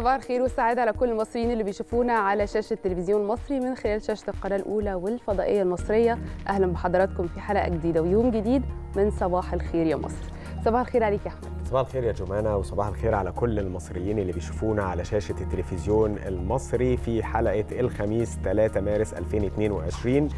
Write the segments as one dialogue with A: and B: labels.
A: صباح الخير
B: والسعادة على كل المصريين اللي بيشوفونا على شاشة التلفزيون المصري من خلال شاشة القناة الأولى والفضائية المصرية. أهلا بحضراتكم في حلقة جديدة ويوم جديد من صباح الخير يا مصر. صباح الخير عليك يا أحمد.
C: صباح الخير يا جمانة وصباح الخير على كل المصريين اللي بيشوفونا على شاشة التلفزيون المصري في حلقة الخميس 3 مارس 2022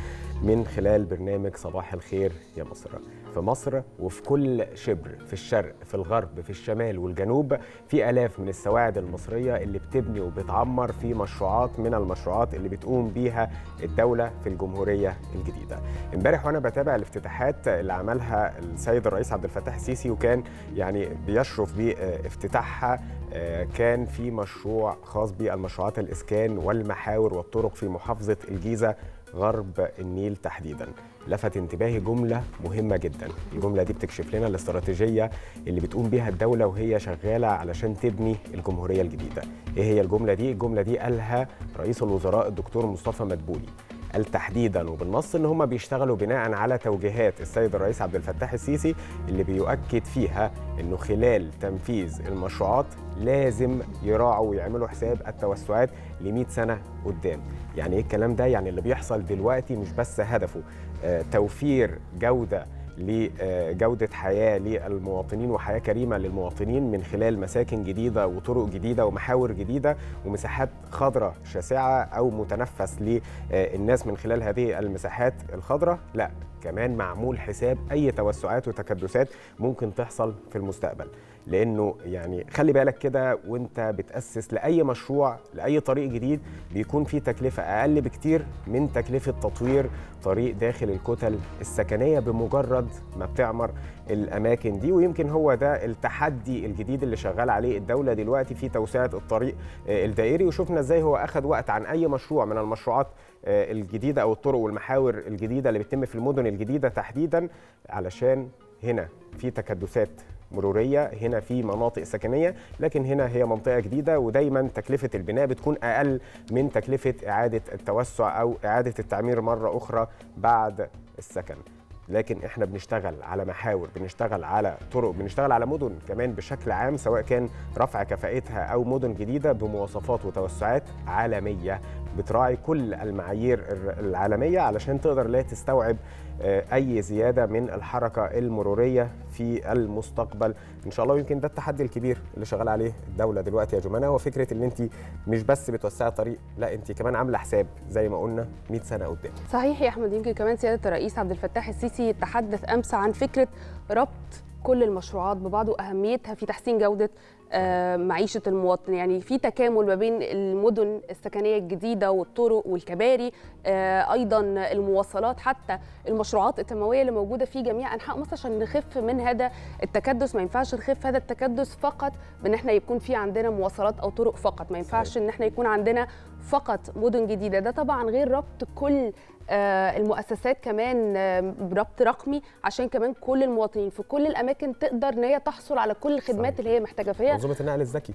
C: من خلال برنامج صباح الخير يا مصر. في مصر وفي كل شبر في الشرق في الغرب في الشمال والجنوب في آلاف من السواعد المصرية اللي بتبني وبتعمر في مشروعات من المشروعات اللي بتقوم بيها الدولة في الجمهورية الجديدة. امبارح وأنا بتابع الافتتاحات اللي عملها السيد الرئيس عبد الفتاح السيسي وكان يعني بيشرف بافتتاحها آه، كان في مشروع خاص بالمشروعات الإسكان والمحاور والطرق في محافظة الجيزة غرب النيل تحديدا. لفت انتباهي جملة مهمة جدا. الجملة دي بتكشف لنا الاستراتيجية اللي بتقوم بيها الدولة وهي شغالة علشان تبني الجمهورية الجديدة. إيه هي الجملة دي؟ الجملة دي قالها رئيس الوزراء الدكتور مصطفى مدبولي. قال تحديدا وبالنص إن هم بيشتغلوا بناء على توجيهات السيد الرئيس عبد الفتاح السيسي اللي بيؤكد فيها إنه خلال تنفيذ المشروعات لازم يراعوا ويعملوا حساب التوسعات ل 100 سنة قدام. يعني إيه الكلام ده؟ يعني اللي بيحصل دلوقتي مش بس هدفه. توفير جودة لجودة حياة للمواطنين وحياة كريمة للمواطنين من خلال مساكن جديدة وطرق جديدة ومحاور جديدة ومساحات خضراء شاسعة أو متنفس للناس من خلال هذه المساحات الخضراء. لا كمان معمول حساب أي توسعات وتكدسات ممكن تحصل في المستقبل. لأنه يعني خلي بالك كده وأنت بتأسس لأي مشروع لأي طريق جديد بيكون فيه تكلفة أقل بكتير من تكلفة تطوير طريق داخل الكتل السكنية بمجرد ما بتعمر الأماكن دي. ويمكن هو ده التحدي الجديد اللي شغال عليه الدولة دلوقتي في توسعة الطريق آه، الدائري. وشفنا إزاي هو اخذ وقت عن أي مشروع من المشروعات آه، الجديدة أو الطرق والمحاور الجديدة اللي بتتم في المدن الجديدة تحديدا علشان هنا في تكدسات مرورية. هنا في مناطق سكنية لكن هنا هي منطقة جديدة ودايما تكلفة البناء بتكون أقل من تكلفة إعادة التوسع أو إعادة التعمير مرة أخرى بعد السكن. لكن إحنا بنشتغل على محاور بنشتغل على طرق بنشتغل على مدن كمان بشكل عام سواء كان رفع كفاءتها أو مدن جديدة بمواصفات وتوسعات عالمية بتراعي كل المعايير العالمية علشان تقدر لا تستوعب آه، أي زيادة من الحركة المرورية في المستقبل. إن شاء الله يمكن ده التحدي الكبير اللي شغال عليه الدولة دلوقتي يا جمانة. هو فكره إن انت مش بس بتوسعي طريق لا انت كمان عاملة حساب زي ما قلنا 100 سنة قدام.
B: صحيح يا أحمد يمكن كمان سيادة الرئيس عبد الفتاح السيسي تحدث أمس عن فكرة ربط كل المشروعات ببعض وأهميتها في تحسين جودة معيشة المواطن. يعني في تكامل ما بين المدن السكنية الجديدة والطرق والكباري آه، أيضا المواصلات حتى المشروعات التنمويه اللي موجودة في جميع أنحاء مصر عشان نخف من هذا التكدس. ما ينفعش نخف هذا التكدس فقط بأن إحنا يكون في عندنا مواصلات أو طرق فقط. ما ينفعش إن إحنا يكون عندنا فقط مدن جديدة. ده طبعا غير ربط كل آه، المؤسسات كمان آه، بربط رقمي عشان كمان كل المواطنين في كل الأماكن تقدر إن هي تحصل على كل الخدمات
C: صحيح.
B: اللي هي محتاجه فيها
C: منظومة النقل الذكي.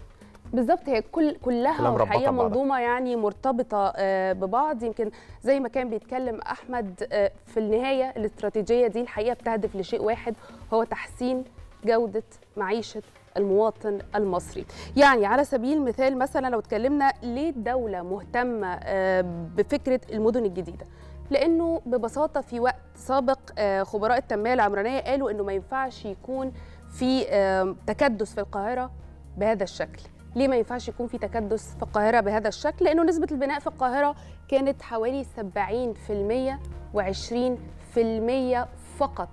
B: بالظبط هي كل كلها
C: الحقيقة.
B: منظومة يعني مرتبطة آه، ببعض. يمكن زي ما كان بيتكلم أحمد آه، في النهاية الاستراتيجية دي الحقيقة بتهدف لشيء واحد هو تحسين جودة معيشة المواطن المصري. يعني على سبيل المثال مثلا لو اتكلمنا ليه الدولة مهتمة آه، بفكرة المدن الجديدة. لأنه ببساطة في وقت سابق آه، خبراء التنمية العمرانية قالوا إنه ما ينفعش يكون في آه، تكدس في القاهرة بهذا الشكل. ليه ما ينفعش يكون في تكدس في القاهرة بهذا الشكل؟ لأنه نسبة البناء في القاهرة كانت حوالي 70% و20% فقط.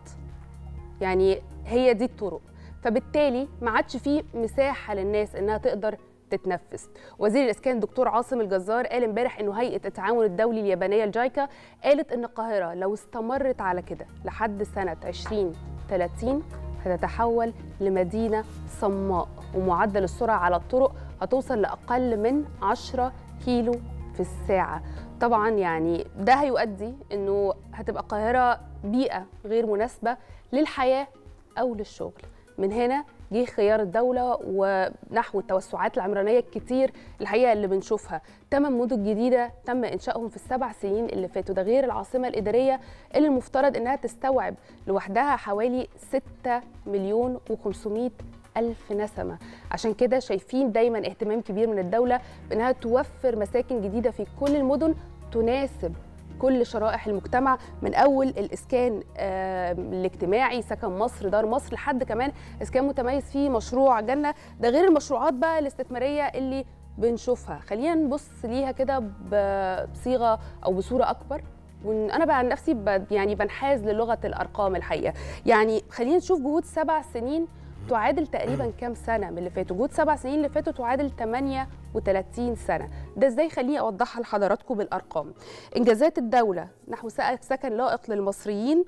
B: يعني هي دي الطرق. فبالتالي ما عادش فيه مساحة للناس إنها تقدر تتنفس وزير الإسكان دكتور عاصم الجزار قال امبارح إنه هيئة التعاون الدولي اليابانية الجايكا قالت إن القاهرة لو استمرت على كده لحد سنة 2030 هتتحول لمدينة صماء ومعدل السرعة على الطرق هتوصل لأقل من 10 كيلو في الساعة. طبعا يعني ده هيؤدي إنه هتبقى القاهرة بيئة غير مناسبة للحياة أو للشغل. من هنا جه خيار الدولة ونحو التوسعات العمرانية الكتير الحقيقة اللي بنشوفها. ثمان مدن جديدة تم إنشائهم في السبع سنين اللي فاتوا. ده غير العاصمة الإدارية اللي المفترض إنها تستوعب لوحدها حوالي 6 مليون و500 ألف نسمة. عشان كده شايفين دايما اهتمام كبير من الدولة بأنها توفر مساكن جديدة في كل المدن تناسب كل شرائح المجتمع من أول الإسكان الاجتماعي سكن مصر دار مصر لحد كمان إسكان متميز فيه مشروع جنة. ده غير المشروعات بقى الاستثمارية اللي بنشوفها. خلينا نبص ليها كده بصيغة أو بصورة أكبر. وأنا بقى عن نفسي يعني بنحاز للغة الأرقام الحقيقة يعني خلينا نشوف جهود سبع سنين تعادل تقريبا كام سنة من اللي فاتوا؟ جهود سبع سنين اللي فاتوا تعادل 38 سنة. ده إزاي خليني أوضحها لحضراتكم بالأرقام؟ إنجازات الدولة نحو سكن لائق للمصريين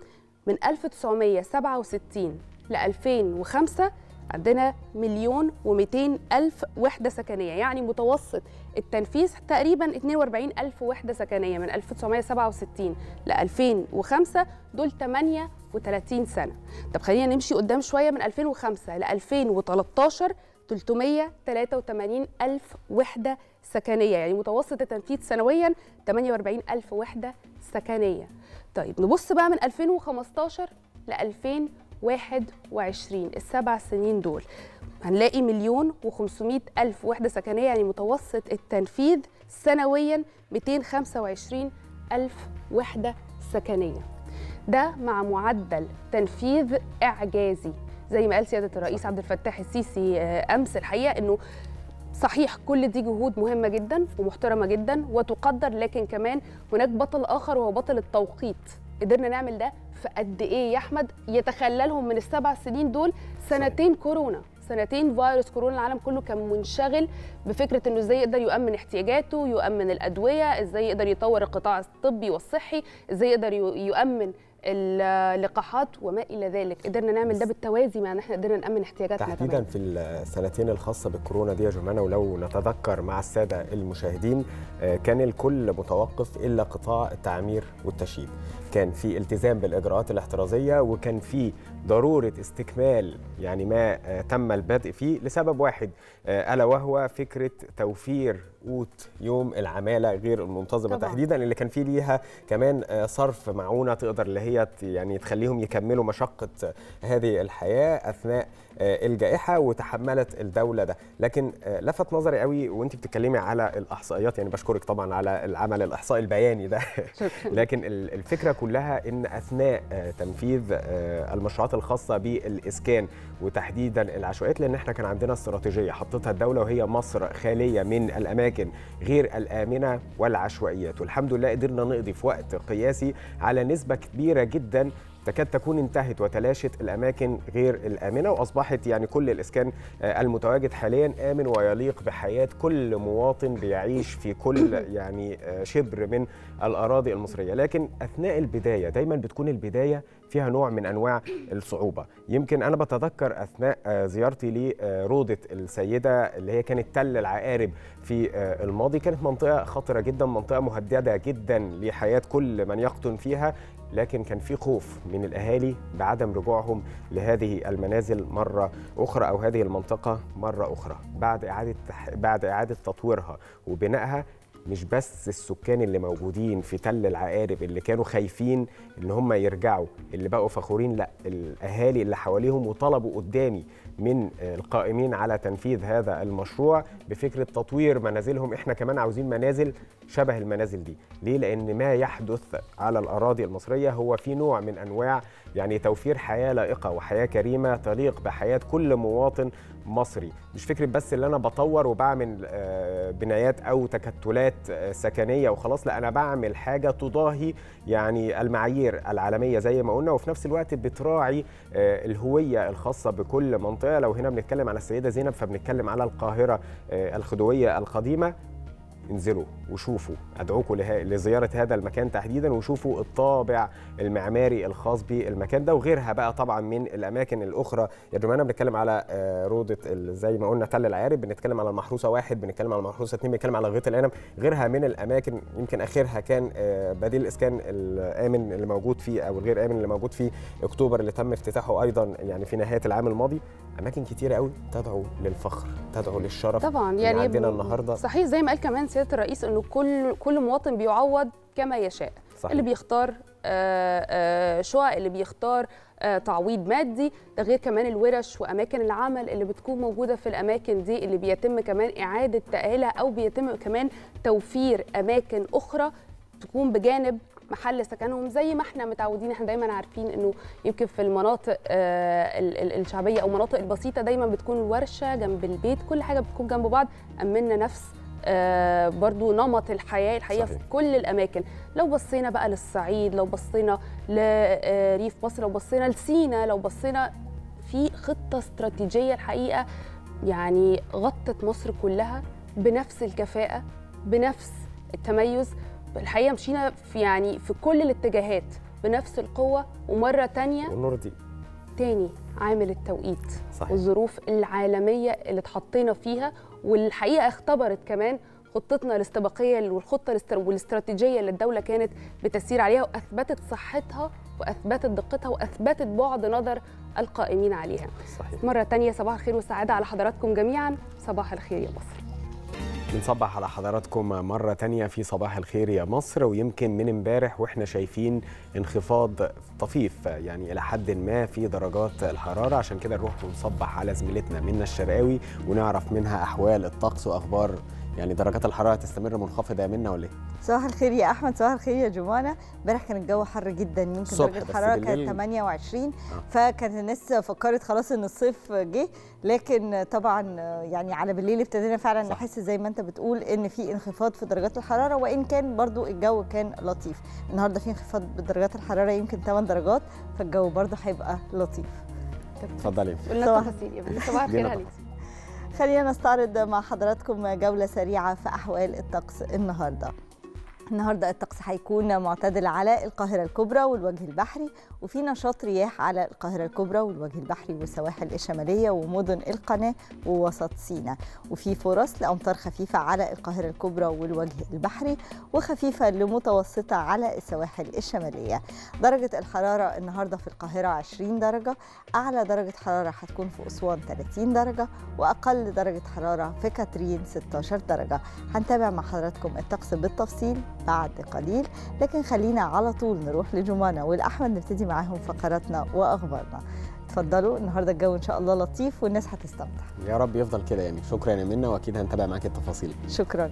B: من 1967 ل 2005 عندنا مليون و200 ألف وحدة سكنية يعني متوسط التنفيذ تقريبا 42 ألف وحدة سكنية من 1967 ل 2005 دول 38 سنة. طب خلينا نمشي قدام شوية من 2005 ل 2013 383 ألف وحدة سكنية يعني متوسط التنفيذ سنويا 48 ألف وحدة سكنية. طيب نبص بقى من 2015 ل 2021 السبع سنين دول. هنلاقي مليون و500 ألف وحدة سكنية يعني متوسط التنفيذ سنويا 225 ألف وحدة سكنية. ده مع معدل تنفيذ إعجازي. زي ما قال سيادة الرئيس عبد الفتاح السيسي آه، أمس الحقيقة أنه صحيح كل دي جهود مهمة جدا ومحترمة جدا وتقدر لكن كمان هناك بطل آخر وهو بطل التوقيت. قدرنا نعمل ده في قد إيه؟ يا أحمد يتخللهم من السبع سنين دول سنتين كورونا. سنتين فيروس كورونا العالم كله كان منشغل بفكرة إنه إزاي يقدر يؤمن احتياجاته يؤمن الأدوية إزاي يقدر يطور القطاع الطبي والصحي إزاي يقدر يؤمن اللقاحات وما إلى ذلك. قدرنا نعمل ده بالتوازي مع إن إحنا قدرنا نأمن احتياجاتنا
C: تحديدا في السنتين الخاصة بالكورونا دي يا جمانة ولو نتذكر مع السادة المشاهدين آه، كان الكل متوقف إلا قطاع التعمير والتشييد. كان في التزام بالإجراءات الاحترازية وكان في ضرورة استكمال يعني ما آه، تم البدء فيه لسبب واحد آه، ألا وهو فكرة توفير قوت يوم العمالة غير المنتظمة
B: طبعاً.
C: تحديدا اللي كان فيه ليها كمان آه، صرف معونة تقدر اللي هي يعني تخليهم يكملوا مشقة هذه الحياة أثناء الجائحة وتحملت الدولة ده. لكن آه، لفت نظري قوي وانت بتتكلمي على الأحصائيات يعني بشكرك طبعا على العمل الإحصائي البياني ده. لكن ال- الفكرة كلها إن أثناء آه، تنفيذ آه، المشروعات الخاصة بالإسكان وتحديدا العشوائيات لأن إحنا كان عندنا استراتيجية حطتها الدولة وهي مصر خالية من الأماكن غير الآمنة والعشوائيات. والحمد لله قدرنا نقضي في وقت قياسي على نسبة كبيرة جدا تكاد تكون انتهت وتلاشت الأماكن غير الآمنة وأصبحت يعني كل الإسكان آه، المتواجد حاليا آمن ويليق بحياة كل مواطن بيعيش في كل يعني آه، شبر من الأراضي المصرية. لكن أثناء البداية دايما بتكون البداية فيها نوع من أنواع الصعوبة. يمكن أنا بتذكر أثناء آه، زيارتي لروضه السيدة اللي هي كانت تل العقارب في آه، الماضي. كانت منطقة خطرة جدا منطقة مهددة جدا لحياة كل من يقطن فيها لكن كان في خوف من الأهالي بعدم رجوعهم لهذه المنازل مرة أخرى أو هذه المنطقة مرة أخرى. بعد إعادة بعد إعادة تطويرها وبنائها مش بس السكان اللي موجودين في تل العقارب اللي كانوا خايفين إن هم يرجعوا اللي بقوا فخورين لأ الأهالي اللي حواليهم وطلبوا قدامي من القائمين على تنفيذ هذا المشروع بفكرة تطوير منازلهم. إحنا كمان عاوزين منازل شبه المنازل دي. ليه؟ لأن ما يحدث على الأراضي المصرية هو في نوع من أنواع يعني توفير حياة لائقة وحياة كريمة تليق بحياة كل مواطن مصري. مش فكرة بس اللي أنا بطور وبعمل آه، بنايات أو تكتلات آه، سكنية وخلاص لا أنا بعمل حاجة تضاهي يعني المعايير العالمية زي ما قلنا وفي نفس الوقت بتراعي آه، الهوية الخاصة بكل منطقة. لو هنا بنتكلم على السيدة زينب فبنتكلم على القاهرة الخديويه القديمة. انزلوا وشوفوا أدعوكم لزيارة هذا المكان تحديدا وشوفوا الطابع المعماري الخاص بالمكان ده وغيرها بقى طبعا من الأماكن الأخرى. يا جماعة بنتكلم على آه، روضة زي ما قلنا تل العارب بنتكلم على المحروسة واحد بنتكلم على المحروسة اثنين بنتكلم على غيط العنب غيرها من الأماكن يمكن آخرها كان آه، بديل الإسكان الآمن اللي موجود فيه أو الغير آمن اللي موجود في أكتوبر اللي تم افتتاحه أيضا يعني في نهاية العام الماضي. أماكن كتيرة قوي تدعو للفخر تدعو للشرف
B: طبعا يعني
C: عندنا النهارده
B: صحيح زي ما قال كمان سيادة الرئيس إنه كل كل مواطن بيعوض كما يشاء
C: صحيح.
B: اللي بيختار آه، آه، شقق اللي بيختار آه، تعويض مادي ده غير كمان الورش وأماكن العمل اللي بتكون موجودة في الأماكن دي اللي بيتم كمان إعادة تأهيلها أو بيتم كمان توفير أماكن أخرى تكون بجانب محل سكنهم زي ما إحنا متعودين إحنا دايما عارفين إنه يمكن في المناطق آه، ال- ال- الشعبية أو المناطق البسيطة دايما بتكون الورشه جنب البيت كل حاجة بتكون جنب بعض امنا نفس آه، برضو نمط الحياة الحقيقة
C: صحيح.
B: في كل الأماكن لو بصينا بقى للصعيد لو بصينا لريف مصر لو بصينا لسينا لو بصينا في خطة استراتيجية الحقيقة يعني غطت مصر كلها بنفس الكفاءة بنفس التميز الحقيقة مشينا في يعني في كل الاتجاهات بنفس القوة ومرة تانية
C: والنور دي.
B: تاني عامل التوقيت
C: صحيح.
B: والظروف العالمية اللي اتحطينا فيها والحقيقة اختبرت كمان خطتنا الاستباقيه والخطة الاستر- والاستراتيجية اللي الدولة كانت بتسير عليها وأثبتت صحتها وأثبتت دقتها وأثبتت بعد نظر القائمين عليها.
C: صحيح.
B: مرة تانية صباح الخير والسعادة على حضراتكم جميعا. صباح الخير يا مصر.
C: بنصبح على حضراتكم مرة تانية في صباح الخير يا مصر ويمكن من امبارح وإحنا شايفين انخفاض طفيف يعني إلى حد ما في درجات الحرارة. عشان كده نروح ونصبح على زميلتنا منى الشرقاوي ونعرف منها أحوال الطقس وأخبار يعني درجات الحرارة تستمر منخفضة يا منى ولا إيه؟
D: صباح الخير يا أحمد صباح الخير يا جمانة. امبارح كان الجو حر جدا يمكن
C: درجة
D: الحرارة
C: بالليل-
D: كانت 28
C: آه.
D: فكانت الناس فكرت خلاص إن الصيف جه لكن طبعا يعني على بالليل ابتدينا فعلا
C: صح.
D: نحس زي ما أنت بتقول إن في انخفاض في درجات الحرارة وإن كان برضو الجو كان لطيف. النهارده في انخفاض بدرجات الحرارة يمكن 8 درجات فالجو برضو هيبقى لطيف.
C: اتفضلي.
B: قلنا
D: صباح-
B: التفاصيل يا بنتي صباح الخير
C: دينا
B: عليك
D: خلينا نستعرض مع حضراتكم جولة سريعة في أحوال الطقس النهاردة. النهارده الطقس هيكون معتدل على القاهرة الكبرى والوجه البحري وفي نشاط رياح على القاهرة الكبرى والوجه البحري والسواحل الشمالية ومدن القناة ووسط سيناء. وفي فرص لأمطار خفيفة على القاهرة الكبرى والوجه البحري وخفيفة لمتوسطة على السواحل الشمالية. درجة الحرارة النهاردة في القاهرة 20 درجة أعلى درجة حرارة هتكون في أسوان 30 درجة وأقل درجة حرارة في كاترين 16 درجة. هنتابع مع حضراتكم الطقس بالتفصيل. بعد قليل لكن خلينا على طول نروح لجمانة والأحمد نبتدي معاهم فقراتنا وأخبارنا. اتفضلوا النهارده الجو إن شاء الله لطيف والناس هتستمتع.
C: يا رب يفضل كده يعني. شكرا يا منى وأكيد هنتابع معاك التفاصيل.
D: شكرا.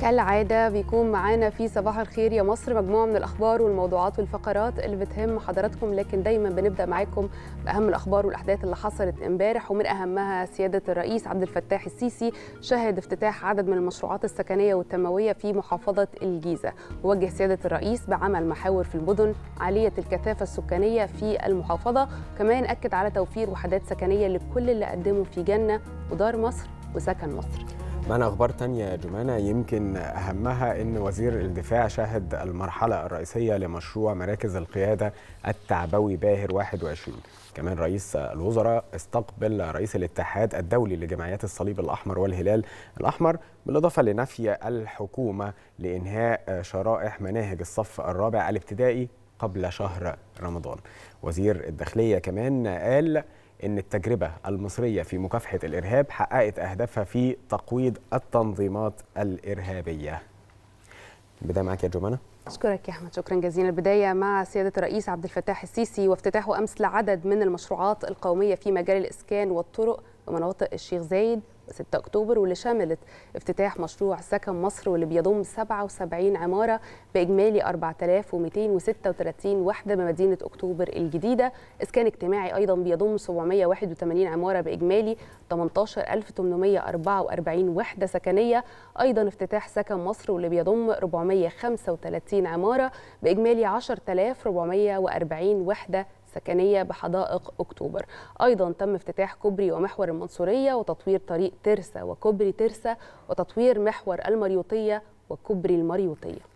B: كالعادة بيكون معانا في صباح الخير يا مصر مجموعة من الأخبار والموضوعات والفقرات اللي بتهم حضراتكم لكن دايما بنبدأ معاكم بأهم الأخبار والأحداث اللي حصلت امبارح ومن أهمها سيادة الرئيس عبد الفتاح السيسي شهد افتتاح عدد من المشروعات السكنية والتنموية في محافظة الجيزة. ووجه سيادة الرئيس بعمل محاور في المدن عالية الكثافة السكانية في المحافظة. كمان أكد على توفير وحدات سكنية لكل اللي قدموا في جنة ودار مصر وسكن مصر.
C: معنا أخبار تانية يا جمانة؟ يمكن أهمها إن وزير الدفاع شهد المرحلة الرئيسية لمشروع مراكز القيادة التعبوي باهر 21 كمان رئيس الوزراء استقبل رئيس الاتحاد الدولي لجمعيات الصليب الأحمر والهلال الأحمر بالإضافة لنفي الحكومة لإنهاء شرائح مناهج الصف الرابع الابتدائي قبل شهر رمضان. وزير الداخلية كمان قال إن التجربة المصرية في مكافحة الإرهاب حققت أهدافها في تقويض التنظيمات الإرهابية. بدايه معاك يا جمانة.
B: أشكرك يا أحمد. شكرا جزيلا. البداية مع سيادة الرئيس عبد الفتاح السيسي وافتتاحه أمس لعدد من المشروعات القومية في مجال الإسكان والطرق بمناطق الشيخ زايد. و6 أكتوبر واللي شملت افتتاح مشروع سكن مصر واللي بيضم 77 عمارة بإجمالي 4236 وحدة بمدينة أكتوبر الجديدة. إسكان اجتماعي أيضا بيضم 781 عمارة بإجمالي 18844 وحدة سكنية. أيضا افتتاح سكن مصر واللي بيضم 435 عمارة بإجمالي 10440 وحدة سكنية بحدائق أكتوبر. أيضا تم افتتاح كوبري ومحور المنصورية وتطوير طريق ترسا وكوبري ترسا وتطوير محور المريوطية وكوبري المريوطية.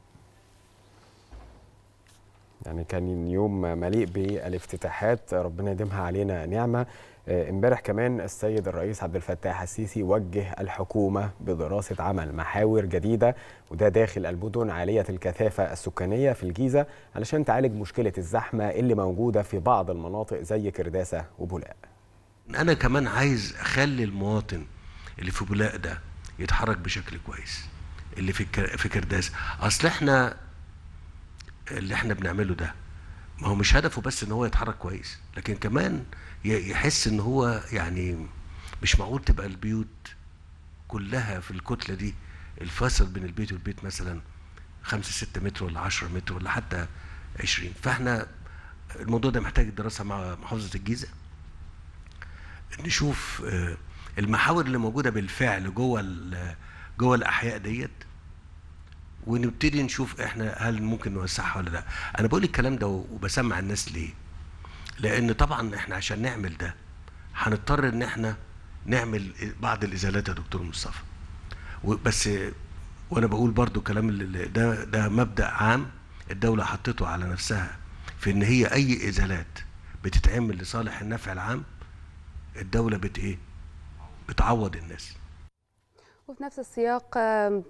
C: يعني كان يوم مليء بالافتتاحات ربنا يديمها علينا نعمة. آه، امبارح كمان السيد الرئيس عبد الفتاح السيسي وجه الحكومة بدراسة عمل محاور جديدة وده داخل المدن عالية الكثافة السكانية في الجيزة علشان تعالج مشكلة الزحمة اللي موجودة في بعض المناطق زي كرداسة وبولاق.
E: أنا كمان عايز أخلي المواطن اللي في بولاق ده يتحرك بشكل كويس اللي في في كرداس أصل إحنا اللي إحنا بنعمله ده. ما هو مش هدفه بس إن هو يتحرك كويس لكن كمان يحس إن هو يعني مش معقول تبقى البيوت كلها في الكتلة دي. الفاصل بين البيت والبيت مثلا 5 6 متر ولا 10 متر ولا حتى 20 فإحنا الموضوع ده محتاج دراسة مع محافظة الجيزة. نشوف آه، المحاور اللي موجودة بالفعل جوه جوه الأحياء ديت. ونبتدي نشوف إحنا هل ممكن نوسعها ولا لأ. أنا بقول الكلام ده وبسمع الناس ليه. لأن طبعا إحنا عشان نعمل ده هنضطر إن إحنا نعمل بعض الإزالات يا دكتور مصطفى. بس وأنا بقول برضو كلام ده ده مبدأ عام الدولة حطته على نفسها في إن هي أي إزالات بتتعمل لصالح النفع العام الدولة بت إيه؟ بتعوض الناس.
B: وفي نفس السياق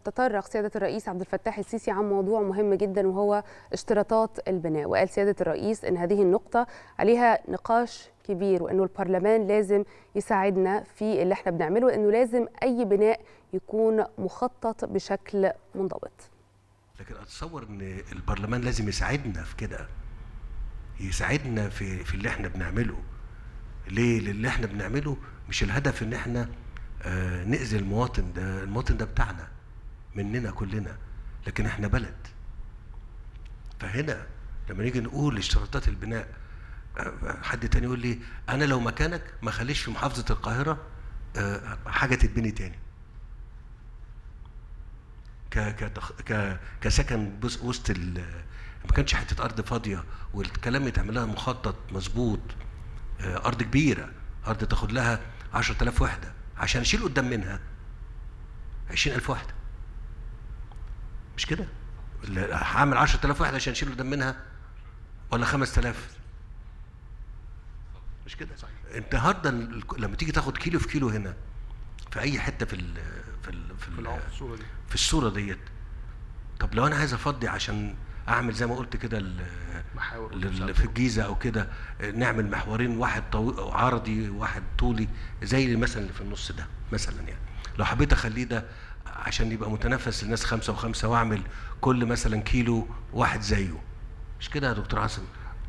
B: تطرق سيادة الرئيس عبد الفتاح السيسي عن موضوع مهم جدا وهو اشتراطات البناء. وقال سيادة الرئيس أن هذه النقطة عليها نقاش كبير وأنه البرلمان لازم يساعدنا في اللي إحنا بنعمله وأنه لازم أي بناء يكون مخطط بشكل منضبط.
E: لكن أتصور إن البرلمان لازم يساعدنا في كده يساعدنا في في اللي إحنا بنعمله. ليه؟ اللي إحنا بنعمله مش الهدف إن إحنا نأذي المواطن ده المواطن ده بتاعنا مننا كلنا لكن إحنا بلد. فهنا لما نيجي نقول اشتراطات البناء آه، حد تاني يقول لي أنا لو مكانك ما خليش في محافظة القاهرة آه، حاجة تتبني تاني. كسكن وسط ما كانش حتة أرض فاضية والكلام يتعمل لها مخطط مظبوط آه، أرض كبيرة أرض تاخد لها 10000 وحدة. عشان أشيل قدام منها 20000 وحده مش كده؟ هعمل 10000 وحده عشان أشيل قدام منها ولا 5000 مش كده؟ أنت النهارده ال- لما تيجي تاخد كيلو في كيلو هنا في أي حتة في ال في ال في, ال في الصورة ديت. طب لو أنا عايز أفضي عشان أعمل زي ما قلت كده في الجيزة أو كده نعمل محورين واحد عرضي وواحد طولي زي مثلا اللي في النص ده مثلا يعني. لو حبيت أخليه ده عشان يبقى متنفس للناس خمسة وخمسة وأعمل كل مثلا كيلو واحد زيه. مش كده يا دكتور عاصم؟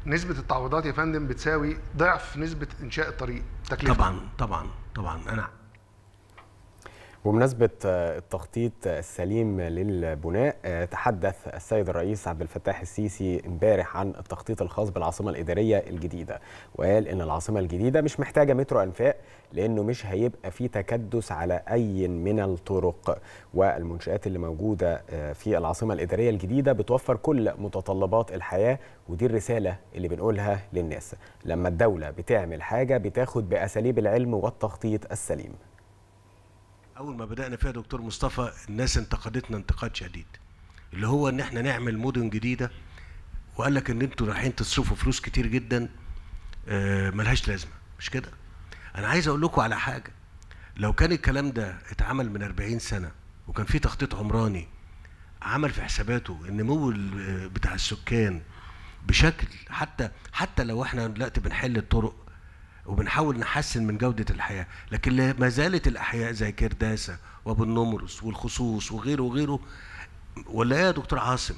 F: نسبة التعويضات يا فندم بتساوي ضعف نسبة إنشاء الطريق تكلفة.
E: طبعا طبعا طبعا. أنا
C: بمناسبة آه، التخطيط السليم للبناء آه، تحدث السيد الرئيس عبد الفتاح السيسي امبارح عن التخطيط الخاص بالعاصمة الإدارية الجديدة. وقال إن العاصمة الجديدة مش محتاجة مترو أنفاق لأنه مش هيبقى في تكدس على أي من الطرق. والمنشآت اللي موجودة آه، في العاصمة الإدارية الجديدة بتوفر كل متطلبات الحياة ودي الرسالة اللي بنقولها للناس. لما الدولة بتعمل حاجة بتاخد بأساليب العلم والتخطيط السليم.
E: أول ما بدأنا فيها دكتور مصطفى الناس انتقدتنا انتقاد شديد. اللي هو إن إحنا نعمل مدن جديدة وقال لك إن إنتوا رايحين تصرفوا فلوس كتير جدا آه، ملهاش لازمة. مش كده؟ أنا عايز أقول لكم على حاجة. لو كان الكلام ده اتعمل من 40 سنة وكان في تخطيط عمراني عمل في حساباته النمو ال- بتاع السكان بشكل حتى حتى لو إحنا دلوقتي بنحل الطرق وبنحاول نحسن من جودة الحياة. لكن ما زالت الأحياء زي كرداسة وأبو النمرس والخصوص وغيره وغيره. ولا إيه يا دكتور عاصم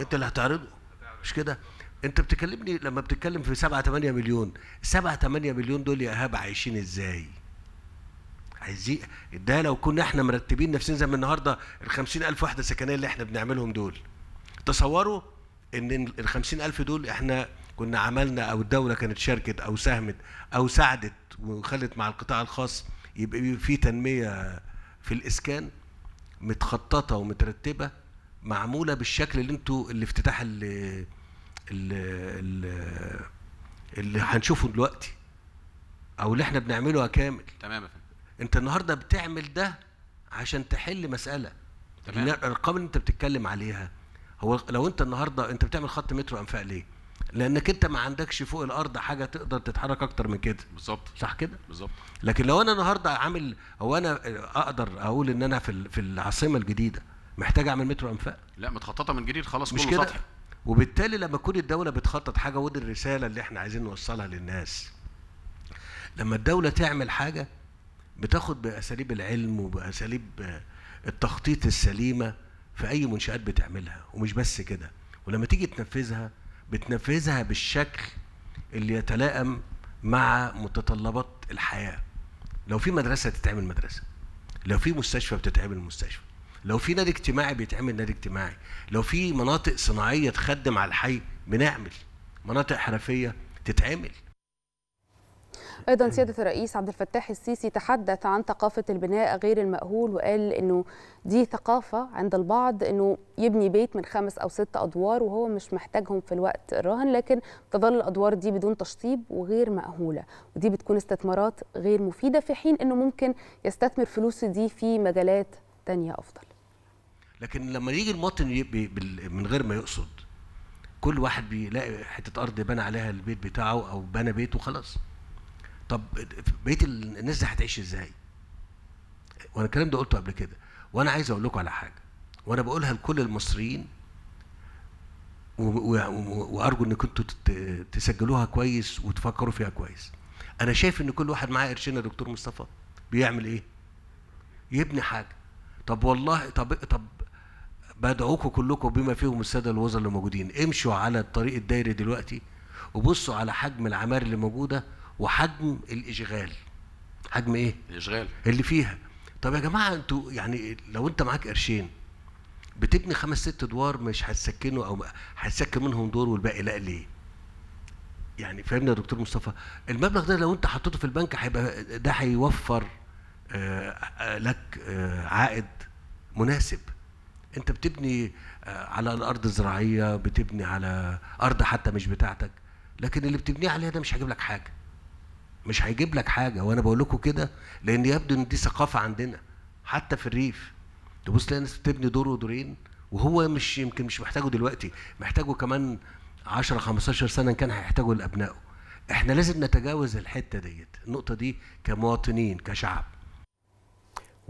E: أنت اللي هتعرضه. مش كده؟ أنت بتكلمني لما بتتكلم في 7 8 مليون. 7 8 مليون دول يا إيهاب عايشين إزاي؟ عايزين ده لو كنا إحنا مرتبين نفسنا زي ما النهارده ال 50000 وحده سكنية اللي إحنا بنعملهم دول. تصوروا إن ال 50000 دول إحنا كنا عملنا أو الدولة كانت شاركت أو ساهمت أو ساعدت وخلت مع القطاع الخاص يبقى في تنمية في الإسكان متخططة ومترتبة معمولة بالشكل اللي أنتوا الافتتاح اللي اللي, اللي هنشوفه دلوقتي أو اللي إحنا بنعمله كامل.
G: تمام
E: انت النهارده بتعمل ده عشان تحل مسألة.
G: تمام.
E: الارقام اللي انت بتتكلم عليها هو لو انت النهارده انت بتعمل خط مترو أنفاق ليه؟ لانك انت ما عندكش فوق الأرض حاجة تقدر تتحرك أكتر من كده.
G: بالظبط.
E: صح كده؟
G: بالظبط.
E: لكن لو أنا النهارده عامل هو أنا أقدر أقول ان أنا في في العاصمه الجديده محتاج اعمل مترو انفاق؟
G: لا متخططة من جديد خلاص
E: مش كده؟
G: سطحي.
E: وبالتالي لما تكون الدولة بتخطط حاجة ودي الرسالة اللي إحنا عايزين نوصلها للناس. لما الدولة تعمل حاجة بتاخد بأساليب العلم وبأساليب التخطيط السليمة في أي منشآت بتعملها. ومش بس كده. ولما تيجي تنفذها بتنفذها بالشكل اللي يتلائم مع متطلبات الحياة. لو في مدرسة تتعمل مدرسة لو في مستشفى بتتعمل مستشفى لو في نادي اجتماعي بيتعمل نادي اجتماعي لو في مناطق صناعية تخدم على الحي بنعمل مناطق حرفيه تتعمل.
B: أيضا سيادة الرئيس عبد الفتاح السيسي تحدث عن ثقافة البناء غير المأهول وقال إنه دي ثقافة عند البعض إنه يبني بيت من خمس أو ست أدوار وهو مش محتاجهم في الوقت الراهن لكن تظل الأدوار دي بدون تشطيب وغير مأهولة. ودي بتكون استثمارات غير مفيدة في حين إنه ممكن يستثمر فلوسه دي في مجالات تانية أفضل.
E: لكن لما يجي المواطن من غير ما يقصد كل واحد بيلاقي حتة أرض بنى عليها البيت بتاعه أو بنى بيت وخلاص. طب ال- الناس دي هتعيش إزاي؟ وأنا الكلام ده قلته قبل كده. وأنا عايز أقول لكم على حاجة. وأنا بقولها لكل المصريين وأرجو انكم أنتوا تسجلوها كويس وتفكروا فيها كويس. أنا شايف إن كل واحد معاه قرشين يا دكتور مصطفى. بيعمل إيه؟ يبني حاجة. طب والله طب طب بدعوكم كلكم بما فيهم السادة الوزراء اللي موجودين. امشوا على الطريق الدايري دلوقتي وبصوا على حجم العماير اللي موجودة وحجم الإشغال. حجم إيه؟
G: الإشغال.
E: اللي فيها. طب يا جماعة أنتوا يعني لو أنت معاك قرشين بتبني خمس ست أدوار مش هتسكنوا أو هتسكن منهم دور والباقي لا ليه؟ يعني فاهمني يا دكتور مصطفى؟ المبلغ ده لو أنت حطيته في البنك هيبقى ده هيوفر آه، آه، لك آه، عائد مناسب. أنت بتبني على الأرض الزراعية بتبني على أرض حتى مش بتاعتك لكن اللي بتبنيه عليها ده مش هيجيب لك حاجة. مش هيجيب لك حاجة. وأنا بقول لكم كده لأن يبدو إن دي ثقافة عندنا. حتى في الريف. تبص تلاقي ناس بتبني دور ودورين وهو مش يمكن مش محتاجه دلوقتي. محتاجه كمان 10 15 سنة كان هيحتاجه لأبنائه. إحنا لازم نتجاوز الحتة ديت. النقطة دي كمواطنين كشعب.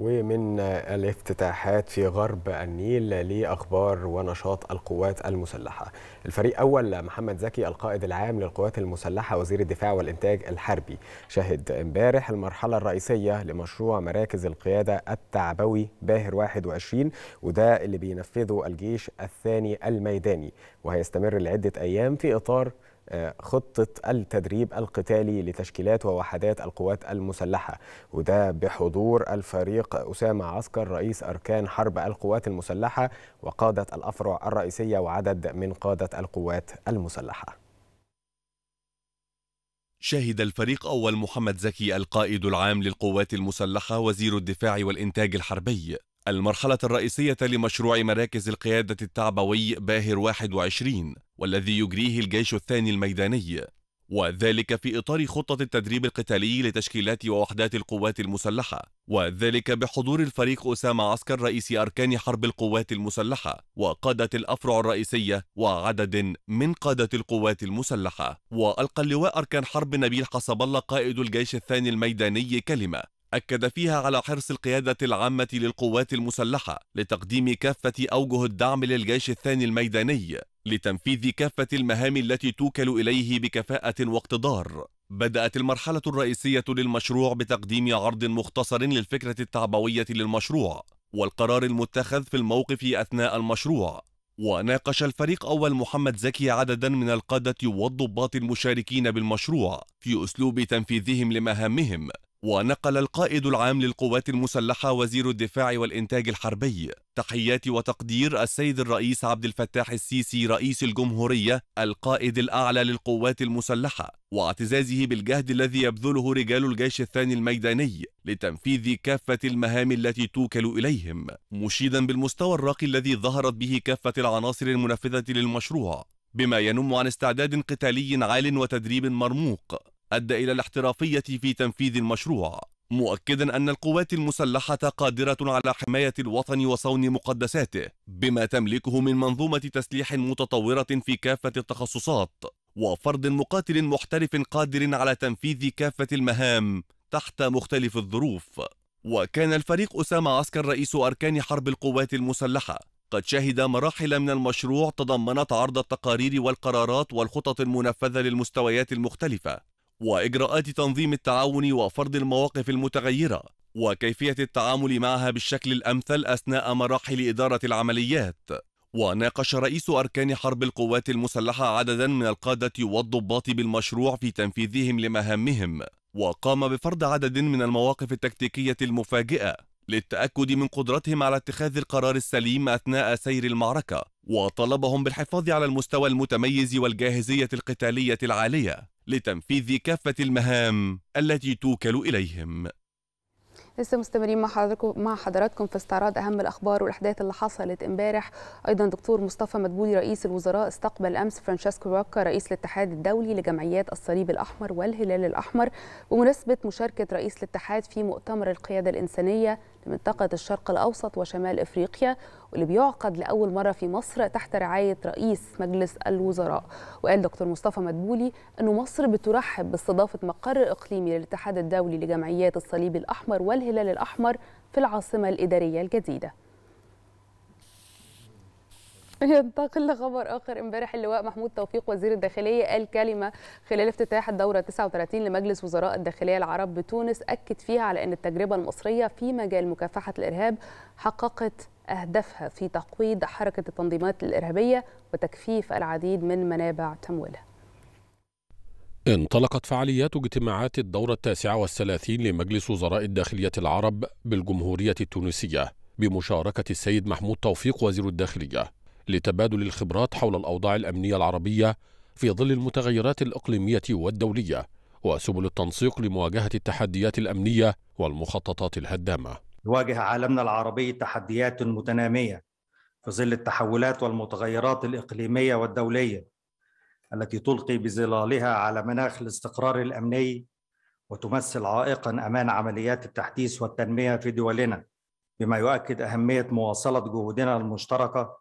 C: ومن الافتتاحات في غرب النيل لأخبار ونشاط القوات المسلحة. الفريق أول محمد زكي القائد العام للقوات المسلحة وزير الدفاع والإنتاج الحربي. شهد امبارح المرحلة الرئيسية لمشروع مراكز القيادة التعبوي باهر 21 وده اللي بينفذه الجيش الثاني الميداني. وهيستمر لعدة أيام في إطار خطة التدريب القتالي لتشكيلات ووحدات القوات المسلحة وده بحضور الفريق أسامة عسكر رئيس أركان حرب القوات المسلحة وقادة الأفرع الرئيسية وعدد من قادة القوات المسلحة.
H: شهد الفريق أول محمد زكي القائد العام للقوات المسلحة وزير الدفاع والإنتاج الحربي. المرحلة الرئيسية لمشروع مراكز القيادة التعبوي باهر 21 والذي يجريه الجيش الثاني الميداني. وذلك في إطار خطة التدريب القتالي لتشكيلات ووحدات القوات المسلحة. وذلك بحضور الفريق أسامة عسكر رئيس أركان حرب القوات المسلحة وقادة الأفرع الرئيسية وعدد من قادة القوات المسلحة. وألقى اللواء أركان حرب نبيل حسب الله قائد الجيش الثاني الميداني كلمة أكد فيها على حرص القيادة العامة للقوات المسلحة لتقديم كافة أوجه الدعم للجيش الثاني الميداني لتنفيذ كافة المهام التي توكل إليه بكفاءة واقتدار. بدأت المرحلة الرئيسية للمشروع بتقديم عرض مختصر للفكرة التعبوية للمشروع والقرار المتخذ في الموقف أثناء المشروع. وناقش الفريق أول محمد زكي عددا من القادة والضباط المشاركين بالمشروع في أسلوب تنفيذهم لمهامهم ونقل القائد العام للقوات المسلحة وزير الدفاع والإنتاج الحربي. تحيات وتقدير السيد الرئيس عبد الفتاح السيسي رئيس الجمهورية القائد الأعلى للقوات المسلحة واعتزازه بالجهد الذي يبذله رجال الجيش الثاني الميداني لتنفيذ كافة المهام التي توكل إليهم. مشيدا بالمستوى الراقي الذي ظهرت به كافة العناصر المنفذة للمشروع بما ينم عن استعداد قتالي عال وتدريب مرموق. أدى إلى الاحترافية في تنفيذ المشروع مؤكدا أن القوات المسلحة قادرة على حماية الوطن وصون مقدساته بما تملكه من منظومة تسليح متطورة في كافة التخصصات وفرد مقاتل محترف قادر على تنفيذ كافة المهام تحت مختلف الظروف. وكان الفريق أسامة عسكر رئيس أركان حرب القوات المسلحة قد شهد مراحل من المشروع تضمنت عرض التقارير والقرارات والخطط المنفذة للمستويات المختلفة. وإجراءات تنظيم التعاون وفرض المواقف المتغيرة وكيفية التعامل معها بالشكل الأمثل أثناء مراحل إدارة العمليات. وناقش رئيس أركان حرب القوات المسلحة عددا من القادة والضباط بالمشروع في تنفيذهم لمهامهم وقام بفرض عدد من المواقف التكتيكية المفاجئة للتأكد من قدرتهم على اتخاذ القرار السليم أثناء سير المعركة وطلبهم بالحفاظ على المستوى المتميز والجاهزية القتالية العالية. لتنفيذ كافة المهام التي توكل إليهم.
B: لسه مستمرين مع حضراتكم مع حضراتكم في استعراض أهم الأخبار والأحداث اللي حصلت امبارح. أيضا دكتور مصطفى مدبولي رئيس الوزراء استقبل أمس فرانشيسكو روكا رئيس الاتحاد الدولي لجمعيات الصليب الأحمر والهلال الأحمر. بمناسبة مشاركة رئيس الاتحاد في مؤتمر القيادة الإنسانية لمنطقة الشرق الأوسط وشمال إفريقيا واللي بيعقد لأول مرة في مصر تحت رعاية رئيس مجلس الوزراء. وقال دكتور مصطفى مدبولي إنه مصر بترحب باستضافة مقر إقليمي للاتحاد الدولي لجمعيات الصليب الأحمر والهلال الأحمر في العاصمة الإدارية الجديدة. ينتقل لخبر آخر امبارح اللواء محمود توفيق وزير الداخلية قال كلمة خلال افتتاح الدورة 39 لمجلس وزراء الداخلية العرب بتونس أكد فيها على أن التجربة المصرية في مجال مكافحة الإرهاب حققت أهدافها في تقويض حركة التنظيمات الإرهابية وتكثيف العديد من منابع تمويلها.
G: انطلقت فعاليات اجتماعات الدورة التاسعة والثلاثين لمجلس وزراء الداخلية العرب بالجمهورية التونسية بمشاركة السيد محمود توفيق وزير الداخلية لتبادل الخبرات حول الأوضاع الأمنية العربية في ظل المتغيرات الإقليمية والدولية وسبل التنسيق لمواجهة التحديات الأمنية والمخططات الهدامة.
I: يواجه عالمنا العربي تحديات متنامية في ظل التحولات والمتغيرات الإقليمية والدولية التي تلقي بظلالها على مناخ الاستقرار الأمني وتمثل عائقا أمام عمليات التحديث والتنمية في دولنا بما يؤكد أهمية مواصلة جهودنا المشتركة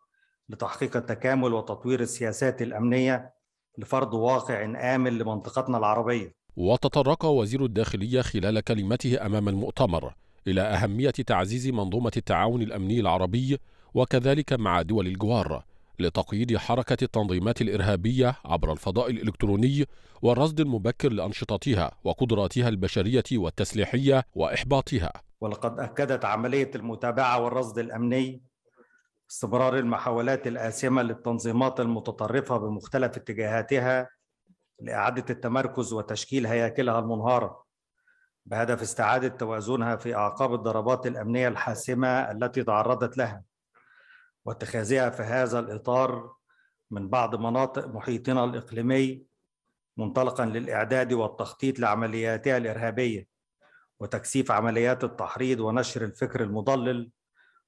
I: لتحقيق التكامل وتطوير السياسات الأمنية لفرض واقع آمن لمنطقتنا العربية.
G: وتطرق وزير الداخلية خلال كلمته أمام المؤتمر إلى أهمية تعزيز منظومة التعاون الأمني العربي وكذلك مع دول الجوار لتقييد حركة التنظيمات الإرهابية عبر الفضاء الإلكتروني والرصد المبكر لأنشطتها وقدراتها البشرية والتسليحية وإحباطها.
I: ولقد أكدت عملية المتابعة والرصد الأمني استمرار المحاولات الآثمة للتنظيمات المتطرفة بمختلف اتجاهاتها لإعادة التمركز وتشكيل هياكلها المنهارة بهدف استعادة توازنها في أعقاب الضربات الأمنية الحاسمة التي تعرضت لها واتخاذها في هذا الإطار من بعض مناطق محيطنا الإقليمي منطلقا للإعداد والتخطيط لعملياتها الإرهابية وتكثيف عمليات التحريض ونشر الفكر المضلل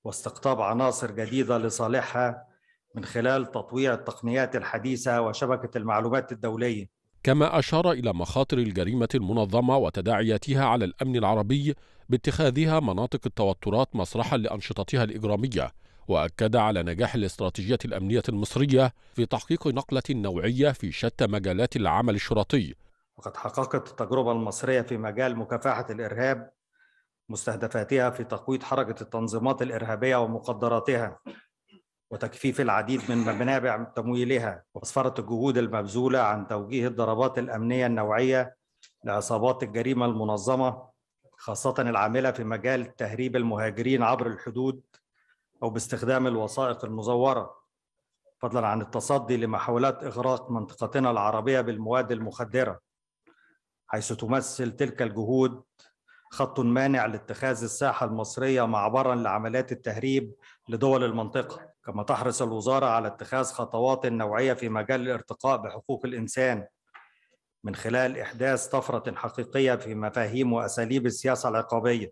I: واستقطاب عناصر جديدة لصالحها من خلال تطوير التقنيات الحديثة وشبكة المعلومات الدولية.
G: كما أشار إلى مخاطر الجريمة المنظمة وتداعياتها على الأمن العربي باتخاذها مناطق التوترات مسرحا لأنشطتها الإجرامية وأكد على نجاح الاستراتيجية الأمنية المصرية في تحقيق نقلة نوعية في شتى مجالات العمل الشرطي.
I: وقد حققت التجربة المصرية في مجال مكافحة الإرهاب مستهدفاتها في تقويض حركة التنظيمات الإرهابية ومقدراتها وتكثيف العديد من منابع تمويلها وأسفرت الجهود المبذولة عن توجيه الضربات الأمنية النوعية لعصابات الجريمة المنظمة خاصة العاملة في مجال تهريب المهاجرين عبر الحدود أو باستخدام الوثائق المزورة. فضلا عن التصدي لمحاولات إغراق منطقتنا العربية بالمواد المخدرة حيث تمثل تلك الجهود خط مانع لاتخاذ الساحة المصرية معبرا لعمليات التهريب لدول المنطقة كما تحرص الوزارة على اتخاذ خطوات نوعية في مجال الارتقاء بحقوق الإنسان. من خلال إحداث طفرة حقيقية في مفاهيم وأساليب السياسة العقابية.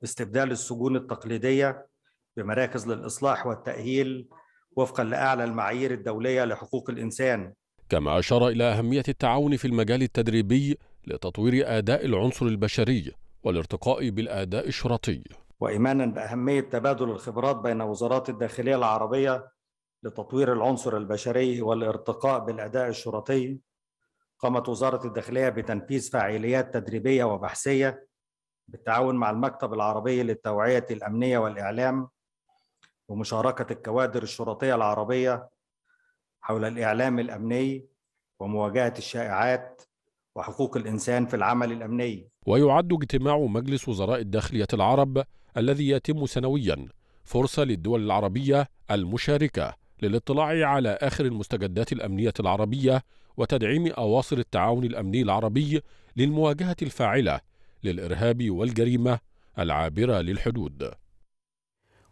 I: باستبدال السجون التقليدية بمراكز للإصلاح والتأهيل وفقا لأعلى المعايير الدولية لحقوق الإنسان.
G: كما أشار إلى أهمية التعاون في المجال التدريبي لتطوير أداء العنصر البشري والارتقاء بالأداء الشرطي.
I: وإيمانا بأهمية تبادل الخبرات بين وزارات الداخلية العربية لتطوير العنصر البشري والارتقاء بالأداء الشرطي قامت وزارة الداخلية بتنفيذ فعاليات تدريبية وبحثية بالتعاون مع المكتب العربي للتوعية الأمنية والإعلام ومشاركة الكوادر الشرطية العربية حول الإعلام الأمني ومواجهة الشائعات وحقوق الإنسان في العمل الأمني.
G: ويعد اجتماع مجلس وزراء الداخلية العرب الذي يتم سنويا فرصة للدول العربية المشاركة للاطلاع على آخر المستجدات الأمنية العربية وتدعيم أواصر التعاون الأمني العربي للمواجهة الفاعلة للإرهاب والجريمة العابرة للحدود.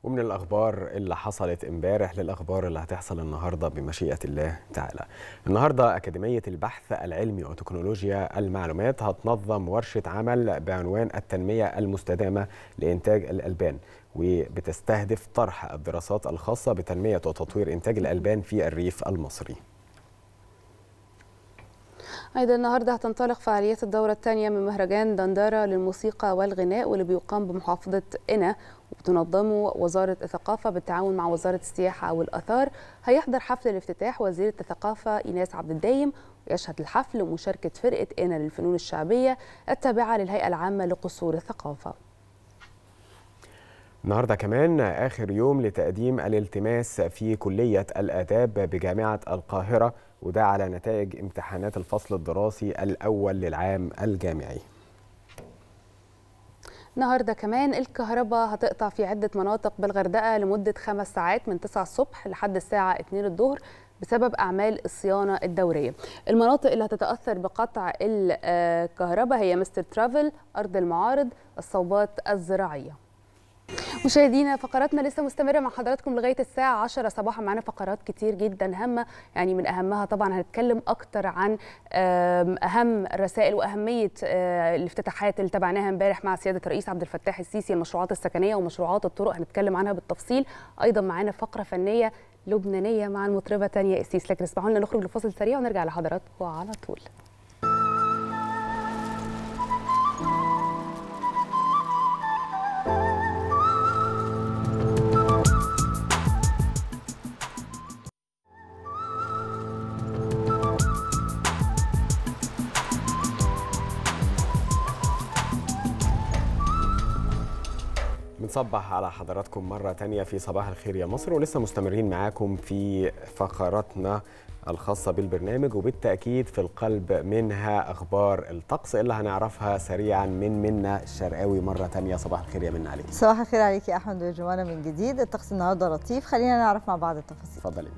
C: ومن الأخبار اللي حصلت امبارح للأخبار اللي هتحصل النهاردة بمشيئة الله تعالى. النهاردة أكاديمية البحث العلمي وتكنولوجيا المعلومات هتنظم ورشة عمل بعنوان التنمية المستدامة لإنتاج الألبان وبتستهدف طرح الدراسات الخاصة بتنمية وتطوير إنتاج الألبان في الريف المصري.
B: أيضا النهارده هتنطلق فعاليات الدورة الثانية من مهرجان دندرة للموسيقى والغناء واللي بيقام بمحافظة قنا وبتنظمه وزارة الثقافة بالتعاون مع وزارة السياحة والآثار. هيحضر حفل الافتتاح وزيرة الثقافة إيناس عبد الدايم ويشهد الحفل مشاركة فرقة قنا للفنون الشعبية التابعة للهيئة العامة لقصور الثقافة.
C: النهارده كمان آخر يوم لتقديم الالتماس في كلية الآداب بجامعة القاهرة وده على نتائج امتحانات الفصل الدراسي الأول للعام الجامعي.
B: النهارده كمان الكهرباء هتقطع في عدة مناطق بالغردقة لمدة خمس ساعات من 9 الصبح لحد الساعة 2 الظهر بسبب أعمال الصيانة الدورية. المناطق اللي هتتأثر بقطع الكهرباء هي مستر ترافل أرض المعارض الصوبات الزراعية. مشاهدينا فقراتنا لسه مستمرة مع حضراتكم لغاية الساعة 10 صباحا. معانا فقرات كتير جدا هامة يعني من أهمها طبعا هنتكلم أكتر عن أهم الرسائل وأهمية الافتتاحات اللي تابعناها امبارح مع سيادة الرئيس عبد الفتاح السيسي المشروعات السكنية ومشروعات الطرق. هنتكلم عنها بالتفصيل. أيضا معانا فقرة فنية لبنانية مع المطربة تانيا إسيس. لكن اسمحوا لنا نخرج لفاصل سريع ونرجع لحضراتكم على طول.
C: بنصبح على حضراتكم مرة تانية في صباح الخير يا مصر ولسه مستمرين معاكم في فقراتنا الخاصة بالبرنامج وبالتأكيد في القلب منها أخبار الطقس اللي هنعرفها سريعا من منا الشرقاوي مرة تانية. صباح الخير يا منا عليك
D: صباح الخير عليك يا أحمد وجوانا من جديد الطقس النهاردة لطيف. خلينا نعرف مع بعض التفاصيل.
C: اتفضلي.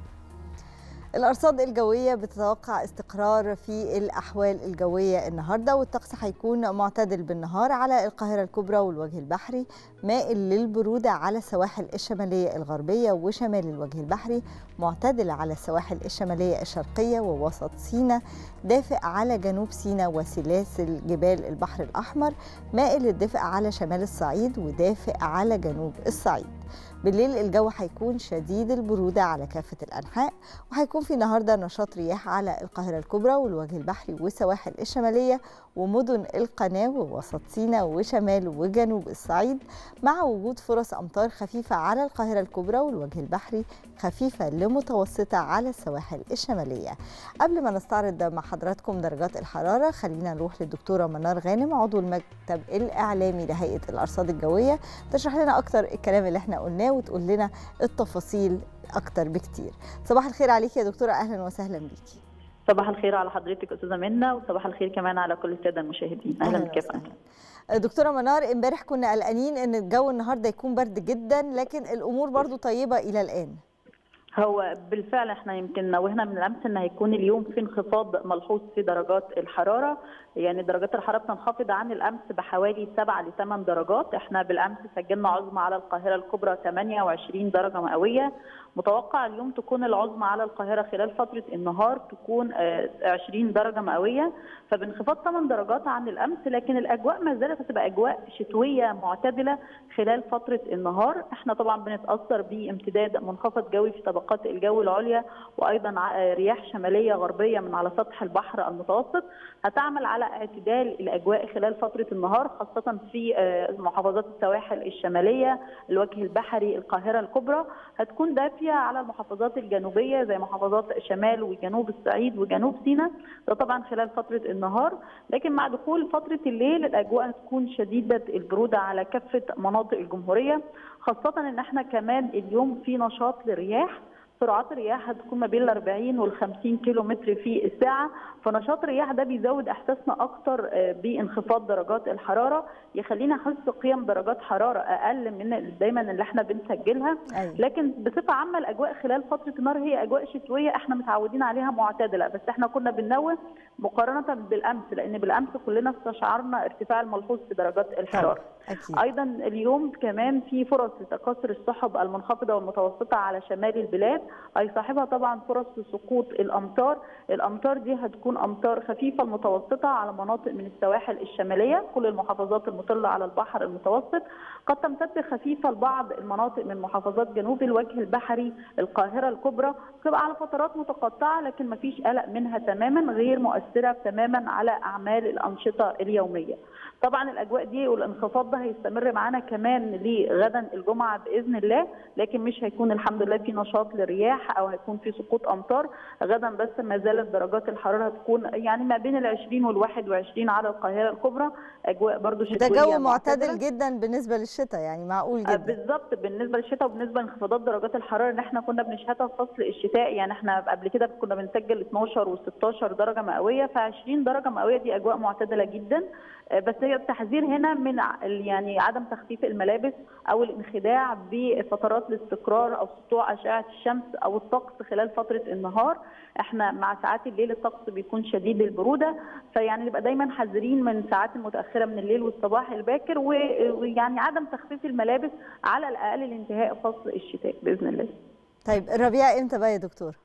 D: الأرصاد الجوية بتتوقع استقرار في الأحوال الجوية النهاردة والطقس هيكون معتدل بالنهار على القاهرة الكبرى والوجه البحري مائل للبرودة على السواحل الشمالية الغربية وشمال الوجه البحري معتدل على السواحل الشمالية الشرقية ووسط سيناء دافئ على جنوب سيناء وسلاسل جبال البحر الأحمر مائل للدفء على شمال الصعيد ودافئ على جنوب الصعيد. بالليل الجو هيكون شديد البرودة على كافة الأنحاء وهيكون في النهاردة نشاط رياح على القاهرة الكبرى والوجه البحري والسواحل الشمالية ومدن القناة ووسط سيناء وشمال وجنوب الصعيد مع وجود فرص أمطار خفيفة على القاهرة الكبرى والوجه البحري خفيفة لمتوسطة على السواحل الشمالية. قبل ما نستعرض مع حضراتكم درجات الحرارة خلينا نروح للدكتورة منار غانم عضو المكتب الإعلامي لهيئة الأرصاد الجوية. تشرح لنا أكتر الكلام اللي إحنا قلناه وتقول لنا التفاصيل أكتر بكتير. صباح الخير عليك يا دكتورة أهلا وسهلا بيكي.
J: صباح الخير على حضرتك أستاذة منى وصباح الخير كمان على كل السادة المشاهدين. أهلا بك
D: دكتورة منار امبارح كنا قلقانين إن الجو النهارده يكون برد جدا لكن الأمور برضو طيبة إلى الآن.
J: هو بالفعل إحنا يمكن نوهنا من الامس إن هيكون اليوم في انخفاض ملحوظ في درجات الحرارة. يعني درجات الحرارة بتنخفض عن الأمس بحوالي 7 ل 8 درجات. إحنا بالأمس سجلنا عظمى على القاهرة الكبرى 28 درجة مئوية. متوقع اليوم تكون العظمى على القاهرة خلال فترة النهار تكون 20 درجة مئوية فبانخفاض 8 درجات عن الأمس لكن الأجواء ما زالت هتبقى أجواء شتوية معتدلة خلال فترة النهار. إحنا طبعا بنتأثر بامتداد منخفض جوي في طبقات الجو العليا وأيضا رياح شمالية غربية من على سطح البحر المتوسط. هتعمل على اعتدال الأجواء خلال فترة النهار خاصة في محافظات السواحل الشمالية الوجه البحري القاهرة الكبرى. هتكون دافية على المحافظات الجنوبية زي محافظات شمال وجنوب الصعيد وجنوب سيناء. ده طبعا خلال فترة النهار. لكن مع دخول فترة الليل الأجواء هتكون شديدة البرودة على كافة مناطق الجمهورية خاصة إن إحنا كمان اليوم في نشاط للرياح سرعات الرياح هتكون ما بين ال 40 وال 50 كيلو متر في الساعة. فنشاط الرياح ده بيزود إحساسنا أكتر بانخفاض درجات الحرارة يخلينا نحس قيم درجات حرارة أقل من دايما اللي إحنا بنسجلها.
D: أيوة.
J: لكن بصفة عامة الأجواء خلال فترة النهار هي أجواء شتوية إحنا متعودين عليها معتدلة بس إحنا كنا بننوه مقارنة بالأمس لأن بالأمس كلنا استشعرنا ارتفاع الملحوظ في درجات الحرارة.
D: أكيد.
J: أيضا اليوم كمان في فرص لتكاثر السحب المنخفضة والمتوسطة على شمال البلاد. أي صاحبها طبعا فرص لسقوط الأمطار. الأمطار دي هتكون أمطار خفيفة المتوسطه على مناطق من السواحل الشمالية. كل المحافظات المطلة على البحر المتوسط. قد تمتد خفيفه لبعض المناطق من محافظات جنوب الوجه البحري القاهرة الكبرى. تبقى على فترات متقطعة لكن ما فيش قلق منها تماما غير مؤثرة تماما على أعمال الأنشطة اليومية. طبعا الأجواء دي والانخفاض ده هيستمر معانا كمان لغدا الجمعة بإذن الله لكن مش هيكون الحمد لله في نشاط للرياح أو هيكون في سقوط أمطار. غدا بس ما زالت درجات الحرارة هتكون يعني ما بين ال 20 وال 21 على القاهرة الكبرى. أجواء برضو
D: ده
J: شتوية
D: جو معتدل. جدا بالنسبة للشتاء يعني معقول
J: آه،
D: جدا.
J: بالظبط بالنسبة للشتاء وبالنسبة لانخفاضات درجات الحرارة اللي إحنا كنا بنشهدها في فصل الشتاء. يعني إحنا قبل كده كنا بنسجل 12 و16 درجة مئوية ف 20 درجة مئوية دي أجواء معتدلة جدا. آه، بس هي التحذير هنا من يعني عدم تخفيف الملابس أو الانخداع بفترات الاستقرار أو سطوع أشعة الشمس أو الطقس خلال فترة النهار. إحنا مع ساعات الليل الطقس بيكون شديد البروده فيعني نبقى دايما حذرين من الساعات المتأخرة من الليل والصباح الباكر ويعني عدم تخفيف الملابس على الأقل لانتهاء فصل الشتاء بإذن الله.
D: طيب الربيع إمتى بقى يا دكتور؟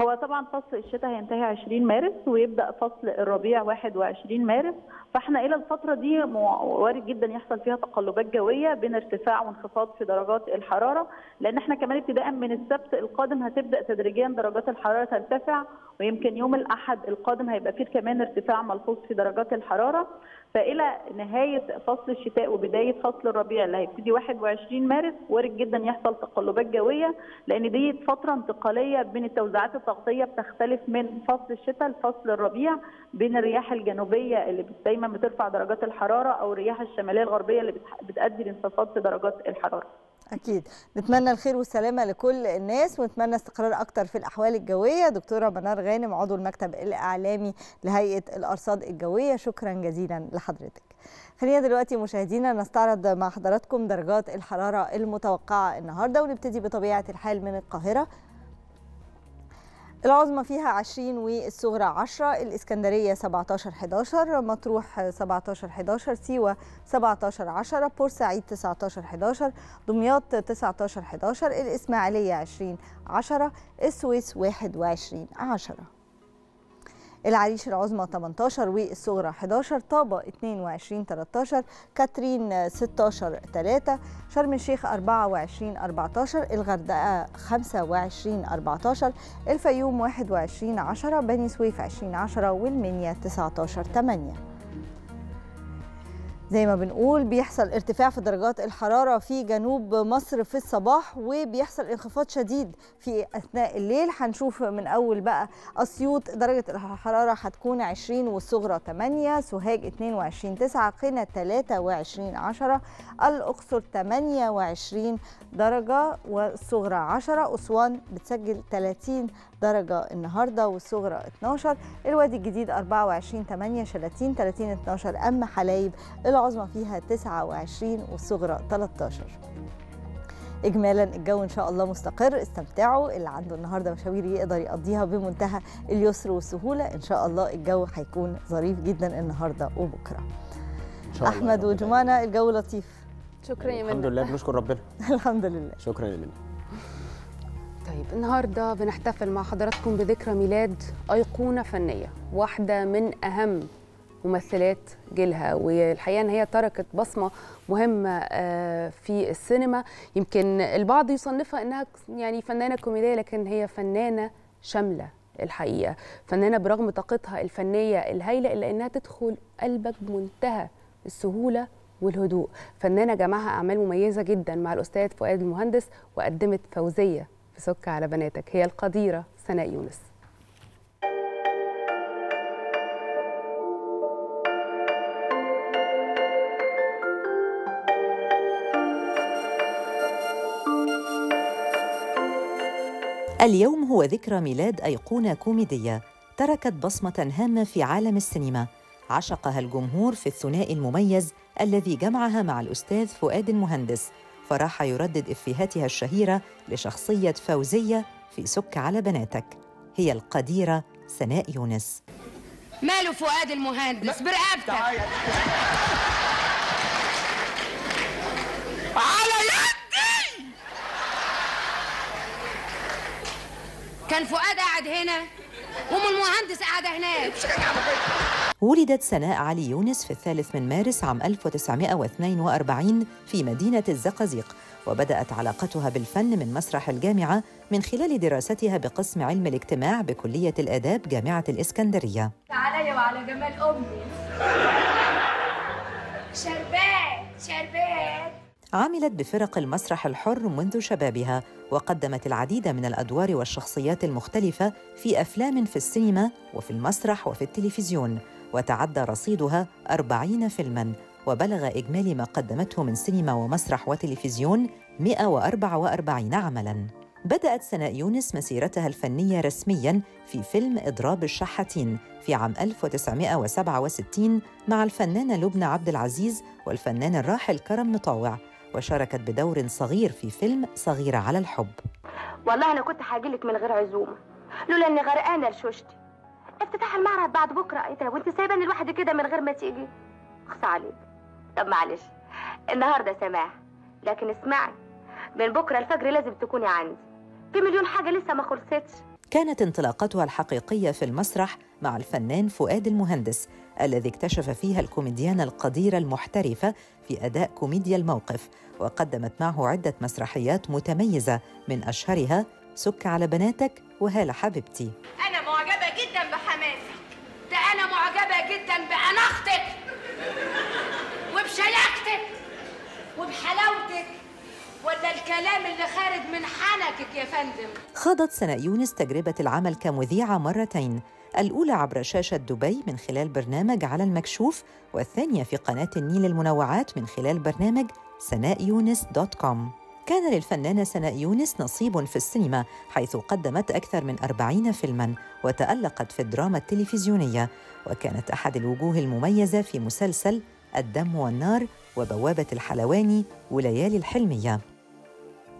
J: هو طبعا فصل الشتاء هينتهي 20 مارس ويبدأ فصل الربيع 21 مارس. فإحنا إلى الفترة دي وارد جدا يحصل فيها تقلبات جوية بين ارتفاع وانخفاض في درجات الحرارة لأن إحنا كمان ابتداء من السبت القادم هتبدأ تدريجيا درجات الحرارة ترتفع ويمكن يوم الأحد القادم هيبقى فيه كمان ارتفاع ملحوظ في درجات الحرارة. فإلى نهاية فصل الشتاء وبداية فصل الربيع اللي هيبتدي 21 مارس وارد جدا يحصل تقلبات جوية لأن دي فترة انتقالية بين التوزيعات الطقسية بتختلف من فصل الشتاء لفصل الربيع بين الرياح الجنوبية اللي دايما بترفع درجات الحرارة أو الرياح الشمالية الغربية اللي بتؤدي لانخفاض في درجات الحرارة.
D: أكيد. نتمنى الخير والسلامة لكل الناس ونتمنى استقرار أكتر في الأحوال الجوية. دكتورة منار غانم عضو المكتب الإعلامي لهيئة الأرصاد الجوية شكرا جزيلا لحضرتك. خلينا دلوقتي مشاهدينا نستعرض مع حضراتكم درجات الحرارة المتوقعة النهارده ونبتدي بطبيعة الحال من القاهرة. العظمى فيها 20 والصغرى 10 الإسكندرية 17 11 مطروح 17 11 سيوة 17 10 بورسعيد 19 11 دمياط 19 11 الإسماعيلية 20 10 السويس 21 10 العريش العظمى 18 والصغرى 11 طابة 22 13 كاترين 16 3 شرم الشيخ 24 14 الغردقة 25 14 الفيوم 21 10 بني سويف 20 10 والمنيا 19 8 زي ما بنقول بيحصل ارتفاع في درجات الحرارة في جنوب مصر في الصباح وبيحصل انخفاض شديد في أثناء الليل. هنشوف من أول بقى أسيوط درجة الحرارة هتكون 20 والصغرى 8 سوهاج 22 9 قنا 23 10 الأقصر 28 درجة والصغرى 10 أسوان بتسجل 30 درجة النهاردة والصغرى 12 الوادي الجديد 24 8 شلاتين 30 12 أما حلايب العظمى فيها 29 والصغرى 13 اجمالا الجو إن شاء الله مستقر استمتعوا اللي عنده النهارده مشاوير يقدر يقضيها بمنتهى اليسر والسهولة إن شاء الله الجو هيكون ظريف جدا النهارده وبكرة.
C: شاء الله أحمد.
D: وجمانة الجو لطيف.
B: شكرا يا
C: الحمد
B: منى.
C: لله بنشكر ربنا.
D: الحمد لله.
C: شكرا يا منى.
B: طيب النهارده بنحتفل مع حضراتكم بذكرى ميلاد أيقونة فنية واحدة من أهم ممثلات جيلها والحقيقة إن هي تركت بصمة مهمة آه، في السينما. يمكن البعض يصنفها إنها يعني فنانة كوميدية لكن هي فنانة شاملة الحقيقة فنانة برغم طاقتها الفنية الهائلة إلا إنها تدخل قلبك بمنتهى السهولة والهدوء. فنانة جمعها أعمال مميزة جدا مع الأستاذ فؤاد المهندس وقدمت فوزية في سك على بناتك. هي القديرة سناء يونس.
K: اليوم هو ذكرى ميلاد أيقونة كوميدية تركت بصمة هامة في عالم السينما. عشقها الجمهور في الثنائي المميز الذي جمعها مع الأستاذ فؤاد المهندس. فراح يردد إفيهاتها الشهيرة لشخصية فوزية في سك على بناتك. هي القديرة سناء يونس.
L: ماله فؤاد المهندس؟ برقبتك. على يدي! كان فؤاد قاعد هنا وأم المهندس قاعدة هناك.
K: ولدت سناء علي يونس في الثالث من مارس عام 1942 في مدينة الزقازيق وبدأت علاقتها بالفن من مسرح الجامعة من خلال دراستها بقسم علم الاجتماع بكلية الآداب جامعة الإسكندرية.
L: عليا وعلى جمال أمي. شربات شربات.
K: عملت بفرق المسرح الحر منذ شبابها وقدمت العديد من الأدوار والشخصيات المختلفة في أفلام في السينما وفي المسرح وفي التلفزيون. وتعدى رصيدها أربعين فيلماً وبلغ إجمالي ما قدمته من سينما ومسرح وتلفزيون 144 عملاً. بدأت سناء يونس مسيرتها الفنية رسمياً في فيلم إضراب الشحاتين في عام 1967 مع الفنانة لبنى عبد العزيز والفنان الراحل كرم مطاوع وشاركت بدور صغير في فيلم صغيرة على الحب.
L: والله أنا كنت هاجيلك من غير عزومة لولا إني غرقانة لشوشتي. افتتاح المعرض بعد بكرة إيه ده؟ وانت سايباني لوحدي كده من غير ما تيجي. اخصى عليك. طب معلش النهارده سماح لكن اسمعي من بكرة الفجر لازم تكوني عندي. في مليون حاجة لسه ما خلصتش.
K: كانت انطلاقتها الحقيقية في المسرح مع الفنان فؤاد المهندس الذي اكتشف فيها الكوميديانة القديرة المحترفة في أداء كوميديا الموقف وقدمت معه عدة مسرحيات متميزة من أشهرها سك على بناتك وهالة حبيبتي.
L: أنا معجبة جدا ده جدا باناختك وبشياكتك وبحلاوتك. ولا الكلام اللي خارج من حنكك يا فندم؟
K: خاضت سناء يونس تجربة العمل كمذيعة مرتين الأولى عبر شاشة دبي من خلال برنامج على المكشوف والثانية في قناة النيل المنوعات من خلال برنامج سناء يونس dot com. كان للفنانة سناء يونس نصيب في السينما حيث قدمت أكثر من أربعين فيلماً وتألقت في الدراما التلفزيونية. وكانت أحد الوجوه المميزة في مسلسل الدم والنار وبوابة الحلواني وليالي الحلمية.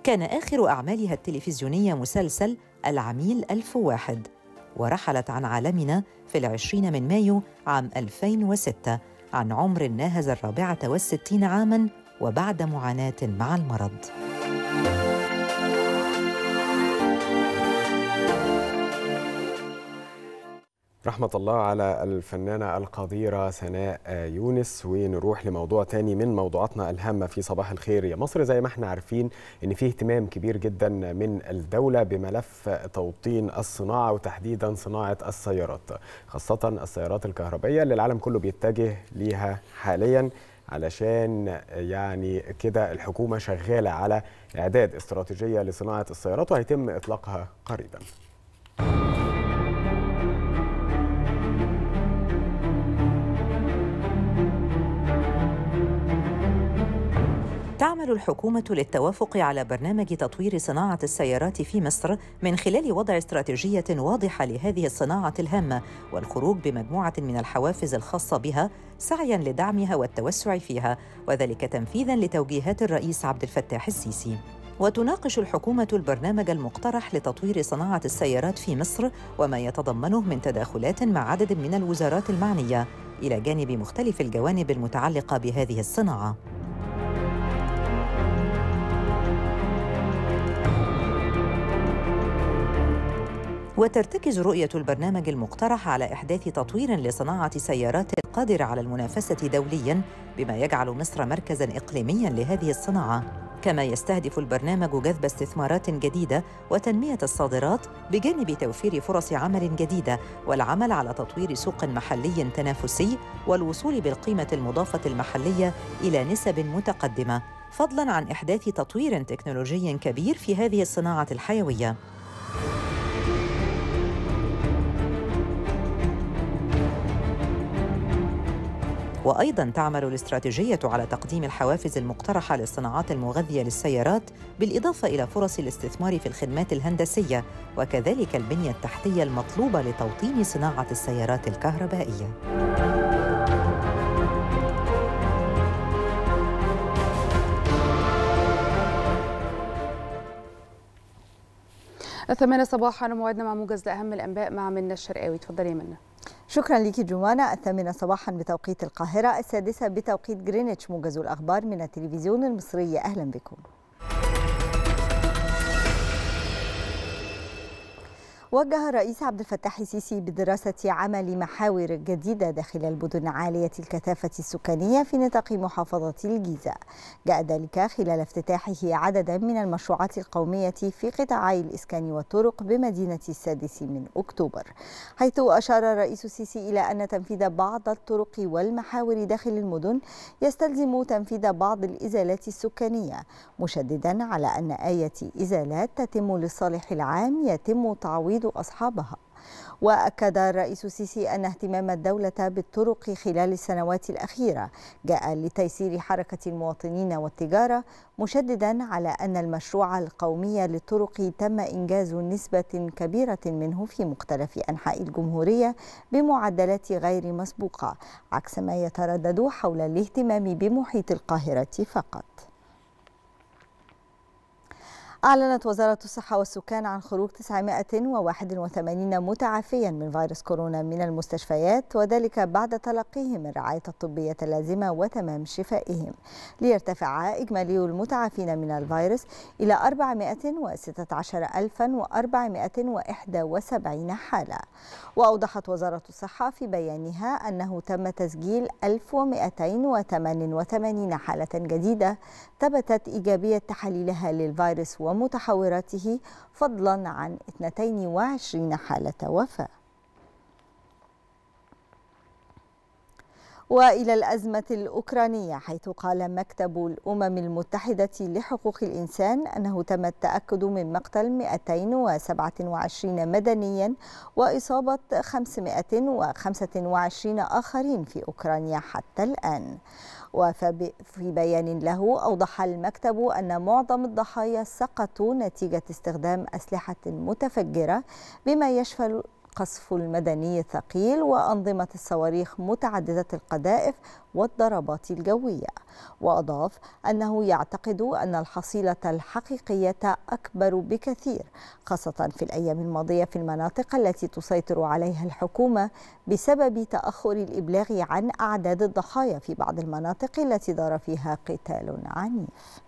K: كان آخر أعمالها التلفزيونية مسلسل العميل ألف واحد. ورحلت عن عالمنا في العشرين من مايو عام 2006 عن عمر ناهز الرابعة والستين عاماً وبعد معاناة مع المرض.
C: رحمة الله على الفنانة القديرة سناء يونس ونروح لموضوع تاني من موضوعاتنا الهامة في صباح الخير يا مصر. زي ما إحنا عارفين إن في اهتمام كبير جدا من الدولة بملف توطين الصناعة وتحديدا صناعة السيارات خاصة السيارات الكهربائية اللي العالم كله بيتجه ليها حاليا علشان يعني كده الحكومة شغالة على إعداد استراتيجية لصناعة السيارات وهيتم إطلاقها قريباً.
K: تعمل الحكومة للتوافق على برنامج تطوير صناعة السيارات في مصر من خلال وضع استراتيجية واضحة لهذه الصناعة الهامة والخروج بمجموعة من الحوافز الخاصة بها سعياً لدعمها والتوسع فيها وذلك تنفيذاً لتوجيهات الرئيس عبد الفتاح السيسي. وتناقش الحكومة البرنامج المقترح لتطوير صناعة السيارات في مصر وما يتضمنه من تداخلات مع عدد من الوزارات المعنية إلى جانب مختلف الجوانب المتعلقة بهذه الصناعة. وترتكز رؤية البرنامج المقترح على إحداث تطوير لصناعة سيارات قادرة على المنافسة دولياً بما يجعل مصر مركزاً إقليمياً لهذه الصناعة. كما يستهدف البرنامج جذب استثمارات جديدة وتنمية الصادرات بجانب توفير فرص عمل جديدة والعمل على تطوير سوق محلي تنافسي والوصول بالقيمة المضافة المحلية إلى نسب متقدمة. فضلاً عن إحداث تطوير تكنولوجي كبير في هذه الصناعة الحيوية. وأيضا تعمل الاستراتيجية على تقديم الحوافز المقترحة للصناعات المغذية للسيارات بالإضافة إلى فرص الاستثمار في الخدمات الهندسية وكذلك البنية التحتية المطلوبة لتوطين صناعة السيارات الكهربائية.
B: الثامنة صباحا موعدنا مع موجز لأهم الأنباء مع منى الشرقاوي. اتفضلي يا منى
D: شكرا لك جمانة. الثامنة صباحا بتوقيت القاهرة السادسة بتوقيت جرينتش موجز الأخبار من التلفزيون المصري. أهلا بكم. وجه الرئيس عبد الفتاح السيسي بدراسة عمل محاور جديدة داخل المدن عالية الكثافة السكانية في نطاق محافظة الجيزة. جاء ذلك خلال افتتاحه عددا من المشروعات القومية في قطاعي الإسكان والطرق بمدينة السادس من أكتوبر. حيث أشار الرئيس السيسي إلى أن تنفيذ بعض الطرق والمحاور داخل المدن يستلزم تنفيذ بعض الإزالات السكانية مشددا على أن آية إزالات تتم للصالح العام يتم تعويض أصحابها. وأكد الرئيس السيسي أن اهتمام الدولة بالطرق خلال السنوات الأخيرة جاء لتيسير حركة المواطنين والتجارة مشددا على أن المشروع القومي للطرق تم إنجاز نسبة كبيرة منه في مختلف أنحاء الجمهورية بمعدلات غير مسبوقة عكس ما يتردد حول الاهتمام بمحيط القاهرة فقط. أعلنت وزارة الصحة والسكان عن خروج 981 متعافيا من فيروس كورونا من المستشفيات وذلك بعد تلقيهم الرعاية الطبية اللازمة وتمام شفائهم. ليرتفع إجمالي المتعافين من الفيروس إلى 416471 حالة. وأوضحت وزارة الصحة في بيانها أنه تم تسجيل 1288 حالة جديدة ثبتت إيجابية تحاليلها للفيروس ومتحوراته فضلا عن 22 حالة وفاة. وإلى الأزمة الأوكرانية حيث قال مكتب الأمم المتحدة لحقوق الإنسان أنه تم التأكد من مقتل 227 مدنيا وإصابة 525 آخرين في أوكرانيا حتى الآن. وفي بيان له أوضح المكتب أن معظم الضحايا سقطوا نتيجة استخدام أسلحة متفجرة بما يشمل قصف المدني الثقيل وأنظمة الصواريخ متعددة القذائف والضربات الجوية. وأضاف أنه يعتقد أن الحصيلة الحقيقية أكبر بكثير خاصة في الأيام الماضية في المناطق التي تسيطر عليها الحكومة بسبب تأخر الإبلاغ عن أعداد الضحايا في بعض المناطق التي دار فيها قتال عنيف.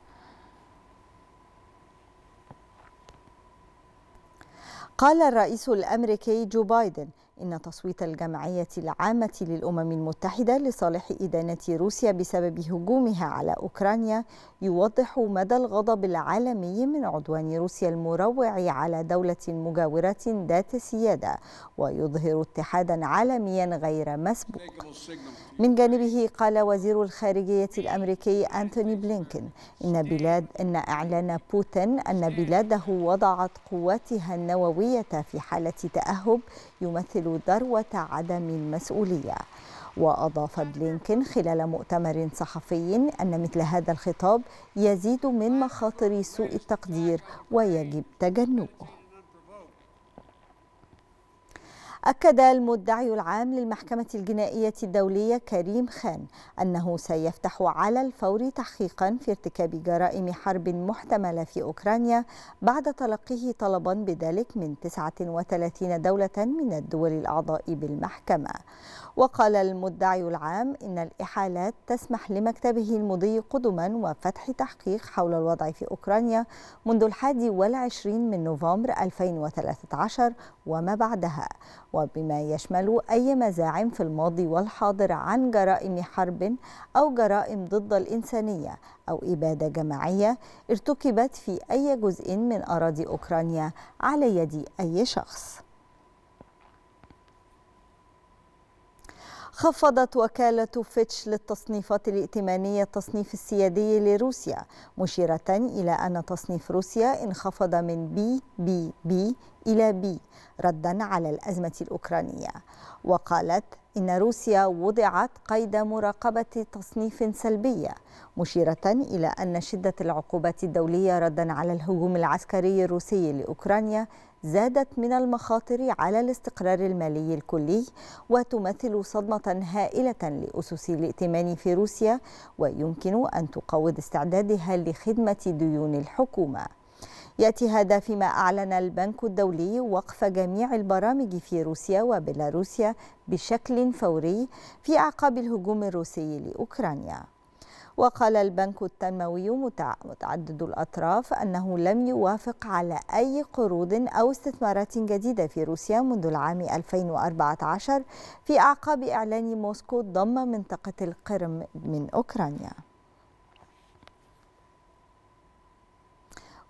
D: قال الرئيس الأمريكي جو بايدن إن تصويت الجمعية العامة للأمم المتحدة لصالح إدانة روسيا بسبب هجومها على أوكرانيا يوضح مدى الغضب العالمي من عدوان روسيا المروع على دولة مجاوره ذات سيادة ويظهر اتحادا عالميا غير مسبوق. من جانبه قال وزير الخارجية الأمريكي أنتوني بلينكن إن بلاد إن إعلان بوتين أن بلاده وضعت قواتها النووية في حالة تأهب يمثل ذروة عدم المسؤولية. وأضاف بلينكين خلال مؤتمر صحفي أن مثل هذا الخطاب يزيد من مخاطر سوء التقدير ويجب تجنبه. أكد المدعي العام للمحكمة الجنائية الدولية كريم خان أنه سيفتح على الفور تحقيقا في ارتكاب جرائم حرب محتملة في أوكرانيا بعد تلقيه طلبا بذلك من 39 دولة من الدول الأعضاء بالمحكمة. وقال المدعي العام إن الإحالات تسمح لمكتبه المضي قدما وفتح تحقيق حول الوضع في أوكرانيا منذ الحادي والعشرين من نوفمبر 2013 وما بعدها. وبما يشمل أي مزاعم في الماضي والحاضر عن جرائم حرب أو جرائم ضد الإنسانية أو إبادة جماعية ارتكبت في أي جزء من أراضي أوكرانيا على يد أي شخص. خفضت وكالة فيتش للتصنيفات الائتمانية التصنيف السيادي لروسيا مشيرة إلى أن تصنيف روسيا انخفض من BBB إلى B ردا على الأزمة الأوكرانية. وقالت إن روسيا وضعت قيد مراقبة تصنيف سلبية مشيرة إلى أن شدة العقوبات الدولية ردا على الهجوم العسكري الروسي لأوكرانيا زادت من المخاطر على الاستقرار المالي الكلي وتمثل صدمة هائلة لأسس الائتمان في روسيا ويمكن أن تقوض استعدادها لخدمة ديون الحكومة. يأتي هذا فيما أعلن البنك الدولي وقف جميع البرامج في روسيا وبيلاروسيا بشكل فوري في أعقاب الهجوم الروسي لأوكرانيا. وقال البنك التنموي متعدد الأطراف أنه لم يوافق على أي قروض أو استثمارات جديدة في روسيا منذ العام 2014 في أعقاب إعلان موسكو ضم منطقة القرم من أوكرانيا.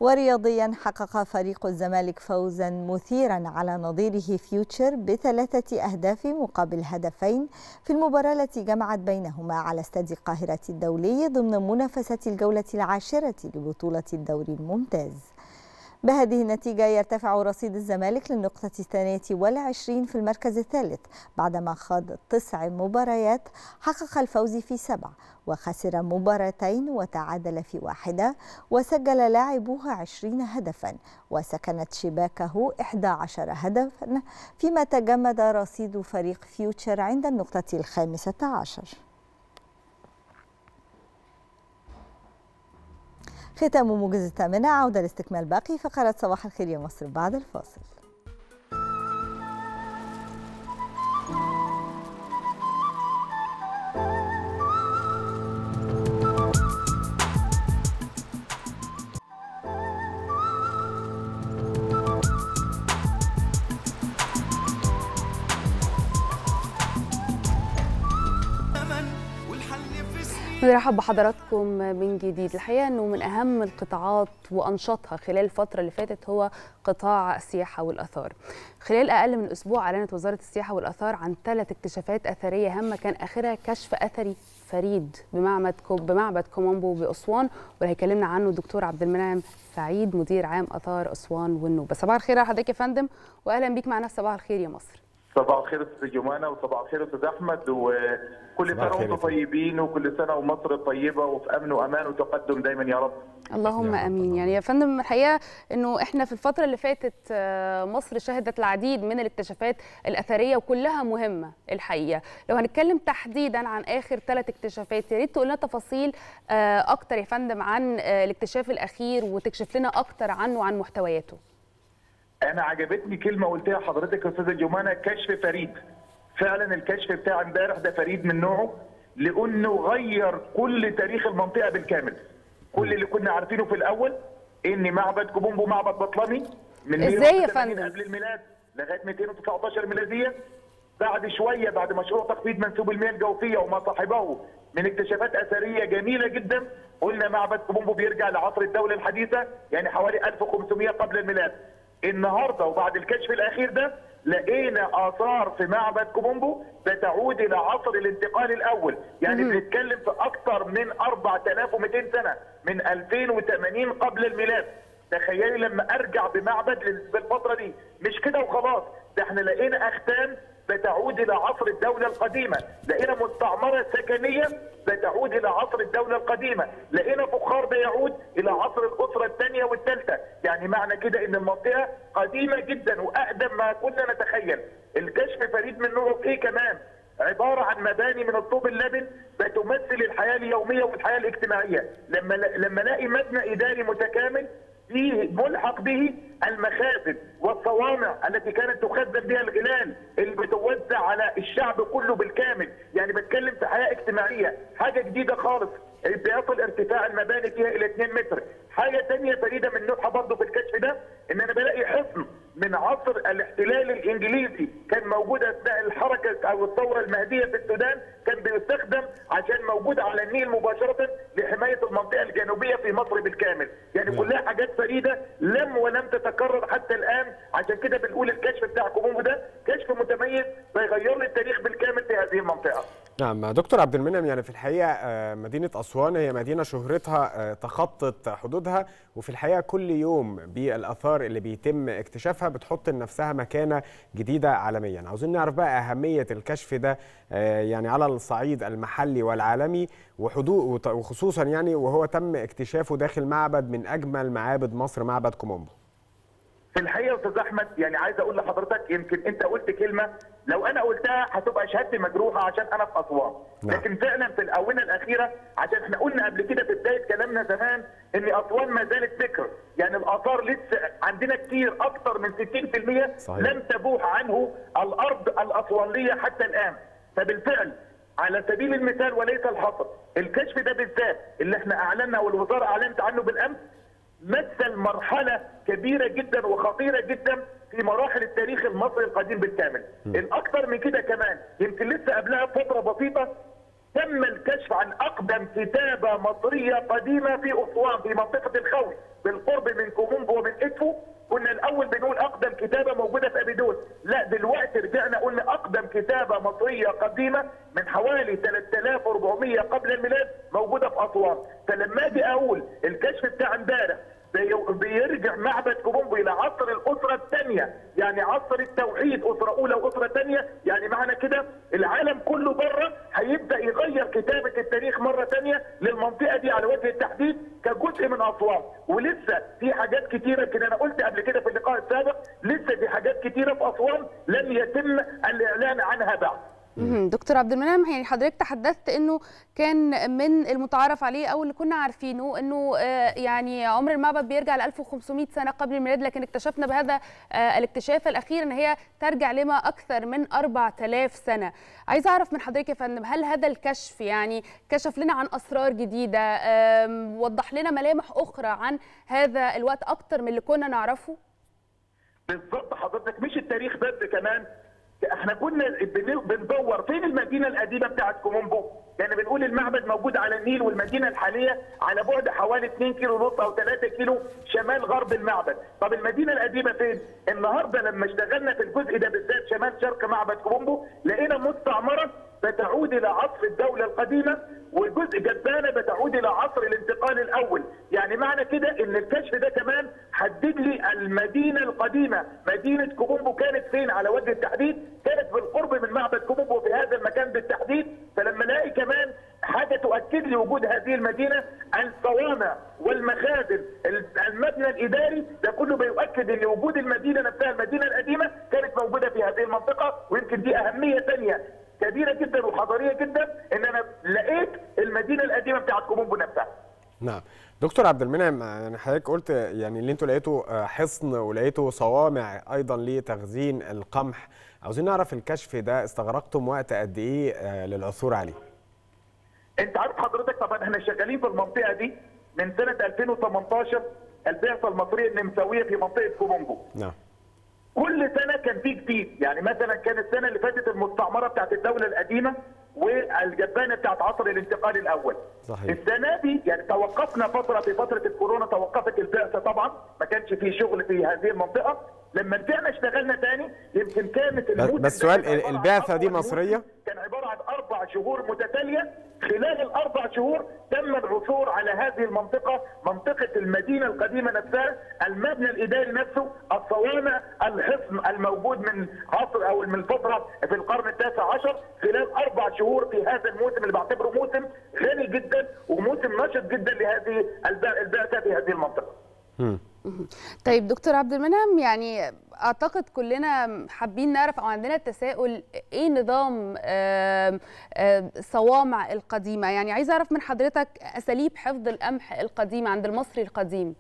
D: ورياضيا حقق فريق الزمالك فوزا مثيرا على نظيره فيوتشر بثلاثة أهداف مقابل هدفين في المباراة التي جمعت بينهما على استاد القاهرة الدولي ضمن منافسة الجولة العاشرة لبطولة الدوري الممتاز. بهذه النتيجة يرتفع رصيد الزمالك للنقطة الثانية والعشرين في المركز الثالث بعدما خاض تسع مباريات حقق الفوز في سبع وخسر مباراتين وتعادل في واحدة وسجل لاعبوها عشرين هدفا وسكنت شباكه 11 هدفا فيما تجمد رصيد فريق فيوتشر عند النقطة الخامسة عشر. ختام موجز الثامنة عودة لاستكمال باقي فقرات صباح الخير يا مصر بعد الفاصل.
B: نرحب بحضراتكم من جديد. الحقيقة إنه من أهم القطاعات وأنشطها خلال الفترة اللي فاتت هو قطاع السياحة والآثار. خلال أقل من أسبوع أعلنت وزارة السياحة والآثار عن ثلاث اكتشافات أثرية هامة كان آخرها كشف أثري فريد بمعبد بمعبد كومومبو بأسوان واللي هيكلمنا عنه الدكتور عبد المنعم سعيد مدير عام آثار أسوان والنوبة. صباح الخير على حضرتك يا فندم واهلا بيك معنا في صباح الخير يا مصر.
M: صباح الخير أستاذ جمانة وصباح الخير أستاذ أحمد وكل سنة وأنتم طيبين وكل سنة ومصر طيبة وفي أمن وأمان وتقدم دايما يا رب.
B: اللهم آمين. يعني يا فندم الحقيقة إنه إحنا في الفترة اللي فاتت مصر شهدت العديد من الاكتشافات الأثرية وكلها مهمة الحقيقة. لو هنتكلم تحديدا عن آخر ثلاث اكتشافات يا ريت تقول لنا تفاصيل أكتر يا فندم عن الاكتشاف الأخير وتكشف لنا أكتر عنه وعن محتوياته.
M: أنا عجبتني كلمة قلتها حضرتك يا أستاذة جمانة كشف فريد. فعلا الكشف بتاع امبارح ده فريد من نوعه لأنه غير كل تاريخ المنطقة بالكامل. كل اللي كنا عارفينه في الأول إن معبد كوبومبو معبد بطلمي من
B: إزاي يا فندم؟
M: قبل الميلاد لغاية 219 ميلادية. بعد شوية بعد مشروع تخفيض منسوب المياه الجوفية وما صاحبه من اكتشافات أثرية جميلة جدا قلنا معبد كوبومبو بيرجع لعصر الدولة الحديثة يعني حوالي 1500 قبل الميلاد. النهارده وبعد الكشف الأخير ده لقينا آثار في معبد كوبومبو بتعود إلى عصر الانتقال الأول. يعني بنتكلم في أكثر من 4200 سنة من 2080 قبل الميلاد. تخيلي لما أرجع بمعبد بالفترة دي. مش كده وخلاص. ده إحنا لقينا أختام بتعود إلى عصر الدولة القديمة. لقينا مستعمرة سكنية بتعود إلى عصر الدولة القديمة. لقينا فخار بيعود إلى عصر الأسرة الثانية والثالثة. يعني معنى كده إن المنطقة قديمة جدا وأقدم ما كنا نتخيل. الكشف فريد من نوعه إيه كمان؟ عبارة عن مباني من الطوب اللبن بتمثل الحياة اليومية والحياة الاجتماعية. لما لما الاقي مبنى إداري متكامل فيه ملحق به المخازن والصوامع التي كانت تخزن بها الغلال اللي بتوزع على الشعب كله بالكامل. يعني بتكلم في حياة اجتماعية. حاجة جديدة خالص. بيصل ارتفاع المباني فيها إلى 2 متر. حاجة ثانية فريدة من نوعها برضه في الكشف ده إن أنا بلاقي حصن. من عصر الاحتلال الإنجليزي. كان موجود أثناء الحركة أو الثورة المهدية في السودان كان بيستخدم عشان موجود على النيل مباشرة لحماية المنطقة الجنوبية في مصر بالكامل، يعني كلها حاجات فريدة لم ولم تتكرر حتى الآن. عشان كده بنقول الكشف بتاع كومومبو ده كشف متميز بيغير لي التاريخ بالكامل في هذه المنطقة.
C: نعم دكتور عبد المنعم يعني في الحقيقة آه، مدينة أسوان هي مدينة شهرتها آه، تخطت حدودها وفي الحقيقة كل يوم بالآثار اللي بيتم اكتشافها بتحط لنفسها مكانة جديدة عالميا. عاوزين نعرف بقى أهمية الكشف ده آه، يعني على الصعيد المحلي والعالمي وحدود وخصوصا يعني وهو تم اكتشافه داخل معبد من أجمل معابد مصر معبد كومومبو.
M: في الحقيقة أستاذ أحمد يعني عايز أقول لحضرتك يمكن أنت قلت كلمة لو أنا قلتها هتبقى شهادتي مجروحة عشان أنا في أسوان
C: نعم.
M: لكن فعلا في الآونة الأخيرة عشان إحنا قلنا قبل كده في بداية كلامنا زمان إن أسوان ما زالت ذكر يعني الآثار لسه عندنا كتير أكثر من 60%
C: صحيح.
M: لم تبوح عنه الأرض الأسوانية حتى الآن فبالفعل على سبيل المثال وليس الحصر الكشف ده بالذات اللي إحنا اعلنا والوزارة أعلنت عنه بالأمس مثل مرحله كبيرة جدا وخطيرة جدا في مراحل التاريخ المصري القديم بالكامل. الاكثر من كده كمان يمكن لسه قبلها بفترة بسيطة تم الكشف عن أقدم كتابة مصرية قديمة في أسوان في منطقة الخوي بالقرب من كومومبو ومن ادفو كنا الأول بنقول أقدم كتابة موجودة في أبيدوس. لا دلوقتي رجعنا قلنا أقدم كتابة مصرية قديمة من حوالي 3400 قبل الميلاد موجودة في أسوان. فلما أجي أقول الكشف بتاع امبارح بيرجع معبد كومومبو إلى عصر الأسرة الثانية يعني عصر التوحيد أسرة أولى وأسرة ثانية يعني معنى كده العالم كله بره هيبدأ يغير كتابة التاريخ مرة ثانية للمنطقة دي على وجه التحديد كجزء من اسوان ولسه في حاجات كتيرة كده أنا قلت قبل كده في اللقاء السابق لسه في حاجات كتيرة في اسوان لم يتم الإعلان عنها بعد.
B: دكتور عبد المنعم يعني حضرتك تحدثت إنه كان من المتعارف عليه أو اللي كنا عارفينه إنه آه، يعني عمر المعبد بيرجع ل 1500 سنة قبل الميلاد لكن اكتشفنا بهذا آه، الاكتشاف الأخير إن هي ترجع لما أكثر من 4000 سنة. عايزه أعرف من حضرتك يا فندم هل هذا الكشف يعني كشف لنا عن أسرار جديدة وضح لنا ملامح أخرى عن هذا الوقت أكثر من اللي كنا نعرفه؟
M: بالظبط حضرتك مش التاريخ بس كمان إحنا كنا بن- بندور فين المدينة القديمة بتاعت كومومبو يعني بنقول المعبد موجود على النيل والمدينة الحالية على بعد حوالي 2 كيلو ونص أو 3 كيلو شمال غرب المعبد. طب المدينة القديمة فين؟ النهارده لما اشتغلنا في الجزء ده بالذات شمال شرق معبد كومومبو لقينا مستعمره بتعود إلى عصر الدولة القديمة وجزء جبانة بتعود إلى عصر الانتقال الأول. يعني معنى كده إن الكشف ده كمان حدد لي المدينة القديمة. مدينة كومومبو كانت فين؟ على وجه التحديد كانت بالقرب من معبد كومومبو في هذا المكان بالتحديد. فلما الاقي كمان حاجة تؤكد لي وجود هذه المدينة الصوامع والمخازن المبنى الإداري ده كله بيؤكد إن وجود المدينة نفسها المدينة القديمة كانت موجودة في هذه المنطقة ويمكن دي أهمية ثانية كبيرة جدا وحضارية جدا إن أنا لقيت المدينة القديمة بتاعت كومومبو نفسها.
C: نعم. دكتور عبد المنعم يعني حضرتك قلت يعني اللي أنتوا لقيتوا آه، حصن ولقيتوا صوامع أيضا لتخزين القمح. عاوزين نعرف الكشف ده استغرقتم وقت قد إيه آه، للعثور عليه؟
M: انت عارف حضرتك طبعا إحنا شغالين في المنطقة دي من سنة 2018 البعثه المصرية النمساوية في منطقة كومومبو.
C: نعم.
M: كل سنة كان في جديد. يعني مثلا كان السنة اللي فاتت المستعمرة بتاعت الدولة القديمة والجبانة بتاعت عصر الانتقال الأول.
C: صحيح.
M: السنة دي يعني توقفنا فترة في فترة الكورونا توقفت البعثه طبعا. ما كانش في شغل في هذه المنطقة. لما رجعنا اشتغلنا تاني يمكن كانت
C: بس, سؤال البعثه دي مصرية؟
M: كان عبارة عن أربع شهور متتالية. خلال الأربع شهور تم العثور على هذه المنطقة منطقة المدينة القديمة نفسها المبنى الإداري نفسه الصوامع الحصن الموجود من عصر أو من الفترة في القرن التاسع عشر خلال أربع شهور في هذا الموسم اللي بعتبره موسم غني جدا وموسم نشط جدا لهذه الب- البعثة في هذه المنطقة.
B: طيب دكتور عبد المنعم يعني أعتقد كلنا حابين نعرف أو عندنا تساؤل إيه نظام الصوامع القديمة؟ يعني عايزه أعرف من حضرتك أساليب حفظ القمح القديم عند المصري القديم.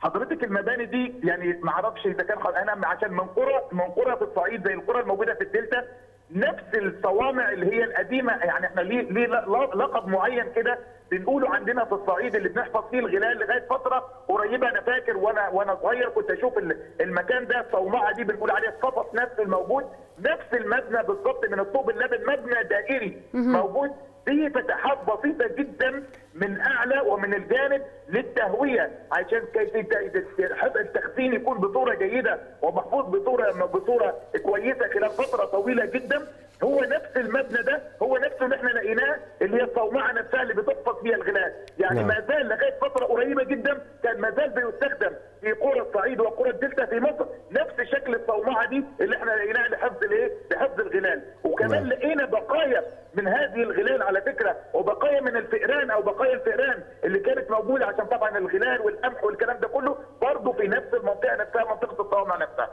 M: حضرتك المباني دي يعني ما أعرفش إذا كان أنا عشان من قرى من قرى في الصعيد زي القرى الموجودة في الدلتا نفس الصوامع اللي هي القديمة يعني إحنا ليه ليه لقب معين كده بنقوله عندنا في الصعيد اللي بنحفظ فيه الغلال لغاية فترة قريبة أنا فاكر وأنا وأنا صغير كنت أشوف ال- المكان ده الصومعة دي بنقول عليها الصفص نفسه الموجود نفس المبنى بالظبط من الطوب اللبن مبنى دائري موجود فيه فتحات بسيطه جدا من أعلى ومن الجانب للتهوية عشان كيف حفظ التخزين يكون بصورة جيدة ومحفوظ بصوره بصورة كويسة خلال فترة طويلة جدا هو نفس المبنى ده هو نفسه اللي إحنا لقيناه اللي هي الصومعه نفسها اللي بتحفظ فيها الغلال يعني
N: نعم.
M: ما زال لغاية فترة قريبة جدا كان ما زال بيستخدم في قرى الصعيد وقرى الدلتا في مصر نفس شكل الصومعه دي اللي إحنا لقيناها لحفظ الإيه؟ لحفظ الغلال وكمان لقينا بقايا من هذه الغلال على فكرة وبقايا من الفئران أو بقايا الفئران اللي كانت موجودة عشان طبعا الغلال والقمح والكلام ده كله برضه في نفس المنطقة نفسها منطقة الصوامع نفسها.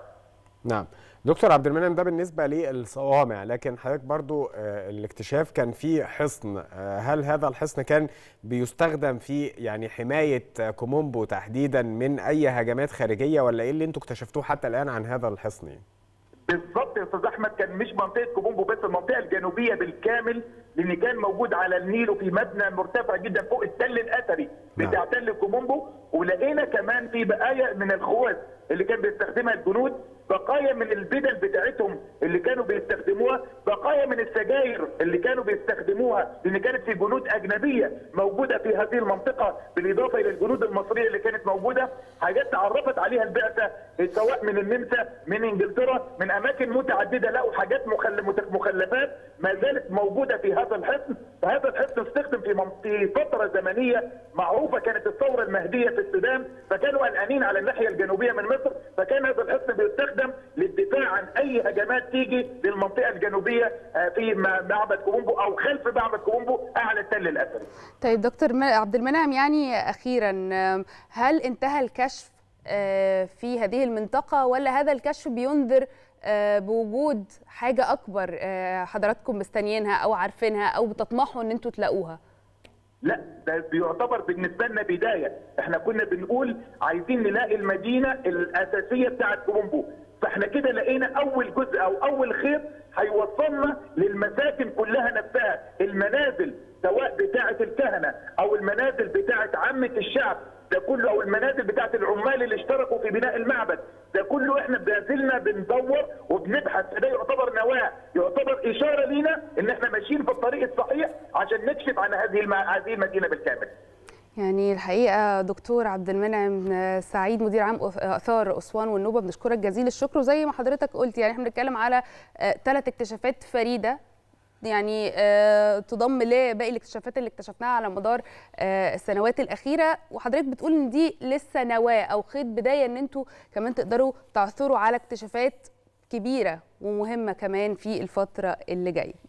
C: نعم. دكتور عبد المنعم ده بالنسبة للصوامع لكن حضرتك برضو آه، الاكتشاف كان فيه حصن. آه، هل هذا الحصن كان بيستخدم في يعني حماية آه، كومومبو تحديدا من أي هجمات خارجية ولا إيه اللي أنتوا اكتشفتوه حتى الآن عن هذا الحصن يعني؟
M: بالظبط يا أستاذ أحمد كان مش منطقة كوبونبو بس المنطقة الجنوبية بالكامل لأن كان موجود على النيل وفي مبنى مرتفع جدا فوق التل الأثري بتاع تل كوبونبو ولقينا كمان في بقايا من الخوذ اللي كان بيستخدمها الجنود بقايا من البدل بتاعتهم اللي كانوا بيستخدموها بقايا من السجاير اللي كانوا بيستخدموها لأن كانت في جنود أجنبية موجودة في هذه المنطقة بالإضافة إلى الجنود المصرية اللي كانت موجودة. حاجات تعرفت عليها البعثة سواء من النمسا من إنجلترا من أماكن متعددة لقوا حاجات مخلفات ما زالت موجودة في هذا الحصن. فهذا الحصن استخدم في في فترة زمنية معروفة كانت الثورة المهدية في السودان فكانوا قلقانين على الناحية الجنوبية من مصر. فكان هذا الحصن بيستخدم للدفاع عن أي هجمات تيجي للمنطقة الجنوبية آه، في معبد كومومبو أو خلف معبد كومومبو أعلى التل الاثري
B: طيب دكتور عبد المنعم يعني أخيرا هل انتهى الكشف آه، في هذه المنطقة ولا هذا الكشف بينذر آه، بوجود حاجة أكبر حضراتكم مستنيينها أو عارفينها أو بتطمحوا إن أنتوا تلاقوها؟
M: لا ده بيعتبر بالنسبة لنا بداية. إحنا كنا بنقول عايزين نلاقي المدينة الأساسية بتاعه كومبو فاحنا كده لقينا أول جزء أو أول خيط هيوصلنا للمساكن كلها نفسها. المنازل سواء بتاعة الكهنة أو المنازل بتاعة عامة الشعب. ده كله أو المنازل بتاعه العمال اللي اشتركوا في بناء المعبد. ده كله إحنا بازلنا بندور وبنبحث. فده يعتبر نواة يعتبر إشارة لينا إن إحنا ماشيين في الطريق الصحيح عشان نكشف عن هذه الم... هذه المدينة بالكامل.
B: يعني الحقيقة دكتور عبد المنعم آه، سعيد مدير عام أف- آثار أسوان والنوبة بنشكرك جزيل الشكر. وزي ما حضرتك قلت يعني إحنا بنتكلم على ثلاث اكتشافات فريدة يعني آه، تضم لباقي الاكتشافات اللي اكتشفناها على مدار آه، السنوات الأخيرة. وحضرتك بتقول إن دي لسه نواة أو خيط بداية إن أنتوا كمان تقدروا تعثروا على اكتشافات كبيرة ومهمة كمان في الفترة اللي جاية.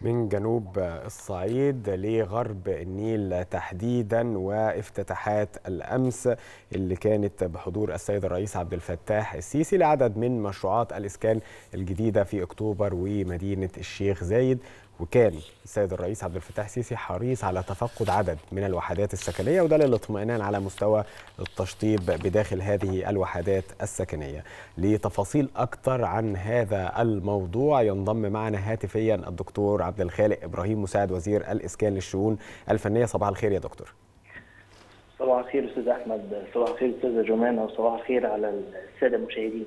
C: من جنوب الصعيد لغرب النيل تحديدا وافتتاحات الأمس اللي كانت بحضور السيد الرئيس عبد الفتاح السيسي لعدد من مشروعات الإسكان الجديدة في أكتوبر ومدينة الشيخ زايد. وكان السيد الرئيس عبد الفتاح السيسي حريص على تفقد عدد من الوحدات السكنية وده للاطمئنان على مستوى التشطيب بداخل هذه الوحدات السكنية. لتفاصيل أكثر عن هذا الموضوع ينضم معنا هاتفيا الدكتور عبد الخالق إبراهيم مساعد وزير الإسكان للشؤون الفنية صباح الخير يا دكتور.
N: صباح الخير أستاذ أحمد صباح الخير أستاذة جمانة وصباح الخير على السادة المشاهدين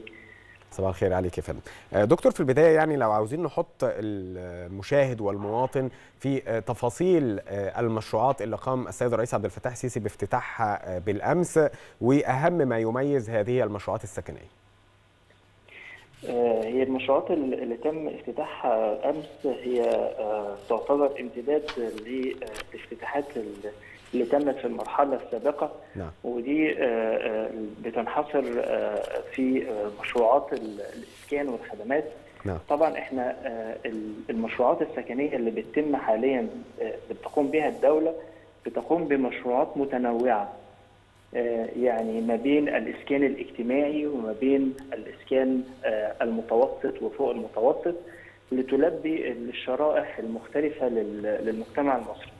C: صباح الخير عليك يا فندم. آه، دكتور في البداية يعني لو عاوزين نحط المشاهد والمواطن في آه، تفاصيل آه، المشروعات اللي قام السيد الرئيس عبد الفتاح السيسي بافتتاحها بالأمس وأهم ما يميز هذه المشروعات
N: السكنية. هي المشروعات اللي تم افتتاحها أمس هي تعتبر امتداد للافتتاحات اللي- تمت في المرحلة السابقة.
C: نعم.
N: ودي آه، آه، بتنحصر آه، في مشروعات ال- الإسكان والخدمات.
C: نعم.
N: طبعا إحنا ال- المشروعات السكنية اللي بتتم حاليا بتقوم بها الدولة بتقوم بمشروعات متنوعة. يعني ما بين الإسكان الاجتماعي وما بين الإسكان المتوسط وفوق المتوسط لتلبي الشرائح المختلفة لل- للمجتمع المصري.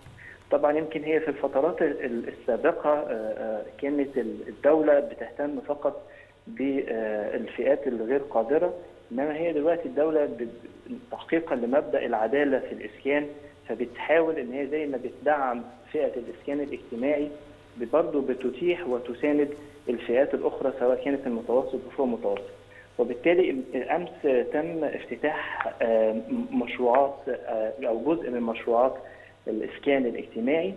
N: طبعا يمكن هي في الفترات ال- السابقة آه، آه، كانت ال- الدولة بتهتم فقط بالفئات الغير قادرة إنما هي دلوقتي الدولة تحقيقا لمبدأ العدالة في الإسكان فبتحاول إن هي زي ما بتدعم فئة الإسكان الاجتماعي برضه بتتيح وتساند الفئات الأخرى سواء كانت المتوسط وفوق المتوسط. وبالتالي أمس تم افتتاح آه، مشروعات أو جزء من مشروعات الإسكان الاجتماعي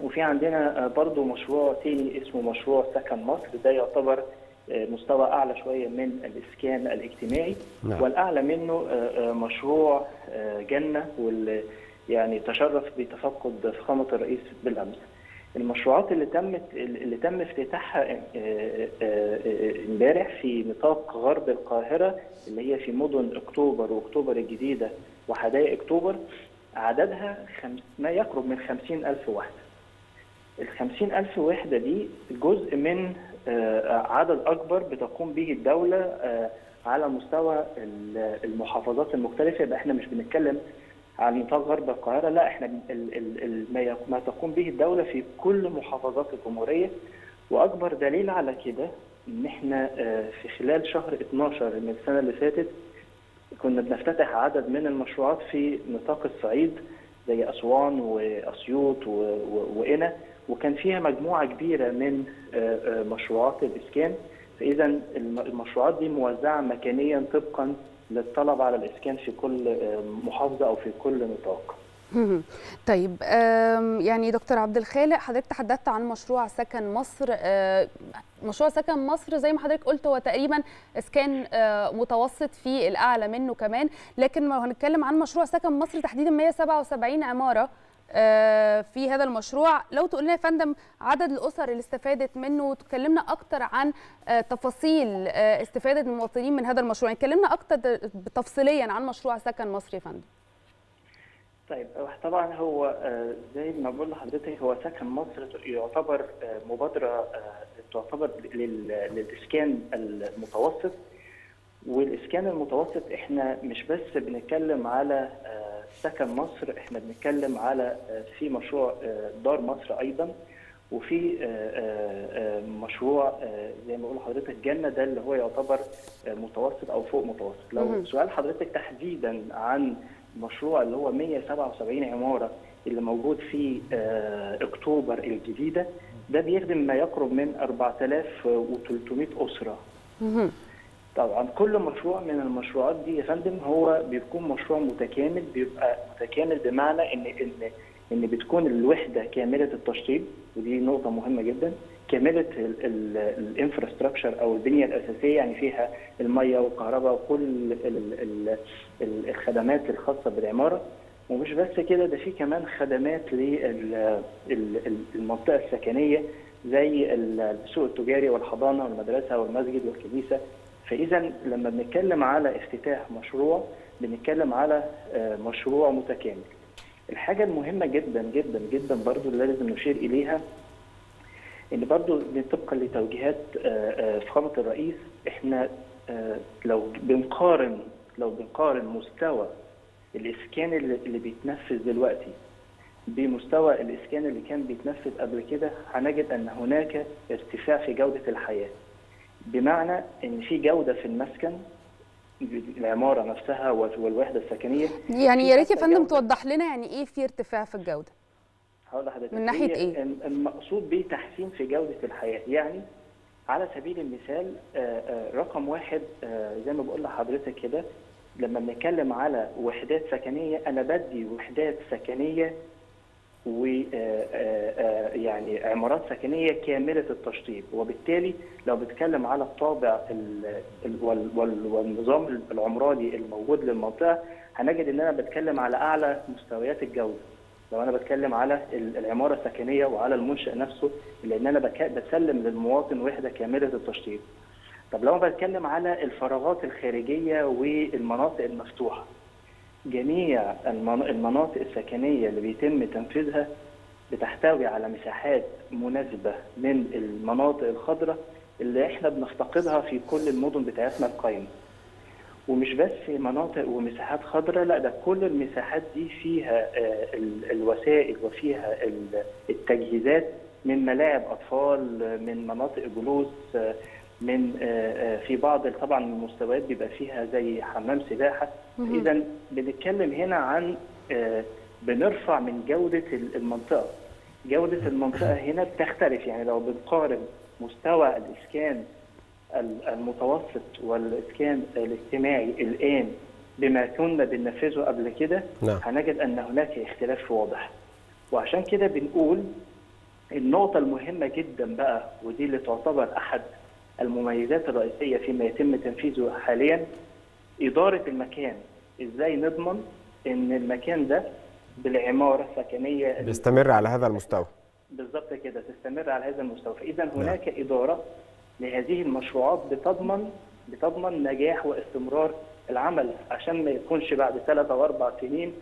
N: وفي عندنا آه، برضو مشروع تاني اسمه مشروع سكن مصر ده يعتبر آه، مستوى أعلى شوية من الإسكان الاجتماعي
C: نعم.
N: والأعلى منه آه، مشروع جنة واللي يعني تشرف بتفقد فخامه الرئيس بالأمس. المشروعات اللي تمت اللي تم افتتاحها امبارح في نطاق غرب القاهرة اللي هي في مدن أكتوبر وأكتوبر الجديدة وحدائق أكتوبر عددها خم... ما يقرب من خمسين ألف وحدة الخمسين ألف وحدة دي جزء من آه، عدد أكبر بتقوم به الدولة آه، على مستوى ال- المحافظات المختلفة. يبقى إحنا مش بنتكلم عن نطاق غرب القاهرة لا إحنا ال- ال- ال- ما تقوم به الدولة في كل محافظات الجمهورية. وأكبر دليل على كده إن إحنا آه، في خلال شهر 12 من السنة اللي فاتت كنا بنفتتح عدد من المشروعات في نطاق الصعيد زي أسوان وأسيوط وقنا وكان فيها مجموعة كبيرة من آه، آه، مشروعات الإسكان فإذا الم- المشروعات دي موزعة مكانيا طبقا للطلب على الإسكان في كل آه، محافظة أو في كل نطاق.
B: طيب يعني دكتور عبد الخالق حضرتك تحدثت عن مشروع سكن مصر آه، مشروع سكن مصر زي ما حضرتك قلت هو تقريبا اسكان آه، متوسط في الأعلى منه كمان لكن لو هنتكلم عن مشروع سكن مصر تحديدا 177 عمارة آه، في هذا المشروع. لو تقول لنا يا فندم عدد الأسر اللي استفادت منه وتكلمنا أكتر عن تفاصيل استفاده المواطنين من هذا المشروع. يعني كلمنا أكتر تفصيليا عن مشروع سكن مصر يا فندم.
N: طيب طبعا هو آه، زي ما بقول لحضرتك هو سكن مصر يعتبر آه، مبادرة آه، تعتبر لل- للإسكان المتوسط والإسكان المتوسط إحنا مش بس بنتكلم على سكن مصر إحنا بنتكلم على في مشروع دار مصر أيضا وفي مشروع زي ما بقول لحضرتك جنة ده اللي هو يعتبر متوسط أو فوق متوسط لو. سؤال حضرتك تحديدا عن مشروع اللي هو 177 عمارة اللي موجود في آه، أكتوبر الجديدة. ده بيخدم ما يقرب من 4300 أسرة.
B: مهم.
N: طبعا كل مشروع من المشروعات دي يا فندم هو بيكون مشروع متكامل بيبقى متكامل بمعنى إن إن إن بتكون الوحدة كاملة التشطيب. ودي نقطة مهمة جدا. كامله الانفراستراكشر أو البنية الأساسية يعني فيها المية والكهرباء وكل ال- ال- ال- الخدمات الخاصة بالعمارة. ومش بس كده ده في كمان خدمات للمنطقه السكنية زي السوق التجاري والحضانة والمدرسة والمسجد والكنيسة. فإذا لما بنتكلم على افتتاح مشروع بنتكلم على آه، مشروع متكامل. الحاجة المهمة جدا جدا جدا برضو اللي لازم نشير إليها ان برضو طبقا لتوجيهات آه، آه، فخامة الرئيس إحنا آه، لو بنقارن لو بنقارن مستوى الإسكان اللي بيتنفذ دلوقتي بمستوى الإسكان اللي كان بيتنفذ قبل كده هنجد أن هناك ارتفاع في جودة الحياة. بمعنى إن في جودة في المسكن العمارة نفسها والوحدة السكنية.
B: يعني يا ريت يا فندم توضح لنا يعني إيه في ارتفاع في الجودة؟
N: هقول لحضرتك
B: من إيه؟
N: الم- المقصود به تحسين في جودة الحياة. يعني على سبيل المثال آه، آه، رقم واحد آه، زي ما بقول لحضرتك كده لما بنتكلم على وحدات سكنية أنا بدي وحدات سكنية و يعني عمارات سكنية كاملة التشطيب. وبالتالي لو بتكلم على الطابع ال- ال- وال- وال- والنظام العمراني الموجود للمنطقة هنجد إن أنا بتكلم على أعلى مستويات الجودة. لو أنا بتكلم على ال- العمارة السكنية وعلى المنشأ نفسه لأن أنا بسلم للمواطن وحدة كاملة التشطيب. طب لو أنا بتكلم على الفراغات الخارجية والمناطق المفتوحة جميع المن- المناطق السكنية اللي بيتم تنفيذها بتحتوي على مساحات مناسبة من المناطق الخضراء اللي إحنا بنفتقدها في كل المدن بتاعتنا القايمة. ومش بس مناطق ومساحات خضراء لا ده كل المساحات دي فيها آه، ال- الوسائل وفيها ال- التجهيزات من ملاعب أطفال من مناطق جلوس آه، من آه، في بعض طبعا المستويات بيبقى فيها زي حمام
O: سباحة.
N: اذا بنتكلم هنا عن بنرفع من جودة ال- المنطقة جودة المنطقة هنا بتختلف يعني لو بنقارن مستوى الإسكان ال- المتوسط والإسكان الاجتماعي الآن بما كنا بننفذه قبل كده
C: نعم.
N: هنجد أن هناك اختلاف واضح. وعشان كده بنقول النقطة المهمة جدا بقى ودي اللي تعتبر أحد المميزات الرئيسية فيما يتم تنفيذه حاليا إدارة المكان. إزاي نضمن إن المكان ده بالعمارة السكنية
C: بيستمر على هذا المستوى.
N: بالظبط كده تستمر على هذا المستوى. فاذا هناك إدارة لهذه المشروعات بتضمن بتضمن نجاح واستمرار العمل عشان ما يكونش بعد ثلاث أو أربع سنين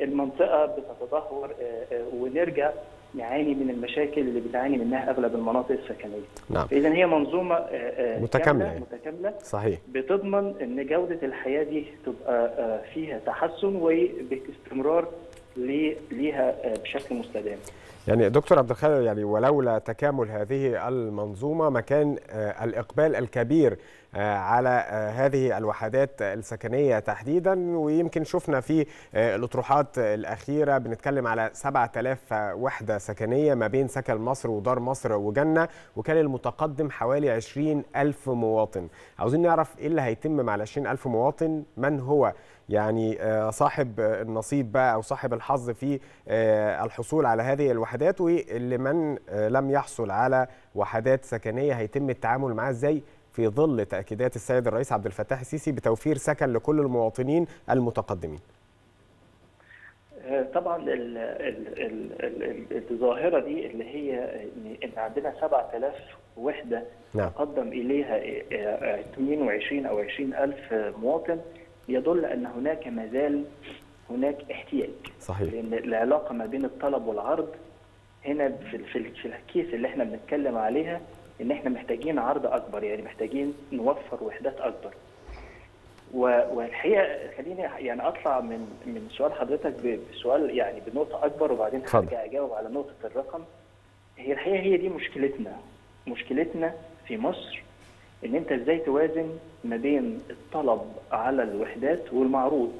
N: المنطقة بتتدهور آه، آه، ونرجع نعاني من المشاكل اللي بتعاني منها أغلب المناطق السكنية.
C: نعم
N: فاذا هي منظومة آه، كاملة،
C: يعني.
N: متكاملة
C: صحيح
N: بتضمن إن جودة الحياة دي تبقى فيها تحسن وباستمرار ليها آه، بشكل مستدام.
C: يعني دكتور عبد الخالق يعني ولولا تكامل هذه المنظومة ما كان آه، الإقبال الكبير آه، على هذه الوحدات السكنية تحديدا ويمكن شفنا في الأطروحات الأخيرة. بنتكلم على 7000 وحدة سكنية ما بين سكن مصر ودار مصر وجنة وكان المتقدم حوالي 20000 مواطن. عاوزين نعرف إيه اللي هيتم مع ال 20000 مواطن؟ من هو؟ يعني آه، صاحب النصيب بقى أو صاحب الحظ في آه، الحصول على هذه الوحدات واللي من آه، لم يحصل على وحدات سكنية هيتم التعامل معاه إزاي في ظل تأكيدات السيد الرئيس عبد الفتاح السيسي بتوفير سكن لكل المواطنين المتقدمين.
N: طبعا ال- ال- ال- ال- ال- الظاهرة دي اللي هي إن عندنا 7000 وحدة
C: نعم.
N: تقدم إليها آه، 22 أو 20000 مواطن يدل أن هناك ما زال هناك احتياج.
C: صحيح.
N: لأن العلاقة ما بين الطلب والعرض هنا في في الكيس اللي إحنا بنتكلم عليها إن إحنا محتاجين عرض أكبر يعني محتاجين نوفر وحدات أكبر. والحقيقة خليني يعني أطلع من من سؤال حضرتك بسؤال يعني بنقطة أكبر وبعدين. هرجع أجاوب على نقطة الرقم. هي الحقيقة هي دي مشكلتنا. مشكلتنا في مصر إن أنت إزاي توازن ما بين الطلب على الوحدات والمعروض.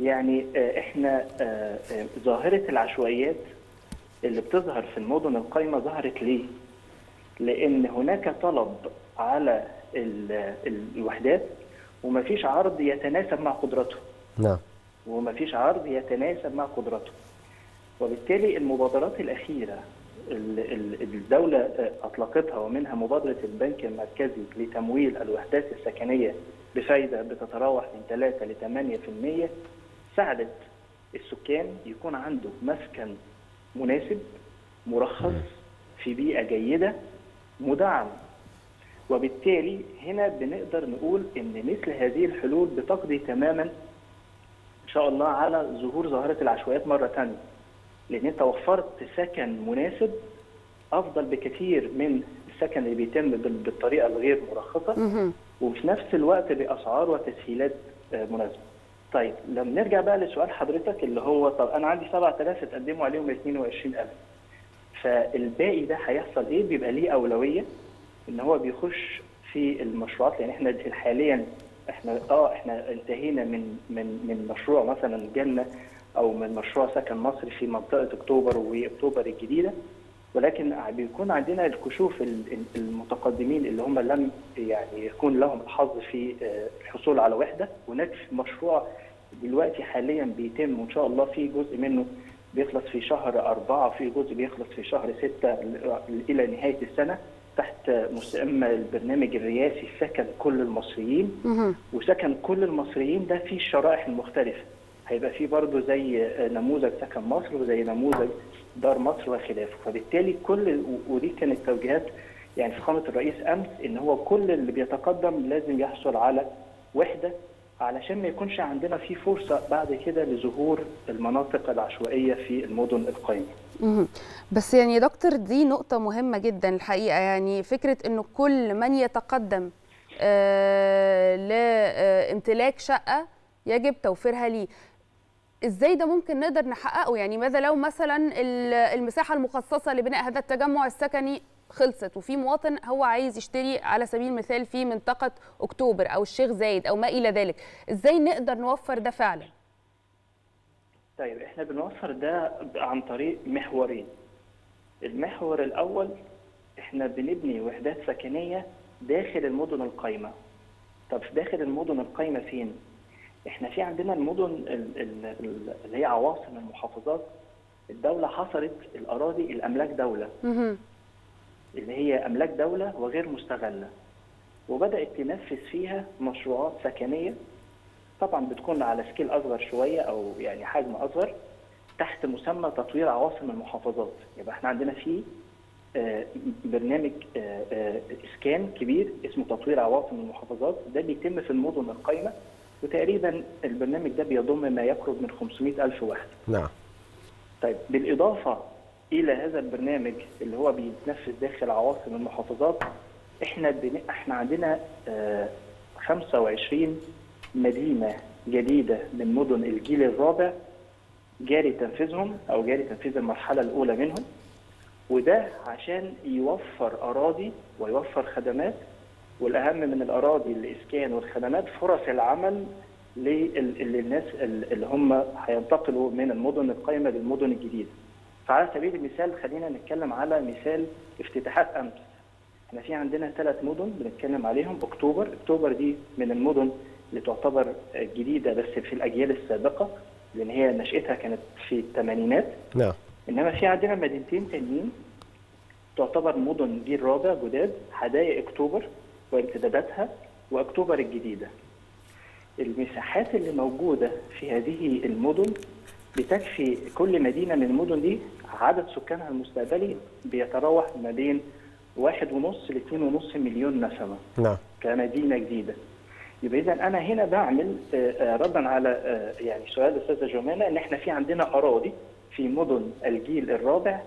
N: يعني آه، إحنا آه، آه، ظاهرة العشوائيات اللي بتظهر في المدن القايمة ظهرت ليه؟ لأن هناك طلب على ال- الوحدات ومفيش عرض يتناسب مع قدرته.
C: نعم.
N: ومفيش عرض يتناسب مع قدرته. وبالتالي المبادرات الأخيرة ال- ال- الدولة أطلقتها ومنها مبادرة البنك المركزي لتمويل الوحدات السكنية بفايدة بتتراوح من 3 ل 8% ساعدت السكان يكون عنده مسكن مناسب مرخص في بيئة جيدة مدعم. وبالتالي هنا بنقدر نقول إن مثل هذه الحلول بتقضي تماما إن شاء الله على ظهور ظاهرة العشوائيات مرة ثانية لأن أنت وفرت سكن مناسب أفضل بكثير من السكن اللي بيتم بال- بالطريقة الغير مرخصة وفي نفس الوقت بأسعار وتسهيلات آه، مناسبة. طيب لما نرجع بقى لسؤال حضرتك اللي هو طب أنا عندي 7000 اتقدموا عليهم 22000 فالباقي ده هيحصل إيه؟ بيبقى ليه أولوية إن هو بيخش في المشروعات لأن إحنا حاليا إحنا آه إحنا انتهينا من من من مشروع مثلا جنه أو من مشروع سكن مصر في منطقة أكتوبر وأكتوبر الجديدة. ولكن بيكون عندنا الكشوف ال- ال- المتقدمين اللي هم لم يعني يكون لهم الحظ في آه، الحصول على وحدة. هناك مشروع دلوقتي حاليا بيتم وإن شاء الله في جزء منه بيخلص في شهر أربعة في جزء بيخلص في شهر ستة إلى نهاية السنة تحت مسمى البرنامج الرئاسي سكن كل المصريين. وسكن كل المصريين ده فيه الشرائح المختلفة هيبقى فيه برضه زي نموذج سكن مصر وزي نموذج دار مصر وخلافه. فبالتالي كل ودي كانت توجيهات يعني فخامة الرئيس أمس إن هو كل اللي بيتقدم لازم يحصل على وحدة علشان ما يكونش عندنا في فرصة بعد كده لظهور المناطق العشوائية في المدن القائمة
B: مهم. بس يعني يا دكتور دي نقطة مهمة جدا الحقيقة. يعني فكرة إنه كل من يتقدم آه لامتلاك شقة يجب توفيرها ليه. إزاي ده ممكن نقدر نحققه؟ يعني ماذا لو مثلا ال- المساحة المخصصة لبناء هذا التجمع السكني خلصت وفي مواطن هو عايز يشتري على سبيل المثال في منطقة أكتوبر أو الشيخ زايد أو ما إلى ذلك. إزاي نقدر نوفر ده فعلا؟
N: طيب إحنا بنوفر ده عن طريق محورين. المحور الأول إحنا بنبني وحدات سكنية داخل المدن القايمة. طب داخل المدن القايمة فين؟ إحنا في عندنا المدن ال- ال- ال- اللي هي عواصم المحافظات. الدولة حصرت الأراضي الاملاك دولة. اللي هي أملاك دولة وغير مستغلة. وبدأت تنفذ فيها مشروعات سكنية. طبعا بتكون على سكيل أصغر شوية أو يعني حجم أصغر تحت مسمى تطوير عواصم المحافظات. يبقى إحنا عندنا في آه، برنامج آه، آه، اسكان كبير اسمه تطوير عواصم المحافظات. ده بيتم في المدن القايمة. وتقريبا البرنامج ده بيضم ما يقرب من 500 ألف وحده
C: نعم.
N: طيب بالإضافة إلى هذا البرنامج اللي هو بيتنفذ داخل عواصم المحافظات إحنا بن... إحنا عندنا آه 25 مدينة جديدة من مدن الجيل الرابع جاري تنفيذهم أو جاري تنفيذ المرحلة الأولى منهم وده عشان يوفر أراضي ويوفر خدمات والأهم من الأراضي الإسكان والخدمات فرص العمل لل- للناس ال- اللي هم هينتقلوا من المدن القايمة للمدن الجديدة. فعلى سبيل المثال خلينا نتكلم على مثال افتتاحات أمس. إحنا في عندنا ثلاث مدن بنتكلم عليهم. أكتوبر أكتوبر دي من المدن اللي تعتبر جديدة بس في الأجيال السابقة لأن هي نشأتها كانت في الثمانينات.
C: نعم.
N: إنما في عندنا مدينتين تانيين تعتبر مدن جيل رابع جداد حدائق أكتوبر وامتداداتها وأكتوبر الجديدة. المساحات اللي موجودة في هذه المدن بتكفي كل مدينة من المدن دي عدد سكانها المستقبلي بيتراوح ما بين واحد ونص لاثنين ونص مليون نسمه
C: نعم
N: كمدينة جديدة. يبقى اذا أنا هنا بعمل آه، آه، ردا على آه، يعني سؤال الاستاذه جمانة إن إحنا في عندنا أراضي في مدن الجيل الرابع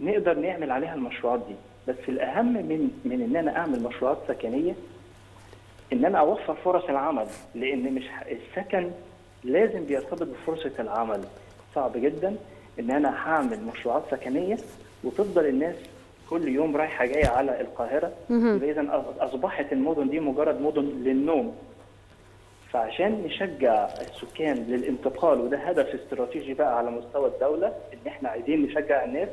N: نقدر نعمل عليها المشروعات دي بس الأهم من من إن أنا أعمل مشروعات سكنية إن أنا أوفر فرص العمل لأن مش السكن لازم بيرتبط بفرصة العمل. صعب جدا إن أنا هعمل مشروعات سكنية وتفضل الناس كل يوم رايحة جاية على القاهرة. اذا أصبحت المدن دي مجرد مدن للنوم. فعشان نشجع السكان للانتقال وده هدف استراتيجي بقى على مستوى الدولة إن إحنا عايزين نشجع الناس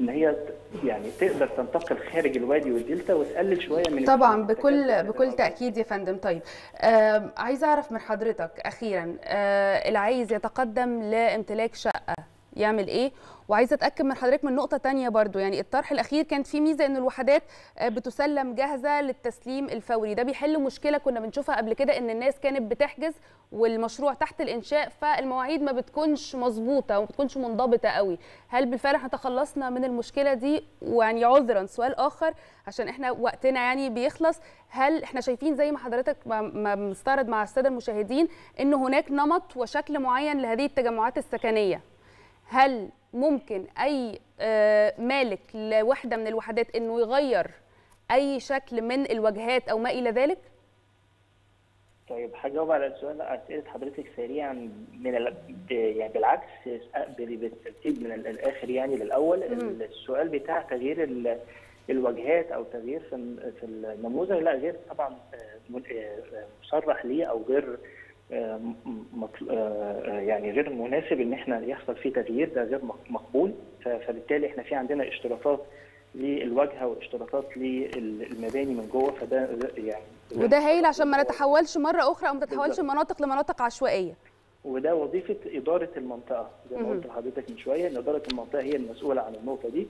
N: إن هي يعني تقدر تنتقل خارج الوادي والدلتا وتقلل شوية من
B: طبعا بكل بكل تأكيد يا فندم. طيب آه عايزة أعرف من حضرتك أخيرا آه اللي عايز يتقدم لامتلاك شقة يعمل إيه. وعايزة أتأكد من حضرتك من نقطة تانية برضو يعني الطرح الأخير كانت في ميزة إن الوحدات آه، بتسلم جاهزة للتسليم الفوري. ده بيحل مشكلة كنا بنشوفها قبل كده إن الناس كانت بتحجز والمشروع تحت الإنشاء فالمواعيد ما بتكونش مظبوطة وما بتكونش منضبطة قوي. هل بالفعل إحنا تخلصنا من المشكلة دي؟ ويعني عذرا سؤال آخر عشان إحنا وقتنا يعني بيخلص. هل إحنا شايفين زي ما حضرتك ما مستعرض مع السادة المشاهدين إن هناك نمط وشكل معين لهذه التجمعات السكنية؟ هل ممكن أي آه، مالك لوحدة من الوحدات إنه يغير أي شكل من الواجهات أو ما إلى ذلك
N: طيب هجاوب على السؤال أسئلة حضرتك سريعا من ال... يعني بالعكس بال- بالترتيب من ال- الآخر يعني للاول. السؤال بتاع تغيير ال... الواجهات أو تغيير في الن- في النموذج لا غير طبعا آه، آه، مصرح ليه أو غير آه، يعني غير مناسب إن إحنا يحصل فيه تغيير ده غير مق- مقبول فبالتالي إحنا في عندنا اشتراطات للواجهة واشتراطات للمباني من جوه فده يعني
B: وده هايل عشان ما نتحولش مرة أخرى أو ما تتحولش. المناطق لمناطق عشوائية
N: وده وظيفة إدارة المنطقة زي ما. قلت لحضرتك من شوية إن إدارة المنطقة هي المسؤولة عن النقطة دي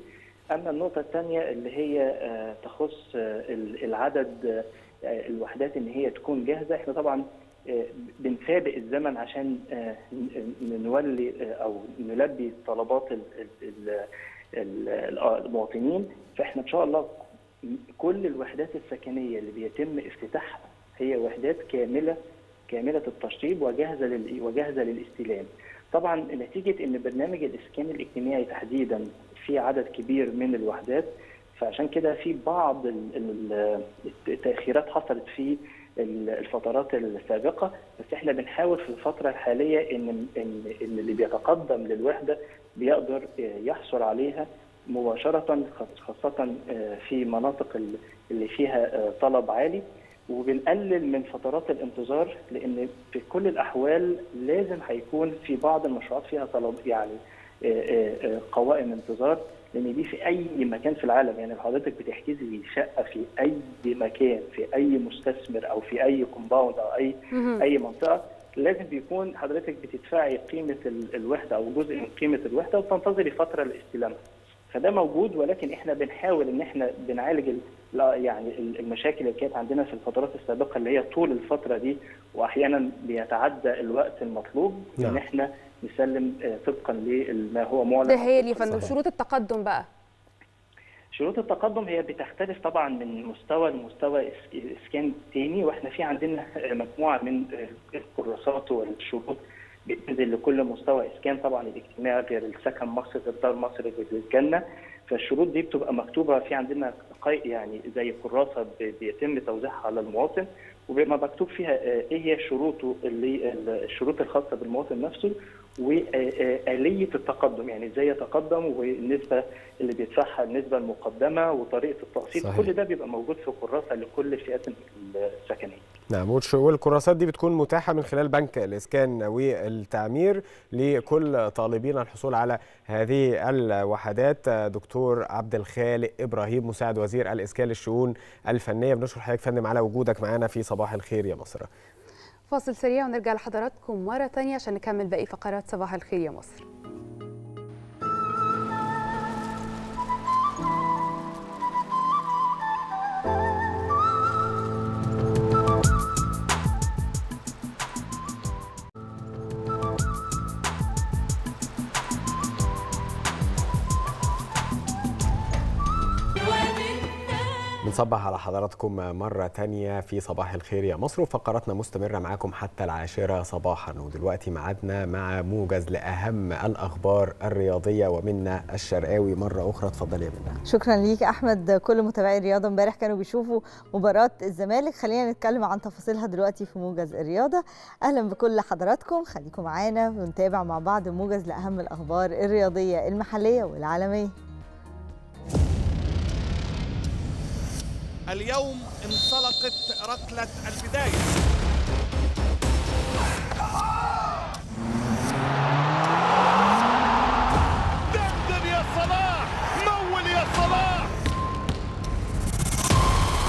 N: أما النقطة الثانية اللي هي آه، تخص آه، ال- العدد الوحدات إن هي تكون جاهزة إحنا طبعا بنسابق الزمن عشان آه، نولي آه، أو نلبي طلبات ال- ال- ال- ال- ال- المواطنين فإحنا إن شاء الله كل الوحدات السكنية اللي بيتم افتتاحها هي وحدات كاملة كاملة التشطيب وجاهزة وجاهزة للاستلام. طبعا نتيجة إن برنامج الإسكان الاجتماعي تحديدا في عدد كبير من الوحدات فعشان كده في بعض ال- ال- التأخيرات حصلت في الفترات السابقة بس إحنا بنحاول في الفترة الحالية إن إن إن اللي بيتقدم للوحدة بيقدر يحصل عليها مباشرة خاصة في مناطق ال- اللي فيها طلب عالي. وبنقلل من فترات الانتظار لأن في كل الأحوال لازم هيكون في بعض المشروعات فيها طلب يعني آه، آه، آه، قوائم انتظار. لأن دي في أي مكان في العالم يعني لو حضرتك بتحجزي شقة في أي مكان في أي مستثمر أو في أي كومباوند أو
O: أي.
N: أي منطقة لازم بيكون حضرتك بتدفعي قيمة ال- الوحدة أو جزء من قيمة الوحدة وتنتظري فترة لاستلامها فده موجود ولكن إحنا بنحاول إن إحنا بنعالج يعني ال- المشاكل اللي كانت عندنا في الفترات السابقة اللي هي طول الفترة دي واحيانا بيتعدى الوقت المطلوب
B: نعم.
N: ان إحنا نسلم آه، طبقا لما هو معلن
B: ده هي يا فندم. شروط التقدم بقى.
N: شروط التقدم هي بتختلف طبعا من مستوى لمستوى إسكان تاني وإحنا في عندنا مجموعة من الكراسات والشروط بتنزل لكل مستوى إسكان طبعا الاجتماعي غير السكن مصر غير دار مصر غير الجنة. فالشروط دي بتبقى مكتوبة في عندنا يعني زي كراسة بيتم توزيعها على المواطن. وبيبقى مكتوب فيها آه، إيه هي شروطه اللي الشروط الخاصة بالمواطن نفسه وآلية التقدم. يعني إزاي يتقدم والنسبة اللي بيدفعها النسبة المقدمة وطريقة التقسيط. كل ده بيبقى موجود في كراسة لكل الفئات السكنية
C: نعم والكراسات دي بتكون متاحة من خلال بنك الإسكان والتعمير لكل طالبين الحصول على هذه الوحدات. دكتور عبد الخالق إبراهيم مساعد وزير الإسكان للشؤون الفنية. بنشكر حضرتك فندم على وجودك معنا في صباح الخير يا مصر.
B: فاصل سريع ونرجع لحضراتكم مرة تانية عشان نكمل باقي فقرات صباح الخير يا مصر.
C: بنصبح على حضراتكم مرة تانية في صباح الخير يا مصر وفقراتنا مستمرة معاكم حتى العاشرة صباحا. ودلوقتي معادنا مع موجز لأهم الأخبار الرياضية ومنا الشرقاوي مرة أخرى. اتفضل يا منا
D: شكرا ليك أحمد. كل متابعي الرياضة امبارح كانوا بيشوفوا مباراة الزمالك. خلينا نتكلم عن تفاصيلها دلوقتي في موجز الرياضة. أهلا بكل حضراتكم. خليكم معانا ونتابع مع بعض موجز لأهم الأخبار الرياضية المحلية والعالمية.
O: اليوم انطلقت ركلة البداية. دندن يا صلاح! مول يا صلاح!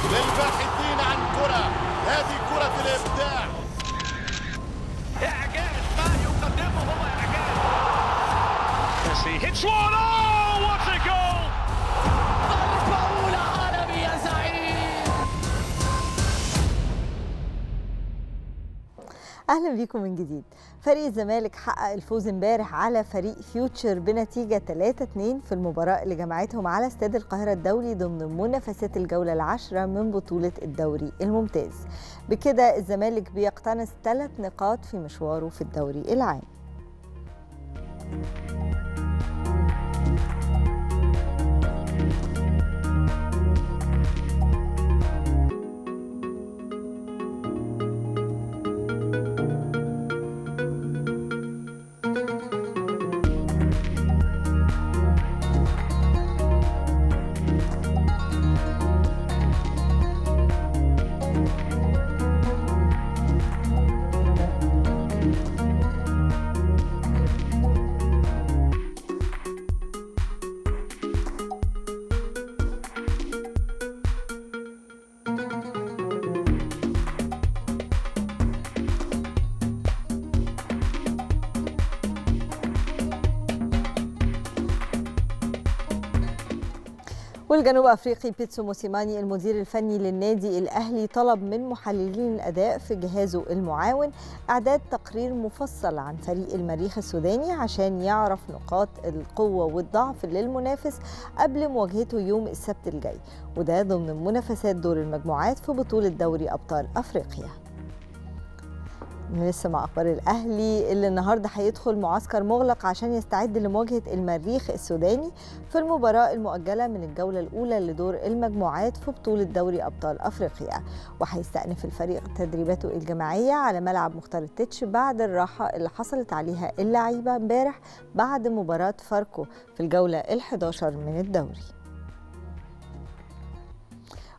O: للباحثين عن كرة. هذه كرة الإبداع. إعجاز ما يقدمه هو إعجاز. Hits one. Oh what a goal!
D: أهلا بيكم من جديد. فريق الزمالك حقق الفوز امبارح على فريق فيوتشر بنتيجة 3-2 في المباراة اللي جمعتهم على استاد القاهرة الدولي ضمن منافسات الجولة العاشرة من بطولة الدوري الممتاز. بكده الزمالك بيقتنص ثلاث نقاط في مشواره في الدوري العام. والجنوب أفريقي بيتسو موسيماني المدير الفني للنادي الأهلي طلب من محللين الأداء في جهازه المعاون إعداد تقرير مفصل عن فريق المريخ السوداني عشان يعرف نقاط القوة والضعف للمنافس قبل مواجهته يوم السبت الجاي. وده ضمن منافسات دور المجموعات في بطولة دوري أبطال أفريقيا. لسه مع أخبار الأهلي اللي النهارده هيدخل معسكر مغلق عشان يستعد لمواجهة المريخ السوداني في المباراة المؤجلة من الجولة الأولى لدور المجموعات في بطولة دوري أبطال أفريقيا. وهيستأنف الفريق تدريباته الجماعية على ملعب مختار التتش بعد الراحة اللي حصلت عليها اللعيبة امبارح بعد مباراة فاركو في الجولة ال11 من الدوري.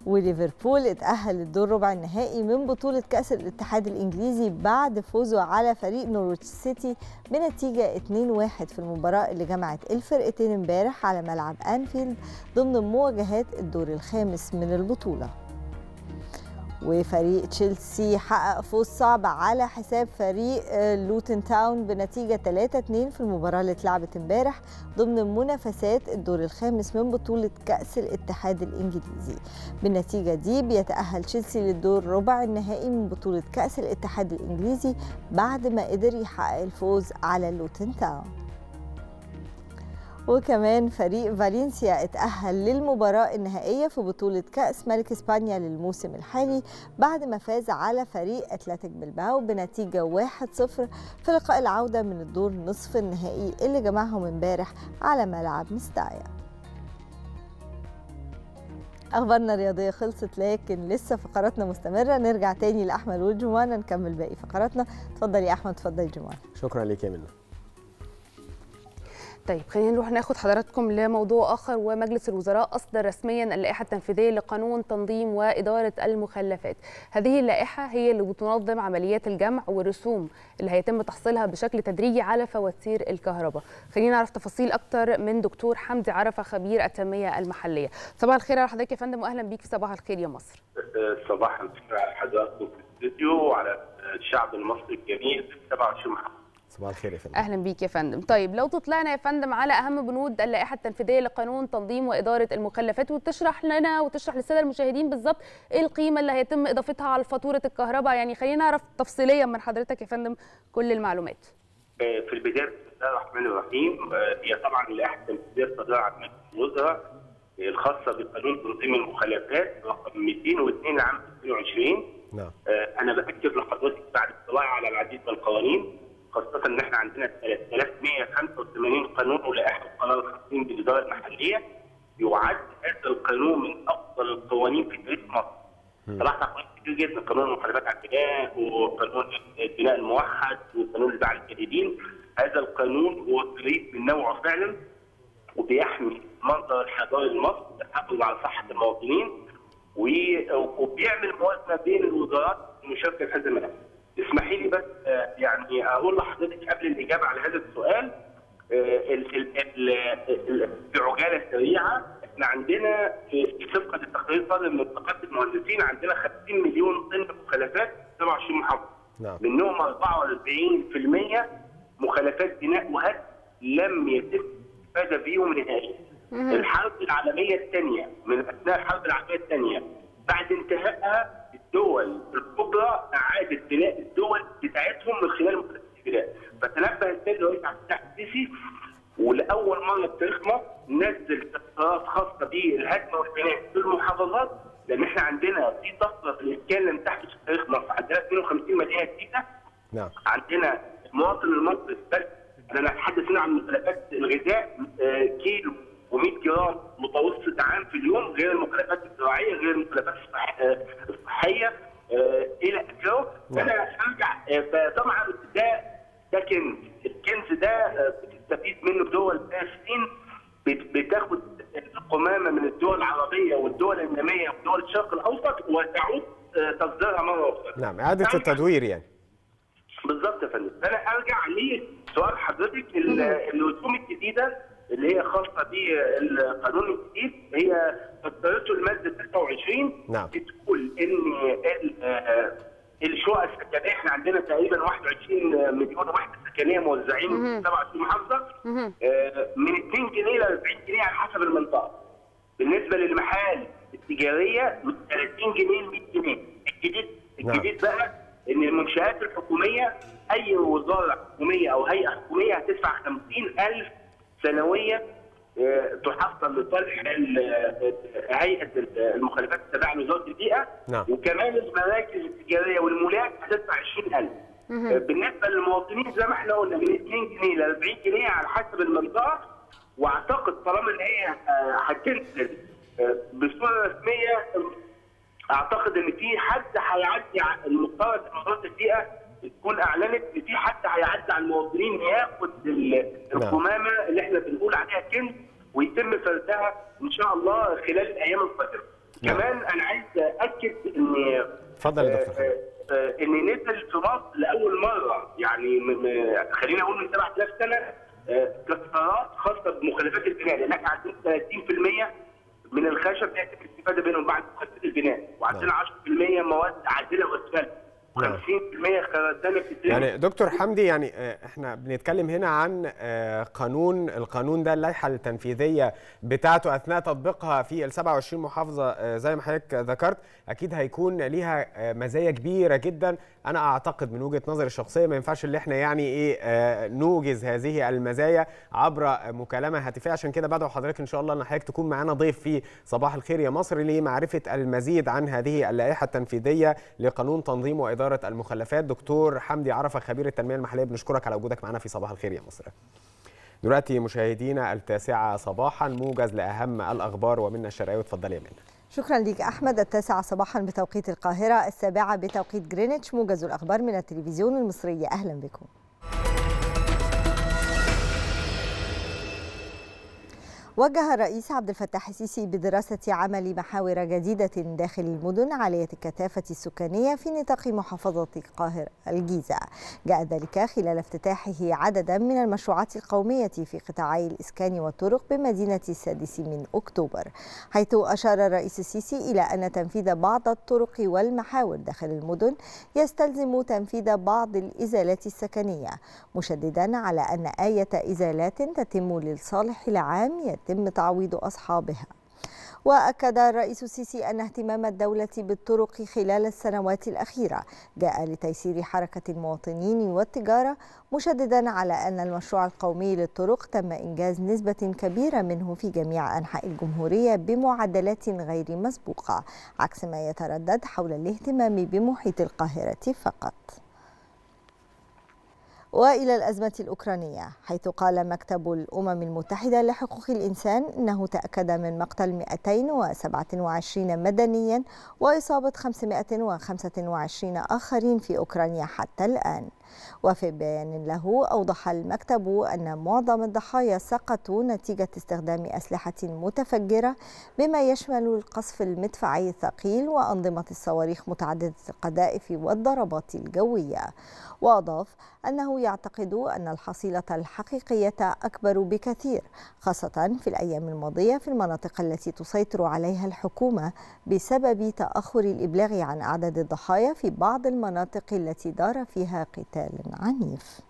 D: وليفربول اتأهل للدور ربع النهائي من بطولة كأس الاتحاد الإنجليزي بعد فوزه على فريق نورويتش سيتي بنتيجة 2-1 في المباراة اللي جمعت الفرقتين امبارح على ملعب أنفيلد ضمن مواجهات الدور الخامس من البطولة. وفريق تشيلسي حقق فوز صعب على حساب فريق لوتن تاون بنتيجة 3-2 في المباراة اللي اتلعبت امبارح ضمن منافسات الدور الخامس من بطولة كأس الاتحاد الإنجليزي. بالنتيجة دي بيتأهل تشيلسي للدور ربع النهائي من بطولة كأس الاتحاد الإنجليزي بعد ما قدر يحقق الفوز على لوتن تاون. وكمان فريق فالنسيا اتأهل للمباراة النهائية في بطولة كأس ملك إسبانيا للموسم الحالي بعد ما فاز على فريق أتلتيك بلباو بنتيجة 1-0 في لقاء العودة من الدور نصف النهائي اللي جمعهم امبارح على ملعب مستايا. أخبارنا الرياضية خلصت لكن لسه فقراتنا مستمرة. نرجع تاني لأحمد والجمانة نكمل باقي فقراتنا. اتفضل يا أحمد اتفضل جمانة
C: شكرا ليك يا منى.
B: طيب خلينا نروح ناخد حضراتكم لموضوع آخر ومجلس الوزراء أصدر رسميا اللائحة التنفيذية لقانون تنظيم وإدارة المخلفات. هذه اللائحة هي اللي بتنظم عمليات الجمع والرسوم اللي هيتم تحصيلها بشكل تدريجي على فواتير الكهرباء. خلينا نعرف تفاصيل أكتر من دكتور حمدي عرفة خبير التنمية المحلية. صباح الخير على حضرتك يا فندم واهلا بيك في صباح الخير يا مصر.
P: صباح الخير على حضراتكم في الاستوديو وعلى الشعب المصري الجميل في 27 محافظه.
C: صباح الخير يا فندم.
B: أهلا بيك يا فندم. طيب لو تطلعنا يا فندم على أهم بنود اللائحة التنفيذية لقانون تنظيم وإدارة المخلفات وتشرح لنا وتشرح للسادة المشاهدين بالظبط إيه القيمة اللي هيتم إضافتها على فاتورة الكهرباء. يعني خلينا نعرف تفصيليا من حضرتك يا فندم كل المعلومات.
P: في البداية بسم الله الرحمن الرحيم. هي طبعا اللائحة التنفيذية الصادره عن مجلس الوزراء الخاصة بقانون تنظيم المخلفات رقم 202 لعام 2020
C: نعم.
P: أنا بأكد لحضرتك بعد الاطلاع على العديد من القوانين خاصة إن إحنا عندنا 3185 قانون ولائحة وقرار الخاصين بالإدارة المحلية يعد هذا القانون من أفضل القوانين في تاريخ مصر. طلعت قوانين كتير جدا قانون المخالفات على البناء وقانون البناء الموحد وقانون الباعة الجديدين. هذا القانون هو فريد من نوعه فعلا وبيحمي منظر الحضاري لمصر بيحافظ على صحة المواطنين وبيعمل موازنة بين الوزارات المشاركة في هذا الملف. اسمحي لي بس يعني أقول لحضرتك قبل الاجابة على هذا السؤال بعجاله سريعه إحنا عندنا في طبقا للتقرير الصادر من نقابه المهندسين عندنا 50 مليون طن مخلفات 27 محافظة.
C: نعم.
P: منهم 44% مخلفات بناء وهدم لم يتم الاستفاده بيهم نهائيا الحرب العالمية الثانية من أثناء الحرب العالمية الثانية بعد انتهائها الدول الكبرى أعادت بناء الدول بتاعتهم من خلال مخالفات البناء فتنبه السيد الرئيس عبد الفتاح السيسي ولاول مرة في تاريخ مصر نزل قرارات خاصة بالهدم والبناء في المحافظات لأن إحنا عندنا في طفرة في الإسكان لم تحدث في تاريخ مصر عندنا 52 مدينة جديده
C: نعم.
P: عندنا المواطن المصري بس أنا أتحدث هنا عن مخالفات الغذاء آه، كيلو و100 جرام متوسط عام في اليوم غير المخالفات الزراعية غير المخالفات الصح- آه، الصحية آه، إلى اخره فانا ارجع آه، فطبعا ده ده كنز الكنز ده بتستفيد منه دول الصين بت- بتاخد القمامة من الدول العربية والدول الناميه ودول الشرق الأوسط وتعود تصديرها مرة أخرى.
C: نعم إعادة التدوير يعني.
P: بالظبط يا فندم. أنا ارجع لسؤال حضرتك ال- الرسوم الجديدة اللي هي خاصة بالقانون الجديد هي فسرته المادة 26
C: نعم.
P: بتقول إن ال- آه، الشقق السكنية إحنا عندنا تقريبا 21 مليون وحده سكنية موزعين في 27 محافظه آه، من 2 جنيه ل 40 جنيه على حسب المنطقة. بالنسبة للمحال التجارية من 30 جنيه ل 100 جنيه. الجديد الجديد بقى إن المنشآت الحكومية أي وزارة حكومية أو هيئة حكومية هتدفع 50000 سنويا آه، تحصل لصالح ال- آه، هيئة المخالفات التابعه لوزاره البيئة
C: نعم.
P: وكمان المراكز التجارية والمولات هتدفع 20000
C: مهم.
P: بالنسبة للمواطنين زي ما إحنا قلنا من 2 جنيه ل 40 جنيه على حسب المنطقة وأعتقد طالما إن هي آه، هتنزل آه، بصورة رسمية أعتقد إن في حد هيعدي ان وزارة البيئة تكون أعلنت إن في حد هيعدي على المواطنين ياخد ال- القمامة اللي إحنا بنقول عليها كنز ويتم فردها إن شاء الله خلال الأيام القادمه.
C: نعم.
P: كمان أنا عايز اكد إن
C: اتفضل يا دكتور
P: آه، آه، إن نزل في مصر لأول مرة يعني خلينا أقول من 7000 سنة آه، كسرات خاصة بمخلفات البناء لأن إحنا عندنا 30% من الخشب يتم الاستفاده منهم بعد مخلفات البناء وعندنا 10% مواد عادلة وأسفلت
C: نعم.
P: 50% خرسانه بتتم
C: يعني دكتور حمدي يعني آه، إحنا بنتكلم هنا عن آه، قانون القانون ده اللائحة التنفيذية بتاعته أثناء تطبيقها في ال 27 محافظة آه، زي ما حضرتك ذكرت أكيد هيكون ليها مزايا كبيرة جدا أنا أعتقد من وجهة نظري الشخصية ما ينفعش اللي إحنا يعني إيه آه، نوجز هذه المزايا عبر مكالمة هاتفية. عشان كده بدعو حضرتك إن شاء الله إن حضرتك تكون معانا ضيف في صباح الخير يا مصر لمعرفة المزيد عن هذه اللائحة التنفيذية لقانون تنظيم وإدارة المخلفات. دكتور حمدي عرفة خبير التنمية المحلية بنشكرك على وجودك معنا في صباح الخير يا مصر. دلوقتي مشاهدينا التاسعة صباحا موجز لأهم الأخبار ومنا الشرقاوي اتفضلي يا
D: شكرا لك أحمد التاسعة صباحا بتوقيت القاهرة السابعة بتوقيت جرينتش موجز الأخبار من التلفزيون المصري. أهلا بكم. وجه الرئيس عبد الفتاح السيسي بدراسة عمل محاور جديدة داخل المدن عالية الكثافة السكانية في نطاق محافظة القاهرة الجيزة. جاء ذلك خلال افتتاحه عددا من المشروعات القومية في قطاعي الإسكان والطرق بمدينة السادس من أكتوبر حيث أشار الرئيس السيسي إلى أن تنفيذ بعض الطرق والمحاور داخل المدن يستلزم تنفيذ بعض الإزالات السكنية مشددا على أن آية إزالات تتم للصالح العام يتم تعويض أصحابها. وأكد الرئيس السيسي أن اهتمام الدولة بالطرق خلال السنوات الأخيرة. جاء لتيسير حركة المواطنين والتجارة مشددا على أن المشروع القومي للطرق تم إنجاز نسبة كبيرة منه في جميع أنحاء الجمهورية بمعدلات غير مسبوقة عكس ما يتردد حول الاهتمام بمحيط القاهرة فقط. وإلى الأزمة الأوكرانية حيث قال مكتب الأمم المتحدة لحقوق الإنسان إنه تأكد من مقتل 227 مدنيا وإصابة 525 آخرين في أوكرانيا حتى الآن. وفي بيان له أوضح المكتب أن معظم الضحايا سقطوا نتيجة استخدام أسلحة متفجرة بما يشمل القصف المدفعي الثقيل وأنظمة الصواريخ متعددة القذائف والضربات الجوية. وأضاف أنه يعتقد أن الحصيلة الحقيقية أكبر بكثير خاصة في الأيام الماضية في المناطق التي تسيطر عليها الحكومة بسبب تأخر الإبلاغ عن أعداد الضحايا في بعض المناطق التي دار فيها قتال. عنيف.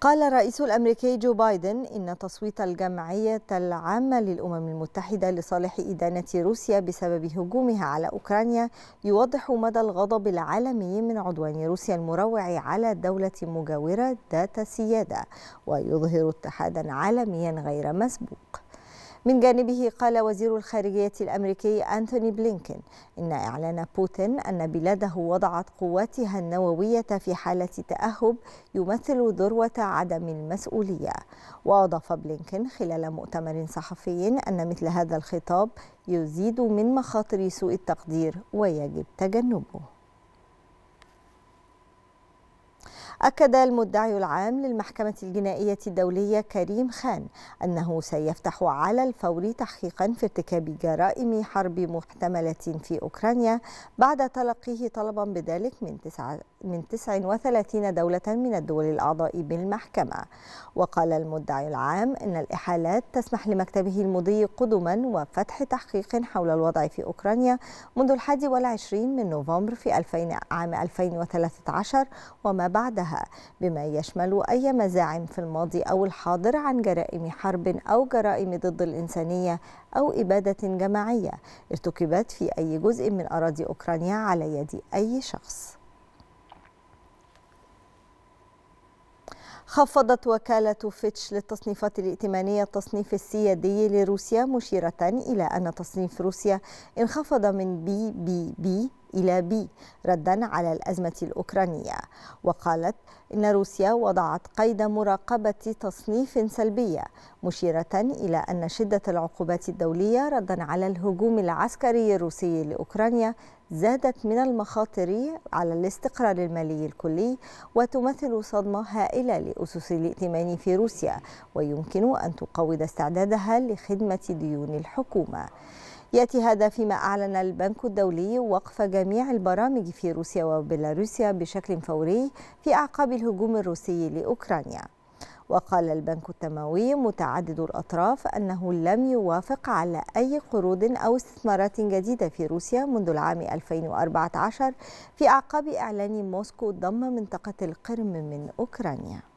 D: قال الرئيس الأمريكي جو بايدن إن تصويت الجمعية العامة للأمم المتحدة لصالح إدانة روسيا بسبب هجومها على أوكرانيا يوضح مدى الغضب العالمي من عدوان روسيا المروع على دولة مجاورة ذات سيادة ويظهر اتحادا عالميا غير مسبوق. من جانبه قال وزير الخارجية الأمريكي أنتوني بلينكين إن إعلان بوتين أن بلاده وضعت قواتها النووية في حالة تأهب يمثل ذروة عدم المسؤولية. وأضاف بلينكين خلال مؤتمر صحفي أن مثل هذا الخطاب يزيد من مخاطر سوء التقدير ويجب تجنبه. أكد المدعي العام للمحكمة الجنائية الدولية كريم خان أنه سيفتح على الفور تحقيقا في ارتكاب جرائم حرب محتملة في أوكرانيا بعد تلقيه طلبا بذلك من تسعة من 39 دولة من الدول الأعضاء بالمحكمة. وقال المدعي العام أن الإحالات تسمح لمكتبه المضي قدما وفتح تحقيق حول الوضع في أوكرانيا منذ الحادي والعشرين من نوفمبر في 2000 عام 2013 وما بعدها. بما يشمل أي مزاعم في الماضي أو الحاضر عن جرائم حرب أو جرائم ضد الإنسانية أو إبادة جماعية ارتكبت في أي جزء من أراضي أوكرانيا على يد أي شخص. خفضت وكالة فيتش للتصنيفات الائتمانية التصنيف السيادي لروسيا مشيرة إلى أن تصنيف روسيا انخفض من BBB إلى B ردا على الأزمة الأوكرانية. وقالت إن روسيا وضعت قيد مراقبة تصنيف سلبية مشيرة إلى أن شدة العقوبات الدولية ردا على الهجوم العسكري الروسي لأوكرانيا زادت من المخاطر على الاستقرار المالي الكلي وتمثل صدمة هائلة لأسس الائتمان في روسيا ويمكن أن تقوض استعدادها لخدمة ديون الحكومة. يأتي هذا فيما أعلن البنك الدولي وقف جميع البرامج في روسيا وبيلاروسيا بشكل فوري في أعقاب الهجوم الروسي لأوكرانيا. وقال البنك التنموي متعدد الأطراف أنه لم يوافق على أي قروض أو استثمارات جديدة في روسيا منذ العام 2014 في أعقاب إعلان موسكو ضم منطقة القرم من أوكرانيا.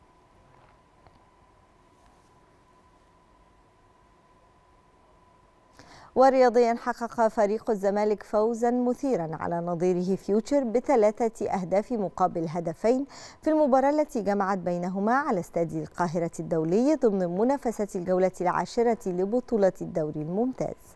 D: ورياضيا حقق فريق الزمالك فوزا مثيرا على نظيره فيوتشر بثلاثة أهداف مقابل هدفين في المباراة التي جمعت بينهما على استاد القاهرة الدولي ضمن منافسة الجولة العاشرة لبطولة الدوري الممتاز.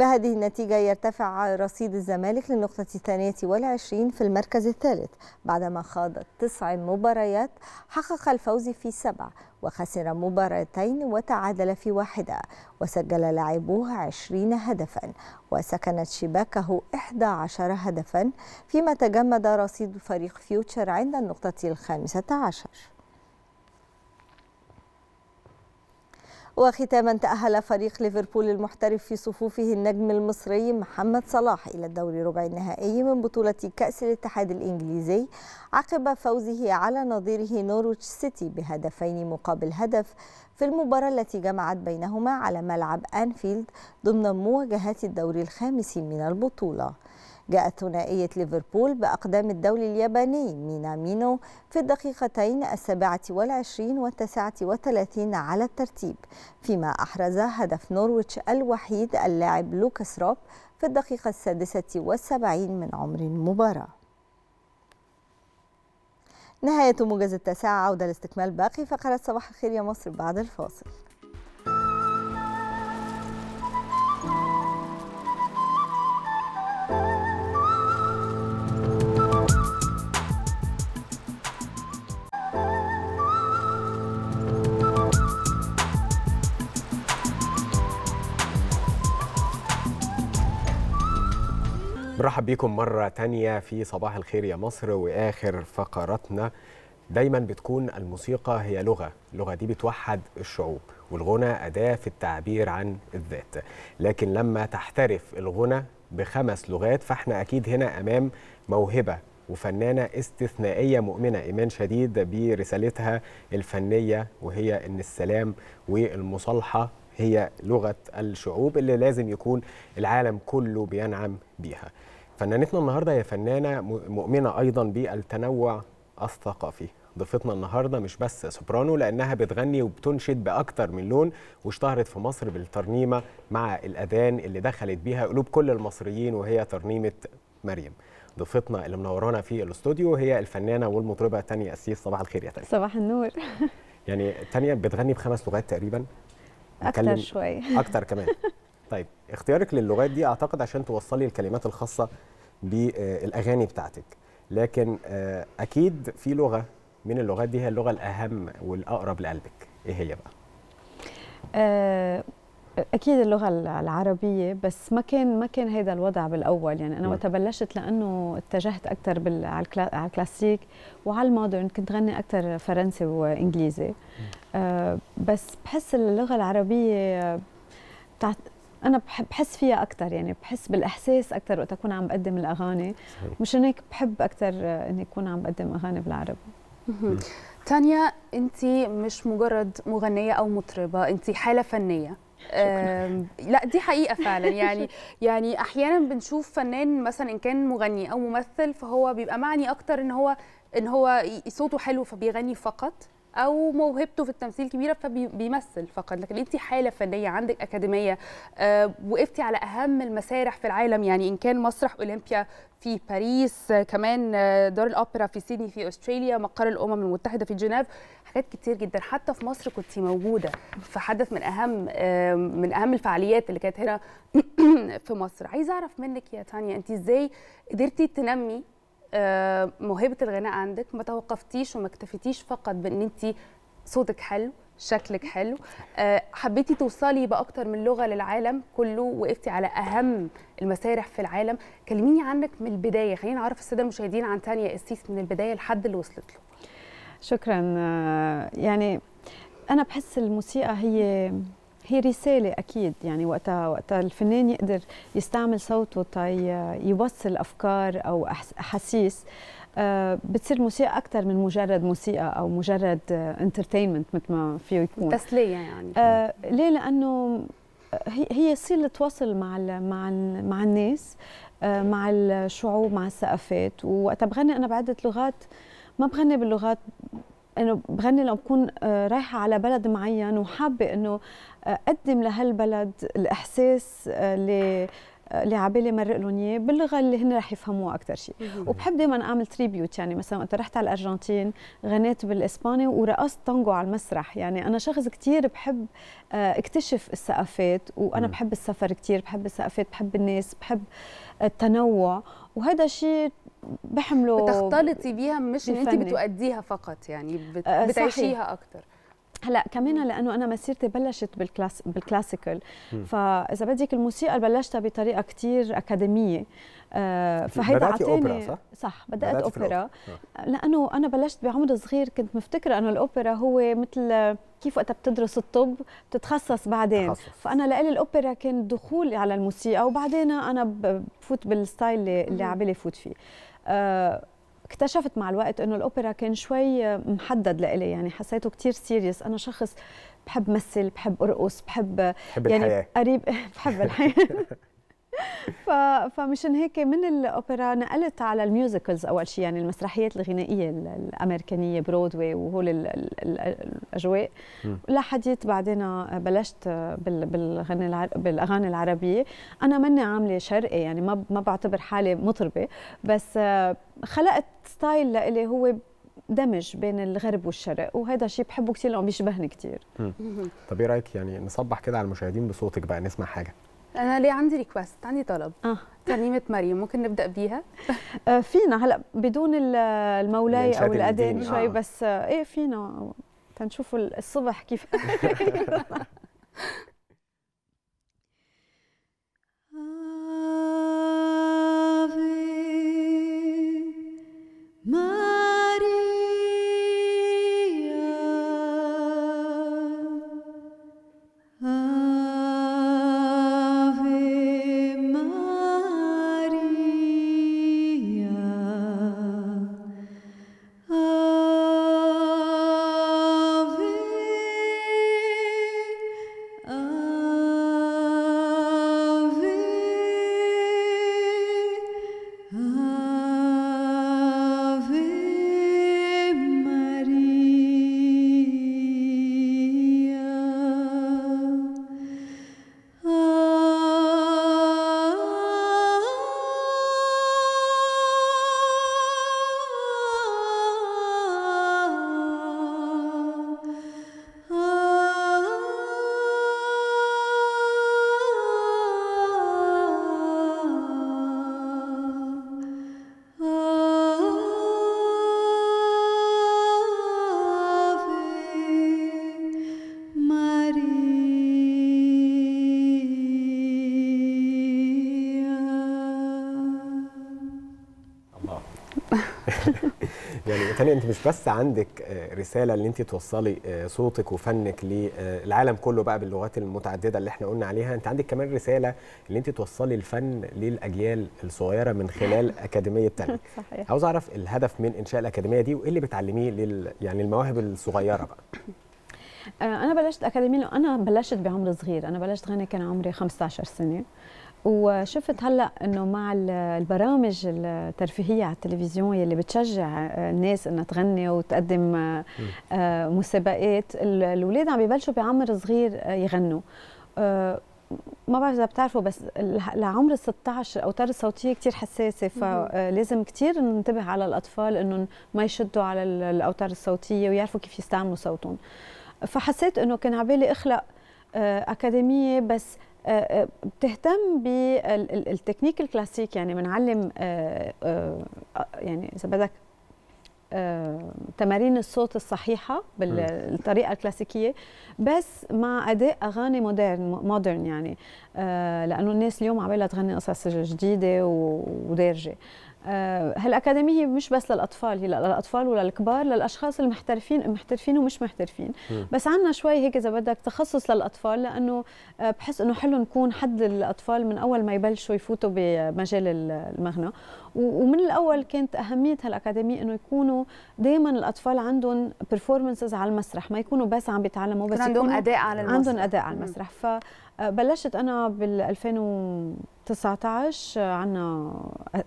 D: بهذه النتيجة يرتفع رصيد الزمالك للنقطة الثانية والعشرين في المركز الثالث بعدما خاض تسع مباريات حقق الفوز في سبع وخسر مباراتين وتعادل في واحدة وسجل لاعبوه عشرين هدفا وسكنت شباكه 11 هدفا فيما تجمد رصيد فريق فيوتشر عند النقطة الخامسة عشر. وختاما تأهل فريق ليفربول المحترف في صفوفه النجم المصري محمد صلاح إلى الدور ربع النهائي من بطولة كأس الاتحاد الإنجليزي عقب فوزه على نظيره نورويتش سيتي بهدفين مقابل هدف في المباراة التي جمعت بينهما على ملعب أنفيلد ضمن مواجهات الدور الخامس من البطولة. جاءت ثنائية ليفربول بأقدام الدولي الياباني مينامينو في الدقيقتين السابعة والعشرين والتاسعة والثلاثين على الترتيب فيما أحرز هدف نورويتش الوحيد اللاعب لوكاس روب في الدقيقة السادسة والسبعين من عمر المباراة. نهاية موجز التاسعة عودة لاستكمال باقي فقرات صباح الخير يا مصر بعد الفاصل.
C: برحب بيكم مرة تانية في صباح الخير يا مصر وآخر فقراتنا دايما بتكون الموسيقى هي لغة اللغة دي بتوحد الشعوب والغنى أداة في التعبير عن الذات. لكن لما تحترف الغنى بخمس لغات فإحنا أكيد هنا أمام موهبة وفنانة استثنائية مؤمنة إيمان شديد برسالتها الفنية وهي إن السلام والمصالحة هي لغة الشعوب اللي لازم يكون العالم كله بينعم بيها. فنانتنا النهاردة هي فنانة مؤمنة أيضا بالتنوع الثقافي. ضيفتنا النهارده مش بس سوبرانو لأنها بتغني وبتنشد بأكتر من لون واشتهرت في مصر بالترنيمة مع الأذان اللي دخلت بيها قلوب كل المصريين وهي ترنيمة مريم. ضيفتنا اللي منورانا في الاستوديو هي الفنانة والمطربة تانيا أسيس. صباح الخير يا تانيا
Q: صباح النور.
C: يعني تانيا بتغني بخمس لغات تقريبا.
Q: أكتر شوي
C: أكتر كمان. طيب اختيارك للغات دي أعتقد عشان توصلي الكلمات الخاصة بالأغاني بتاعتك. لكن أكيد في لغة من اللغات دي هي اللغة الأهم والأقرب لقلبك. إيه هي بقى؟
Q: أكيد اللغة العربية بس ما كان ما كان هذا الوضع بالأول. يعني أنا وقت بلشت لأنه اتجهت أكثر على الكلاسيك وعلى المودرن. كنت غني أكثر فرنسي وإنجليزي. أه بس بحس اللغة العربية بتاعت أنا بحب بحس فيها أكثر يعني بحس بالإحساس أكثر وقت أكون عم بقدم الأغاني. مشان هيك بحب أكثر إني أكون عم بقدم أغاني بالعربي.
B: تانيا أنت مش مجرد مغنية أو مطربة أنت حالة فنية. لا دي حقيقة فعلا. يعني يعني أحيانا بنشوف فنان مثلا إن كان مغني أو ممثل فهو بيبقى معني أكتر إن هو إن هو صوته حلو فبيغني فقط. أو موهبته في التمثيل كبيرة فبيمثل فقط. لكن انت حالة فنية عندك أكاديمية آه، وقفتي على أهم المسارح في العالم يعني إن كان مسرح أولمبيا في باريس كمان آه، دار الأوبرا في سيدني في أستراليا مقر الأمم المتحدة في جنيف حاجات كتير جدا. حتى في مصر كنت موجودة في حدث من أهم من أهم الفعاليات اللي كانت هنا في مصر. عايزة أعرف منك يا تانيا انت إزاي قدرتي تنمي موهبة الغناء عندك ما توقفتيش وما اكتفيتيش فقط بأن انت صوتك حلو شكلك حلو. آه، حبيتي توصلي بأكتر من لغة للعالم كله وقفتي على أهم المسارح في العالم. كلميني عنك من البداية خلينا نعرف السادة المشاهدين عن تانيا السيس من البداية لحد اللي وصلت له.
Q: شكرا. آه، يعني أنا بحس الموسيقى هي هي رسالة أكيد. يعني وقتها وقتها الفنان يقدر يستعمل صوته تي يوصل أفكار أو أحاسيس آه، بتصير الموسيقى أكثر من مجرد موسيقى أو مجرد entertainment مثل ما فيه يكون.
B: تسلية يعني.
Q: آه ليه؟ لأنه هي هي صير تواصل مع ال مع ال مع الناس آه مع الشعوب مع الثقافات. ووقتها بغني أنا بعدة لغات ما بغني باللغات إنه بغني لو بكون آه، رايحة على بلد معين وحابة إنه آه، أقدم لهالبلد الإحساس آه، اللي اللي عبالي مرق لهم إياه باللغة اللي هن رح يفهموها أكثر شيء. وبحب دائما أعمل تريبيوت يعني مثلا وقت رحت على الأرجنتين غنيت بالإسباني ورقصت تانجو على المسرح يعني أنا شخص كثير بحب أكتشف الثقافات
R: وأنا.
Q: بحب السفر كثير بحب الثقافات بحب الناس بحب التنوع وهذا شيء بحمله
B: بتختلطي بيها مش إن انت. بتؤديها فقط يعني بت...
Q: آه، صحيح.
B: بتعيشيها أكتر
Q: هلأ كمان لأنه أنا مسيرتي بلشت بال class
C: بال classical.
Q: فاذا بدك الموسيقى بلشتها بطريقة كتير أكاديمية آه فهيدا
C: بدأتي
Q: عطاني
C: أوبرا، صح؟
Q: صح
C: بدأت
Q: أوبرا
C: الأوبرا.
Q: لأنه أنا بلشت بعمر صغير كنت مفتكرة إنه الأوبرا هو مثل كيف وقتها بتدرس الطب بتتخصص بعدين
C: تخصص.
Q: فأنا لإلي الأوبرا كان دخول على الموسيقى وبعدين أنا بفوت بال style اللي,
R: اللي.
Q: عبالي فوت فيه آه اكتشفت مع الوقت إنه الأوبرا كان شوي محدد لإلي يعني حسيته كتير serious أنا شخص بحب مثل بحب أرقص بحب
C: بحب
Q: يعني
C: الحياة.
Q: قريب بحب الحياة. فمشان هيك من الأوبرا نقلت على ال musicals أول شيء يعني المسرحيات الغنائية ال- الأمريكانية برودواي وهول ال- ال- ال-
R: الأجواء.
Q: لحديت بعدين بلشت بال- بالغنى الع... بالأغاني العربية. أنا ماني عاملة شرقي يعني ما ما بعتبر حالي مطربة بس خلقت style لإلي هو دمج بين الغرب والشرق وهذا شيء بحبه كثير لأنه بيشبهني كثير.
C: طب إيه رأيك يعني نصبح كده على المشاهدين بصوتك بقى نسمع حاجة؟
B: أنا ليه عندي request عندي طلب.
Q: آه.
B: ترنيمة مريم ممكن نبدأ بيها؟
Q: آه فينا. هلا بدون المولاي
B: يعني
Q: أو الاذان شوي
B: آه.
Q: بس آه إيه فينا. تنشوفوا الصبح كيف.
C: آه، Ave تاني انت مش بس عندك آه، رسالة اللي انت توصلي آه، صوتك وفنك للعالم كله بقى باللغات المتعددة اللي إحنا قلنا عليها انت عندك كمان رسالة اللي انت توصلي الفن للأجيال الصغيرة من خلال أكاديمية تاني
Q: صحيح.
C: عاوز أعرف الهدف من إنشاء الأكاديمية دي وإيه اللي بتعلميه لل يعني المواهب الصغيرة بقى؟
Q: آه، أنا بلشت أكاديمية أنا بلشت بعمر صغير. أنا بلشت غني كان عمري 15 سنة. وشفت هلأ إنه مع ال- البرامج الترفيهية على التلفزيون يلي بتشجع آه، الناس إنها تغني وتقدم آه، آه، مسابقات ال- الأولاد عم ببلشوا بعمر صغير يغنوا. ما بعرف إذا بتعرفوا بس لعمر ال 16 الاوتار الصوتية كثير حساسة فلازم كثير ننتبه على الأطفال إنه ما يشدوا على ال- الأوتار الصوتية ويعرفوا كيف يستعملوا صوتهم. فحسيت إنه كان عبالي أخلق آه، أكاديمية بس بتهتم بال technique ال classique يعني بنعلم آه، آه، آه، يعني إذا بدك آه، تمارين الصوت الصحيحة بالطريقة الكلاسيكية بس مع أداء أغاني مودرن مودرن يعني آه، لأنه الناس اليوم عبالها تغني قصص جديدة ودارجة. آه، هالأكاديمية مش بس للأطفال هي للأطفال وللكبار للأشخاص المحترفين محترفين ومش محترفين
R: مم.
Q: بس عندنا شوي هيك إذا بدك تخصص للأطفال لأنه آه، بحس إنه حلو نكون حد الاطفال من أول ما يبلشوا يفوتوا بمجال ال- المغنى ومن الأول كانت أهمية هالأكاديمية إنه يكونوا دائما الأطفال عندهم performances على المسرح ما يكونوا بس عم بيتعلموا بس
B: يكون عندهم أداء على
Q: عندهم
B: المسرح.
Q: أداء على. المسرح فبلشت أنا بال 2019 عندنا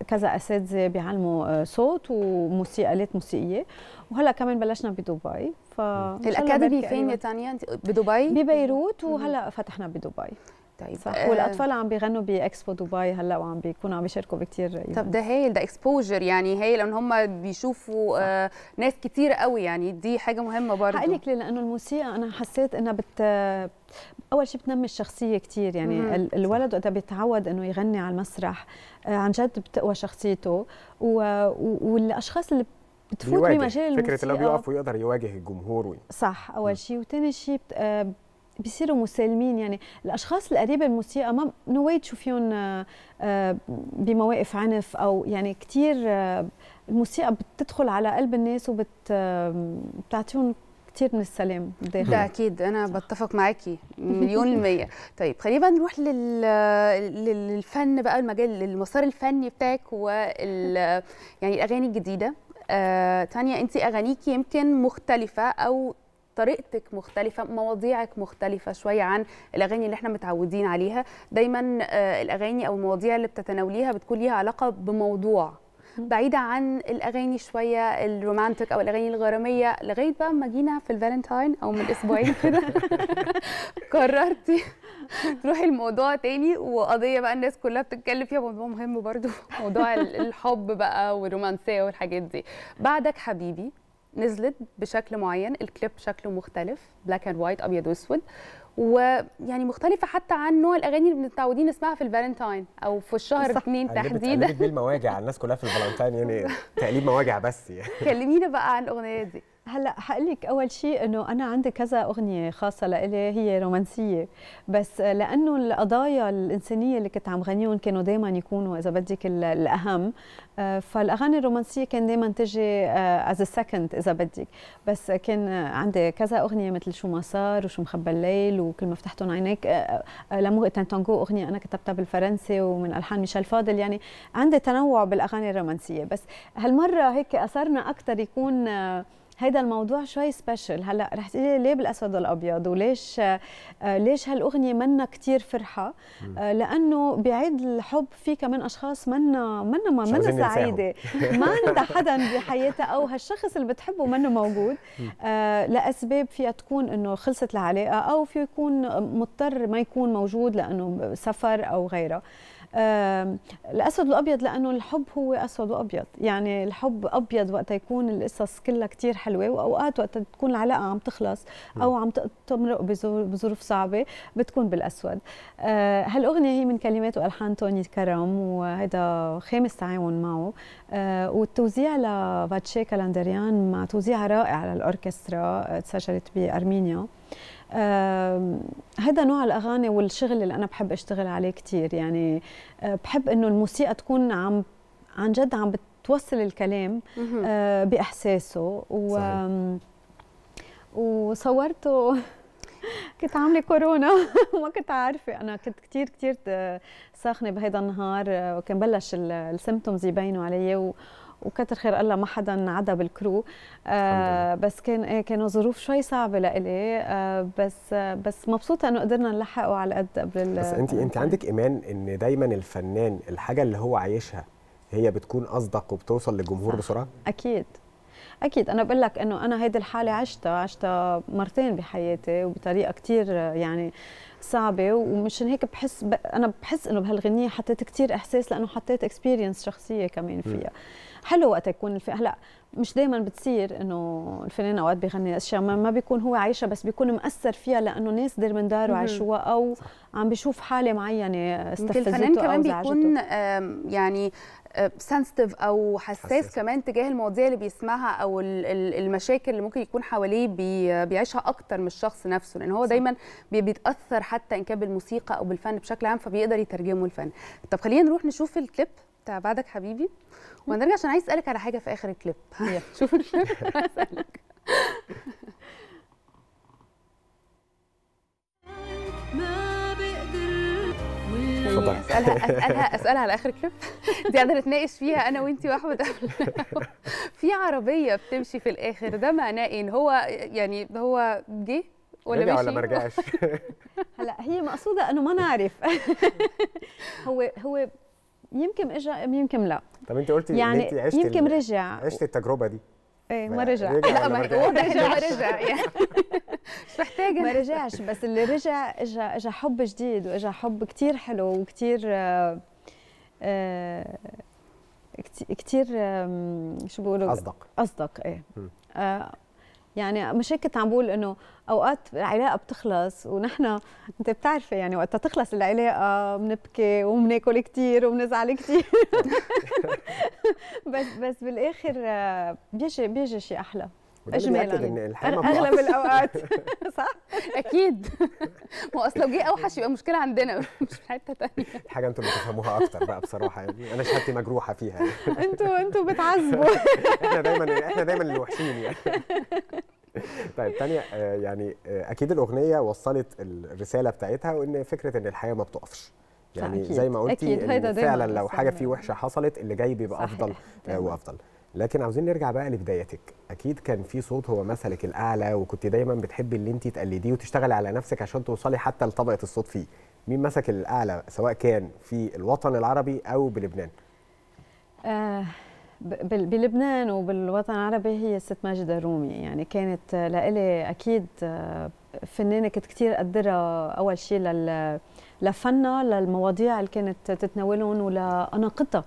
Q: كذا أساتذة بيعلموا آه، صوت وموسيقى آلات موسيقية. وهلأ كمان بلشنا بدبي ف الأكاديمي
B: فين يا
Q: قريباً.
B: تانيا بدبي؟
Q: ببيروت وهلأ فتحنا بدبي.
B: طيب
Q: صح
B: آه،
Q: والاطفال عم بيغنوا بإكسبو دبي هلأ وعم بيكونوا عم بيشاركوا بكثير
B: طب ده هايل ده exposure يعني هايل ان هم بيشوفوا آه ناس كتير قوي يعني دي حاجة مهمة برضه
Q: هقول لك ليه لأنه الموسيقى أنا حسيت إنها بت أول شيء بتنمي الشخصية كثير يعني. الولد وقتها بيتعود إنه يغني على المسرح آه، عن جد بتقوى شخصيته. و... و- والأشخاص اللي بتفوت. بمجال الموسيقى
C: فكرة اللي هو بيقف ويقدر يواجه الجمهور وي.
Q: صح أول شيء وثاني شيء بت... آه، بيصيروا مسالمين يعني. الأشخاص القريبة الموسيقى ما نو واي تشوفيهم آه، آه، بمواقف عنف أو يعني كثير الموسيقى بتدخل على قلب الناس وبت آه، بتعطيهم كثير من السلام الداخلي
B: ده أكيد أنا بتفق معاكي مليون المية. طيب خلينا نروح لل... لل- للفن بقى المجال المسار الفني بتاعك وال يعني الأغاني الجديدة. آه، تانيا انت أغانيكي يمكن مختلفة أو طريقتك مختلفة مواضيعك مختلفة شوية عن الأغاني اللي إحنا متعودين عليها. دايما آه، الأغاني أو المواضيع اللي بتتناوليها بتكون ليها علاقة بموضوع. بعيدة عن الأغاني شوية الرومانتك أو الأغاني الغرامية. لغاية بقى ما جينا في الفالنتاين أو من أسبوعين كده قررتي تروحي الموضوع تاني. وقضية بقى الناس كلها بتتكلم فيها موضوع مهم برضو. موضوع ال- الحب بقى والرومانسية والحاجات دي. بعدك حبيبي نزلت بشكل معين الكليب شكله مختلف black and white أبيض وأسود. ويعني مختلفة حتى عن نوع الأغاني اللي متعودين نسمعها في الفالنتاين أو في الشهر اثنين
C: قلبت-
B: تحديدا.
C: بيه المواجع على الناس كلها في الفالنتين يعني تقليب مواجع بس يعني.
B: كلمينا بقى عن الأغنية دي.
Q: هلا حقول لك أول شيء إنه أنا عندي كذا أغنية خاصة لإلي هي رومانسية. بس لأنه القضايا الإنسانية اللي كنت عم غنيهم كانوا دائما يكونوا إذا بدك ال- الأهم. آه، فالأغاني الرومانسية كان دائما تجي as second إذا بدك. بس كان عندي كذا أغنية مثل شو ما صار وشو مخبى الليل وكل ما فتحتهم عينيك. آه، آه، l'amour est un tango أغنية أنا كتبتها بالفرنسي ومن ألحان ميشيل فاضل. يعني عندي تنوع بالأغاني الرومانسية. بس هالمرة هيك أثرنا أكثر يكون آه، هيدا الموضوع شوي special هلأ رح تقولي ليه بالأسود والأبيض؟ وليش آه ليش هالأغنية منا كتير فرحة؟ آه لأنه بعيد الحب في كمان أشخاص منا منا ما منا سعيدة. ما عندها حدا بحياتها أو هالشخص اللي بتحبه منه موجود. آه لأسباب فيها تكون إنه خلصت العلاقة أو في يكون مضطر ما يكون موجود لأنه سفر أو غيرها. آم، الأسود والأبيض لأنه الحب هو أسود وأبيض. يعني الحب أبيض وقت يكون القصص كلها كتير حلوة وأوقات وقت تكون العلاقة عم تخلص أو عم تمرق بظروف صعبة بتكون بالأسود. آه، هالأغنية هي من كلمات وألحان توني كرم وهذا خامس تعاون معه. آه، والتوزيع لفاتشي كالندريان مع توزيع رائع للأوركسترا تسجلت بأرمينيا. هذا نوع الأغاني والشغل اللي أنا بحب أشتغل عليه كثير يعني آه، بحب إنه الموسيقى تكون عم عن جد عم بت توصل الكلام. آه، بإحساسه. و وصورته. كنت عاملة كورونا. وما كنت عارفة. أنا كنت كتير كتير ساخنة بهيدا النهار. آه، وكان بلش ال symptoms يبينوا علي. و وكتر خير الله ما حدا عدا بال crew. آه بس كان إيه كانوا ظروف شوي صعبة لإلي. آه بس آه بس مبسوطة إنه قدرنا نلحقه على قد قبل
C: بس انت انت عندك إيمان إن دايما الفنان الحاجة اللي هو عايشها هي بتكون أصدق وبتوصل للجمهور بسرعة؟
Q: أكيد. أكيد. أنا بقول لك إنه أنا هيدي الحالة عشتها عشتها مرتين بحياتي وبطريقة كتير يعني صعبة. ومشان هيك بحس ب... أنا بحس إنه بهالغنية حطيت كتير إحساس لأنه حطيت experience شخصية كمان فيها. حلو وقت يكون الف... هلا مش دائما بتصير إنه الفنان أوقات بيغني أشياء ما, ما بيكون هو عايشها بس بيكون مأثر فيها لأنه ناس داير من داره
B: مهم.
Q: عايشوها أو عم بيشوف حالة
B: معينة
Q: استفزته
B: الفنان كمان بيكون يعني sensitive أو حساس, حساس. كمان تجاه المواضيع اللي بيسمعها أو ال- ال- المشاكل اللي ممكن يكون حواليه بي بيعيشها أكتر من الشخص نفسه لأن هو دايما بي- بيتأثر حتى إن كان بالموسيقى أو بالفن بشكل عام فبيقدر يترجمه الفن. طب خلينا نروح نشوف الكليب بتاع بعدك حبيبي. وهنرجع عشان عايز أسألك على حاجة في آخر الكليب. شوف الكليب.
A: بقدر
C: اتفضلي.
B: اسالها اسالها أسألها على آخر كليب دي قاعدة نتناقش فيها أنا وإنتي واحمد في عربية بتمشي في الآخر ده معناه إيه؟ هو يعني هو جه ولا
C: رجع
B: ماشي
C: ولا ما رجعش؟
Q: هلا هي مقصودة إنه ما نعرف. هو هو يمكن اجى يمكن لا.
C: طب أنت قلتي
Q: يعني
C: ان انت عشتي
Q: يمكن رجع.
C: عشتي التجربة دي.
Q: إيه ما
C: ما
Q: رجع.
C: رجع
Q: لا ما إنه ما
B: رجع.
Q: رجع يعني. مش محتاجة. ما رجعش بس اللي رجع اجى اجى حب جديد واجى حب كتير حلو وكتير آه، آه، كتي- كتير آم، شو بيقولوا؟
C: أصدق. أصدق
Q: إيه. يعني مش هيك كنت عم بقول إنه أوقات العلاقة بتخلص ونحن أنت بتعرفي يعني وقت تخلص العلاقة بنبكي وبناكل كتير وبنزعل كتير. بس بس بالآخر آه، بيجي بيجي شيء
C: أحلى.
Q: اجمالا. أغ-
C: أغلب.
Q: الأوقات. صح؟
B: أكيد. ما هو أصل لو جه أوحش يبقى مشكلة عندنا. مش في حتة ثانية
C: حاجة أنتم بتفهموها أكتر بقى بصراحة يعني. أنا شهادتي مجروحة فيها يعني.
Q: أنتوا أنتوا بتعذبوا.
C: إحنا دايما إحنا دايما اللي وحشين يعني. طيب تانية آه، يعني آه، أكيد الأغنية وصلت الرسالة بتاعتها وإن فكرة إن الحياة ما بتقفش. يعني
Q: أكيد.
C: زي ما قلتي فعلا لو حاجة
Q: يعني-
C: فيه وحشة حصلت اللي جاي بيبقى. أفضل آه،. وأفضل. لكن عاوزين نرجع بقى لبدايتك. أكيد كان في صوت هو مثلك الأعلى وكنت دايما بتحبي اللي انت تقلديه وتشتغلي على نفسك عشان توصلي حتى لطبقة الصوت فيه. مين مسك الأعلى؟ سواء كان في الوطن العربي أو بلبنان.
Q: آه، بلبنان وبالوطن العربي هي الست ماجدة الرومي. يعني كانت لإلي أكيد آه، فنانة كنت كتير أقدرها أول شيء لل لفنها للمواضيع اللي كانت تتناولهم ولأناقتها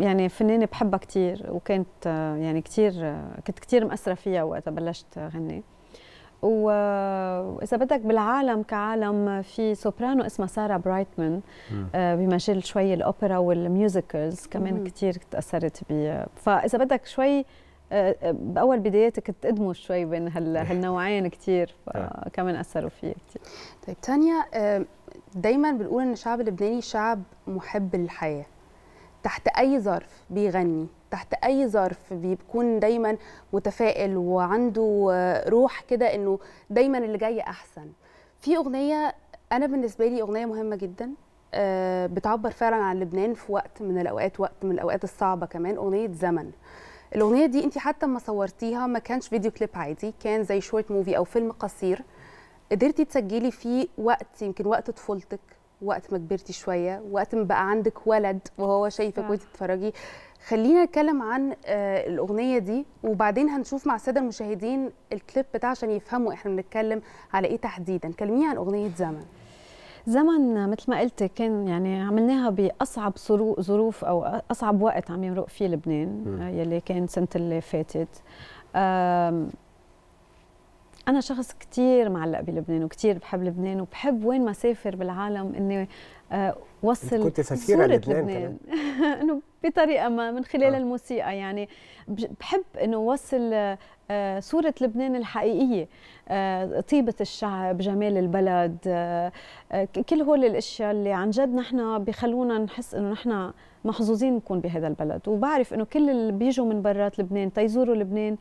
Q: يعني فنانة بحبها كتير وكانت آه، يعني كتير آه، كنت كتير مأثرة فيها وقت بلشت غني و- وإذا بدك بالعالم كعالم في سوبرانو اسمها سارة برايتمان آه، بمجال شوي الأوبرا وال musicals كمان
B: مهم.
Q: كتير تأثرت فيها. فإذا بدك شوي آه، بأول بداياتك تقدموا شوي بين هال- هالنوعين كتير فكمان أثروا فيه كتير.
B: طيب تانيا دايما بنقول إن الشعب اللبناني شعب محب للحياة. تحت أي ظرف بيغني تحت أي ظرف بيكون دايما متفائل وعنده آه، روح كده إنه دايما اللي جاي أحسن. في أغنية أنا بالنسبة لي أغنية مهمة جدا آه، بتعبر فعلا عن لبنان في وقت من الأوقات وقت من الأوقات الصعبة كمان أغنية زمن. الأغنية دي انت حتى لما صورتيها ما كانش فيديو كليب عادي كان زي short movie أو فيلم قصير. قدرتي تسجلي فيه وقت يمكن وقت طفولتك وقت ما كبرتي شوية وقت ما بقى عندك ولد وهو شايفك. وانت بتتفرجي. خلينا نتكلم عن آه، الأغنية دي وبعدين هنشوف مع السادة المشاهدين الكليب بتاعها عشان يفهموا إحنا بنتكلم على إيه تحديدا. كلميني عن أغنية زمن.
Q: زمن مثل ما قلت كان يعني عملناها بأصعب ظرو- ظروف أو أصعب وقت عم يمرق فيه لبنان. آه، يلي كان سنة اللي فاتت أنا شخص كتير معلق بلبنان وكتير بحب لبنان وبحب وين ما سافر بالعالم إني آه، وصل
C: كنت سفيرة
Q: صورة
C: لبنان
Q: إنه بطريقة ما من خلال
C: آه.
Q: الموسيقى يعني بحب إنه أوصل آه، صورة لبنان الحقيقية آه، طيبة الشعب جمال البلد آه، كل هول الأشياء اللي عن جد نحن بيخلونا نحس إنه نحن محظوظين نكون بهذا البلد وبعرف إنه كل اللي بيجوا من برات لبنان تيزوروا لبنان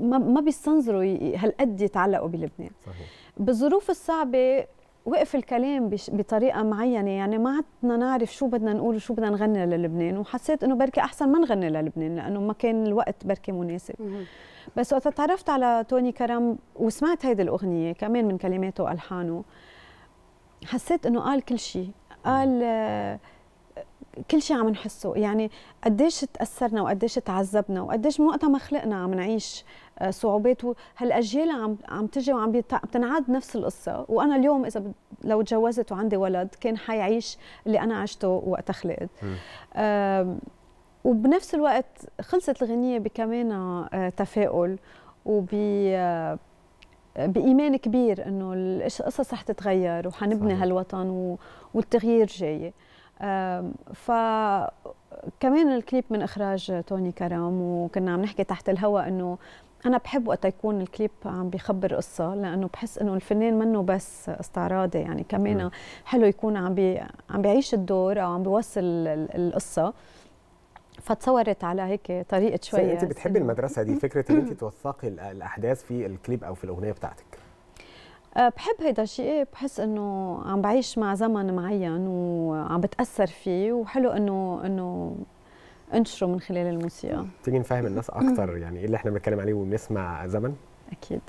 Q: ما ما بيستنظروا هالقد يتعلقوا بلبنان
C: صحيح.
Q: بالظروف الصعبة وقف الكلام بش- بطريقة معينة. يعني ما عدنا نعرف شو بدنا نقول وشو بدنا نغني للبنان. وحسيت إنه بركي أحسن ما نغني للبنان لأنه ما كان الوقت بركي مناسب. بس وقت تعرفت على توني كرم وسمعت هيدي الأغنية كمان من كلماته وألحانه حسيت إنه قال كل شيء قال كل شيء عم نحسه. يعني قديش تأثرنا وقديش تعذبنا وقديش من وقتها ما خلقنا عم نعيش. آه، صعوبات. وهالاجيال عم عم تجي وعم بتنعاد نفس القصة؟ وأنا اليوم إذا لو تجوزت وعندي ولد كان حيعيش اللي أنا عشته وقت خلقت. وبنفس الوقت خلصت الغنية بكمان آه، تفاؤل وب آه، بإيمان كبير إنه القصص رح تتغير وحنبني
C: صحيح.
Q: هالوطن و- والتغيير جاي. آم، فكمان الكليب من إخراج توني كرم وكنا عم نحكي تحت الهواء إنه أنا بحب وقت يكون الكليب عم بيخبر قصة لأنه بحس إنه الفنان منو بس استعراضي يعني كمان. حلو يكون عم بي عم بيعيش الدور أو عم بيوصل ال- القصة. فتصورت على هيك طريقة
C: شوية
Q: شوية
C: أنت بتحبي المدرسة دي فكرة إن أنت توثقي ال- الأحداث في الكليب أو في الأغنية بتاعتك؟
Q: أه، بحب هيدا الشيء. بحس إنه عم بعيش مع زمن معين وعم بتأثر فيه. وحلو إنه إنه انشره من خلال الموسيقى.
C: تيجي نفهم الناس أكتر يعني إيه اللي إحنا بنتكلم عليه ونسمع زمن؟
Q: أكيد.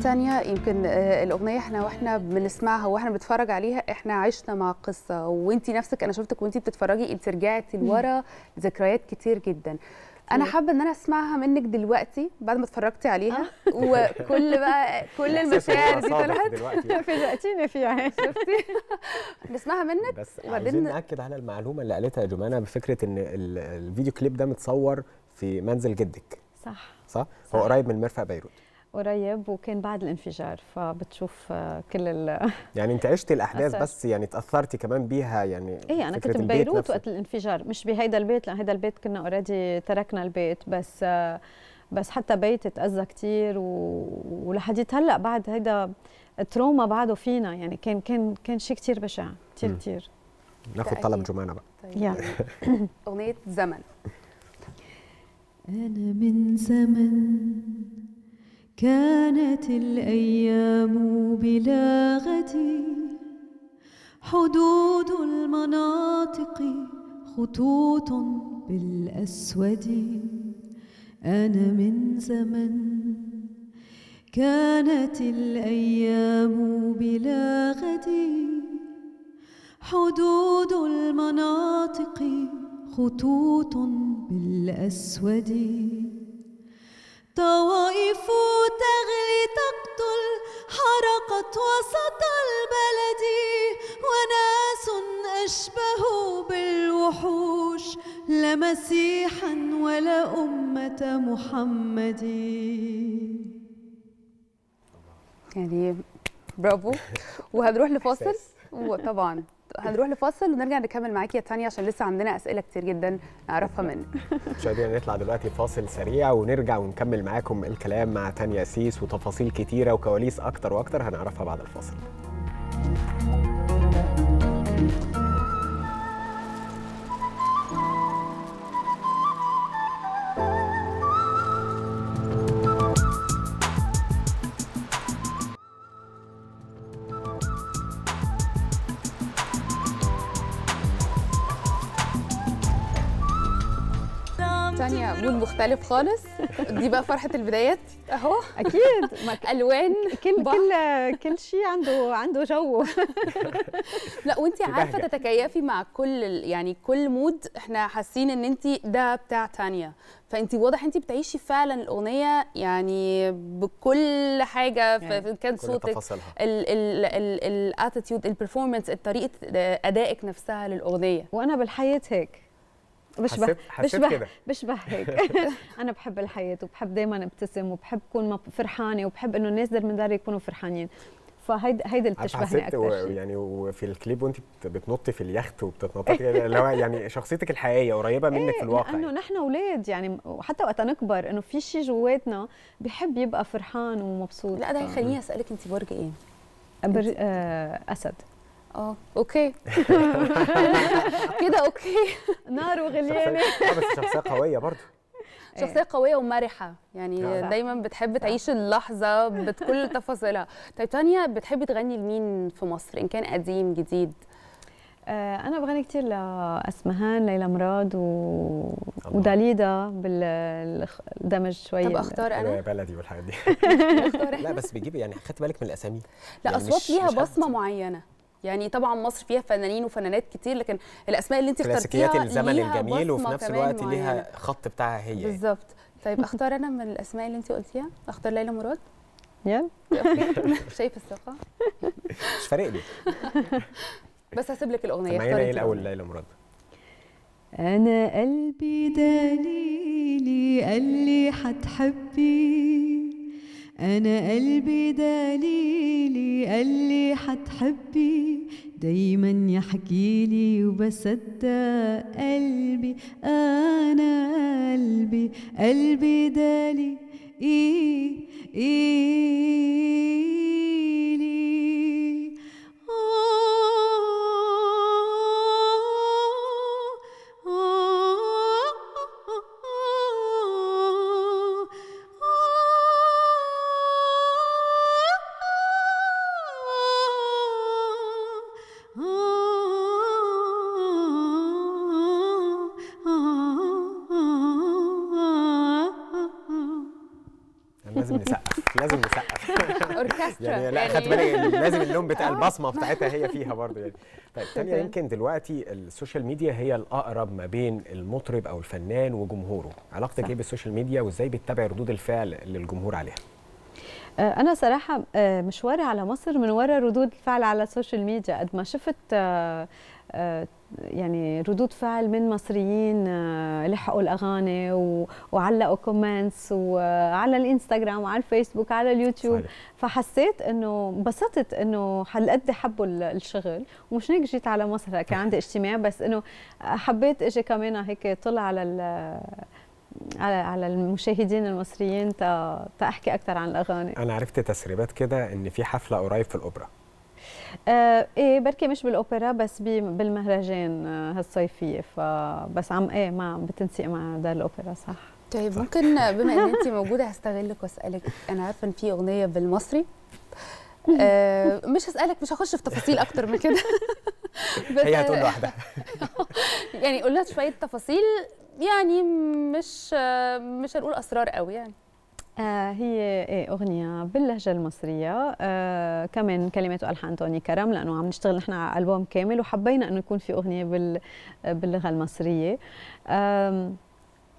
B: ثانية يمكن آه، الأغنية إحنا وإحنا بنسمعها وإحنا بنتفرج عليها إحنا عشنا مع قصة. وإنتي نفسك أنا شفتك وإنتي بتتفرجي انت رجعتي لورا ذكريات كتير جدا. أنا حابة إن أنا أسمعها منك دلوقتي بعد ما اتفرجتي عليها. وكل بقى كل المشاعر دي طلعت.
C: دلوقتي.
Q: فاجأتيني فيها.
B: شفتي؟ نسمعها منك
C: بس عايزين
B: وبعدين
C: نأكد على المعلومة اللي قالتها يا جمانة بفكرة إن ال- الفيديو كليب ده متصور في منزل جدك.
Q: صح.
C: صح؟ هو قريب من مرفأ بيروت.
Q: قريب وكان بعد الانفجار فبتشوف آه، كل ال
C: يعني انت عشتي
Q: الأحداث.
C: بس يعني تأثرتي كمان بيها يعني
Q: إيه
C: أنا
Q: كنت ببيروت. وقت الانفجار مش بهيدا البيت لأن هيدا البيت كنا already تركنا البيت بس آه، بس حتى بيتي تأذى كثير و... ولحديت هلا بعد هيدا ال trauma بعده فينا يعني كان كان كان شيء كثير بشع كثير. كثير
C: ناخد طلب جمانة بقى
Q: يلا
B: أغنية زمن
A: أنا من زمن كانت الأيام بلا غد حدود المناطق خطوط بالأسود. أنا من زمن كانت الأيام بلا غد حدود المناطق خطوط بالأسود. طوائف تغلي تقتل حرقت وسط البلد وناس أشبهوا بالوحوش لا مسيحا ولا أمة محمد.
B: يعني برافو. وهنروح لفاصل؟ وطبعا هنروح لفاصل ونرجع نكمل معاكي يا تانيا عشان لسه عندنا أسئلة كتير جدا نعرفها منك.
C: مشاهدينا نطلع دلوقتي فاصل سريع ونرجع ونكمل معاكم الكلام مع تانيا سيس وتفاصيل كتيرة وكواليس أكتر وأكتر. هنعرفها بعد الفاصل.
B: تانيا mood مختلف خالص. دي بقى فرحة البدايات.
Q: أهو. أكيد.
B: ألوان
Q: كل
B: بحر.
Q: كل كل شيء عنده عنده جو.
B: لا وانت
Q: عارفة.
B: تتكيفي مع كل يعني كل mood. إحنا حاسين إن انت ده بتاع تانيا فانت واضح انت بتعيشي فعلا الأغنية يعني بكل حاجة.
C: يعني
B: كان
C: كل
B: صوتك
C: تفاصيلها.
B: ال attitude ال performance طريقة أدائك نفسها للأغنية.
Q: وأنا بالحياة هيك. بشبه
C: حسيت- حسيت
Q: بشبه
C: كده.
Q: بشبه هيك. أنا بحب الحياة وبحب دايما أبتسم وبحب اكون فرحانة وبحب إنه الناس من داري يكونوا فرحانين. فهيدا هيدا اللي بتشبهني
C: حسيت
Q: أكثر
C: و-
Q: شيء
C: يعني وفي الكليب وأنت بت- بتنطي في اليخت وبتتنططي اللي هو يعني شخصيتك الحقيقية قريبة منك في الواقع
Q: لأنه نحن أولاد يعني وحتى وقت نكبر إنه في شيء جواتنا بحب يبقى فرحان ومبسوط.
B: لا ده هيخليني أسألك أنت برج إيه؟
Q: بر... آه أسد.
B: آه أوكي. كده أوكي.
Q: نار وغليانة.
C: آه، بس شخصية قوية برضه
B: شخصية قوية ومرحة. يعني
Q: آه.
B: دايما بتحب تعيش اللحظة بكل تفاصيلها. طيب تانيا بتحبي تغني لمين في مصر؟ إن كان قديم جديد.
Q: آه أنا بغني كثير لاسمهان ليلى مراد و... وداليدا بالدمج شوي
B: طب أختار أنا؟
C: بلدي والحاجات دي. لا بس بيجيب يعني خدت بالك من الأسامي.
B: لا
C: يعني أصوات
B: ليها بصمة معينة. يعني طبعا مصر فيها فنانين وفنانات كتير لكن الأسماء اللي انت اخترتيها
C: كلاسيكيات الزمن
B: ليها
C: الجميل وفي نفس الوقت
B: معينة.
C: ليها خط بتاعها هي يعني.
B: بالظبط. طيب أختار أنا من الأسماء اللي انت قلتيها؟ أختار ليلى مراد؟
Q: يلا.
B: شايف الثقة؟
C: مش فارق لي
B: بس هسيب لك
C: الأغنية
B: اختاري
C: إيه
B: انت الأول.
C: ليلى مراد.
A: أنا قلبي دليلي قال لي حتحبي. أنا قلبي دليلي قال لي حتحبي دايما يحكي لي وبصدق قلبي. أنا قلبي قلبي دليلي. إيلي
C: لازم خدت بالك لازم اللون بتاع البصمة بتاعتها هي فيها برضه يعني. طيب تانيا يمكن دلوقتي ال social media هي الأقرب ما بين المطرب أو الفنان وجمهوره. علاقتك إيه بال social media وإزاي بتتابع ردود الفعل للجمهور عليها؟
Q: آه، أنا صراحة آه، مشواري على مصر من وراء ردود الفعل على ال social media. قد ما شفت آه، آه، يعني ردود فعل من مصريين آه، لحقوا الأغاني و- وعلقوا comments وعلى الإنستغرام وعلى الفيسبوك على اليوتيوب.
C: صحيح.
Q: فحسيت إنه انبسطت إنه هالقد حبوا ال- الشغل. ومش هيك جيت على مصر كان عندي اجتماع بس إنه حبيت إجي كمان هيك طلع على ال- على على المشاهدين المصريين تا تاحكي أكثر عن الأغاني.
C: أنا عرفت تسريبات كده إن في حفلة قريب في الأوبرا.
Q: آه إيه بركي مش بالأوبرا بس بالمهرجان آه هالصيفية. فبس عم إيه مع بتنسيق مع دار الأوبرا صح.
B: طيب ممكن بما إن انت موجودة هستغلك وأسألك. أنا عارفة إن في أغنية بالمصري. آه مش هسألك مش هخش في تفاصيل أكتر من كده. بس
C: هي هتقول لوحدها.
B: يعني قلنا شوية تفاصيل يعني مش آه مش هنقول أسرار قوي يعني.
Q: هي إيه أغنية باللهجة المصرية. آه كمان كلمات وألحان توني كرم لأنه عم نشتغل نحن على ألبوم كامل وحبينا إنه يكون في أغنية بال باللغة المصرية.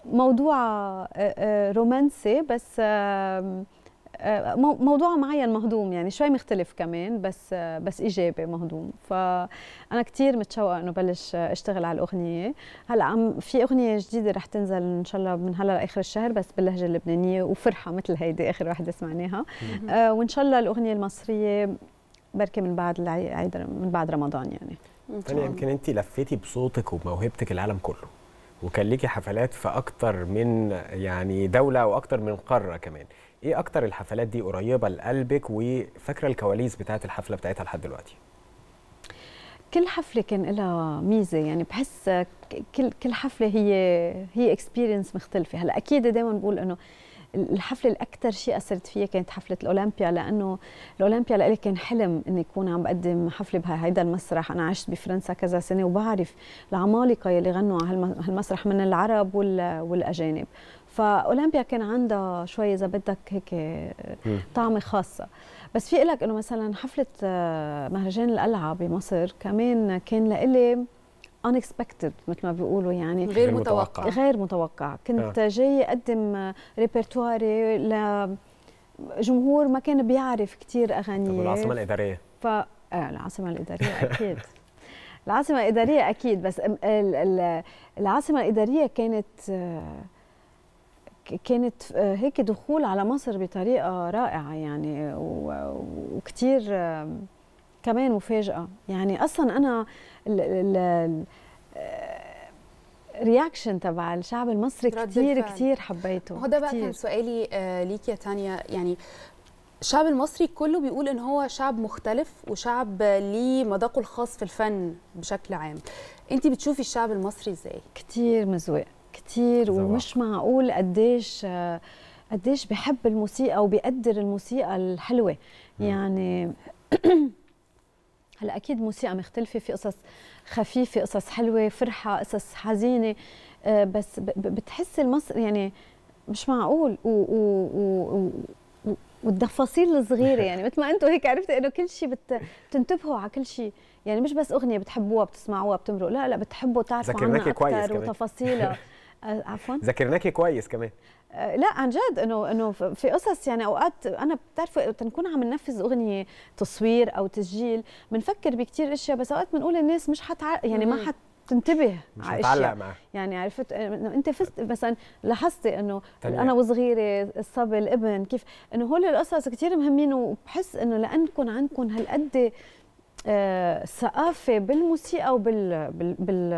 Q: موضوع آه، آه، رومانسي بس آه، موضوع معين مهضوم يعني شوي مختلف كمان بس بس إيجابي مهضوم. فأنا كثير متشوقة إنه بلش أشتغل على الأغنية. هلأ عم في أغنية جديدة رح تنزل إن شاء الله من هلأ لآخر الشهر بس باللهجة اللبنانية وفرحة مثل هيدي آخر وحده سمعناها. آه وإن شاء الله الأغنية المصرية بركي من بعد العي- عيد من بعد رمضان يعني.
C: تانية يمكن انت لفيتي بصوتك وبموهبتك العالم كله. وكان ليكي حفلات في أكتر من يعني دولة وأكتر من قارة كمان. إيه أكتر الحفلات دي قريبة لقلبك وفاكرة الكواليس بتاعت الحفلة بتاعتها لحد دلوقتي؟
Q: كل حفلة كان لها ميزة يعني بحس كل كل حفلة هي هي اكسبيرينس مختلفة. هلأ أكيد دائما بقول إنه الحفلة الأكثر شيء أثرت فيها كانت حفلة الأولمبيا لأنه الأولمبيا لإلي كان حلم إني أكون عم بقدم حفلة بهيدا المسرح. أنا عشت بفرنسا كذا سنة وبعرف العمالقة يلي غنوا على هالم- هالمسرح من العرب وال- والأجانب. فأولمبيا كان عندها شوي إذا بدك هيك طعمة خاصة. بس في لك إنه مثلا حفلة آه، مهرجان القلعه بمصر كمان كان لإلي unexpected مثل ما بيقولوا يعني.
B: غير متوقع.
Q: غير متوقع. كنت
B: آه.
Q: جاي أقدم ريبرتواري لجمهور ما كان بيعرف كتير
C: طب
Q: اغاني
C: والعاصمة الإدارية؟
Q: ف آه العاصمة الإدارية أكيد. العاصمة الإدارية أكيد بس ال- ال- العاصمة الإدارية كانت آه، كانت آه، هيك دخول على مصر بطريقة رائعة يعني و- وكتير آه، كمان مفاجأة. يعني أصلا أنا رياكشن تبع الشعب المصري
B: الفعل.
Q: كتير حبيته
B: هو ده بقى. كان سؤالي آه، ليك يا تانيا يعني الشعب المصري كله بيقول إن هو شعب مختلف وشعب ليه مذاقه الخاص في الفن بشكل عام. انت بتشوفي الشعب المصري إزاي؟
Q: كتير مزوق كتير ومش معقول قديش قديش بحب الموسيقى وبيقدر الموسيقى الحلوة. يعني هلا أكيد موسيقى مختلفة في قصص خفيفة قصص حلوة فرحة قصص حزينة آه، بس بتحس المصري يعني مش معقول. و و و و والتفاصيل الصغيرة يعني مثل ما أنتم هيك عرفتوا انه كل شيء بت... بتنتبهوا على كل شيء يعني مش بس أغنية بتحبوها بتسمعوها بتمرقوا لا لا بتحبوا تعرفوا عنها
C: أكثر.
Q: وتفاصيلها. عفوا.
C: ذاكرناكي كويس كمان.
Q: لا عن جد إنه إنه في قصص يعني أوقات أنا بتعرفوا تنكون عم ننفذ أغنية تصوير أو تسجيل بنفكر بكتير أشياء بس أوقات بنقول الناس مش حتع... يعني ما
C: مم.
Q: حتنتبه
C: مش
Q: على أشياء
C: معاها.
Q: يعني عرفت إنه أنت فزت مثلا لاحظتي
C: إنه.
Q: أنا وصغيرة الصبي الابن كيف إنه هول القصص كتير مهمين وبحس إنه لانكم عندكم هالقد آه، ثقافة بالموسيقى وبال بال بال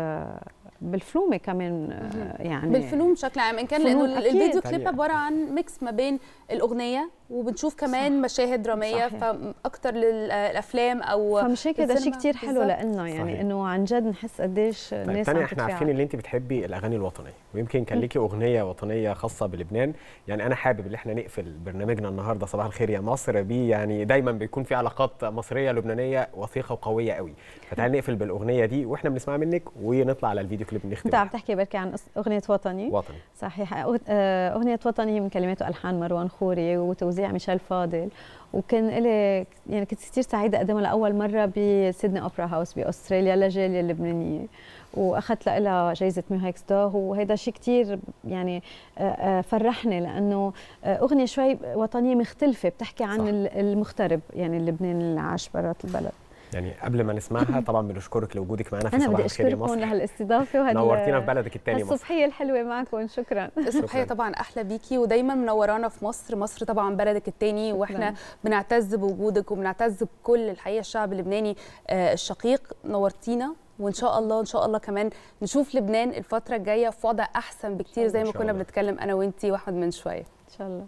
Q: بالفلومة كمان آه، يعني
B: بالفنون بشكل عام إن كان
Q: لأنه.
B: الفيديو كليب. عبارة عن ميكس ما بين الأغنية وبنشوف كمان مشاهد دراميه
Q: صحيح.
B: فاكتر للافلام أو
Q: فمش هيك ده شيء. كتير حلو. لنا يعني. إنه عن جد نحس قديش
C: طيب
Q: الناس عم
C: إحنا عارفين ان أنت بتحبي الأغاني الوطنية. ويمكن كان ليكي أغنية وطنية خاصة بلبنان. يعني أنا حابب ان إحنا نقفل برنامجنا النهارده. صباح الخير يا مصر. بيه يعني دايما بيكون في علاقات مصرية لبنانية وثيقة وقوية قوي. فتعالي نقفل بالأغنية دي وإحنا بنسمعها منك ونطلع على الفيديو كليب نختم
Q: انت عم تحكي بركي عن أغنية وطني؟
C: وطني.
Q: صحيح. أغ- آه، أغنية وطني من كلمات والحان مروان خوري وتوزيع ميشيل فاضل. وكان لي يعني كنت كثير سعيدة اقدمها لأول مرة بسيدني أوبرا هاوس بأستراليا للجاليه اللبنانية. وأخذت لها جائزه ميوهيكس دوغ وهذا شيء كثير يعني آه، آه، فرحني لأنه آه، أغنية شوي وطنية مختلفة بتحكي عن
C: صح.
Q: ال- المغترب يعني اللبناني اللي عاش برات البلد.
C: يعني قبل ما نسمعها طبعا بنشكرك لوجودك معنا في
Q: أنا
C: صباح
Q: بدي
C: الخير يا
Q: أشكركم
C: مصر
Q: لهالاستضافة وهال
C: نورتينا في بلدك التاني مصر
Q: الصبحية الحلوة معكم شكرا.
B: الصبحية طبعا أحلى بيكي ودايما منورانا في مصر. مصر طبعا بلدك التاني وإحنا بنعتز بوجودك وبنعتز بكل الحقيقة الشعب اللبناني آه، الشقيق. نورتينا وإن شاء الله إن شاء الله كمان نشوف لبنان الفترة الجاية في وضع أحسن بكتير زي ما كنا. بنتكلم أنا وإنتي وأحمد من شوية.
Q: إن شاء الله.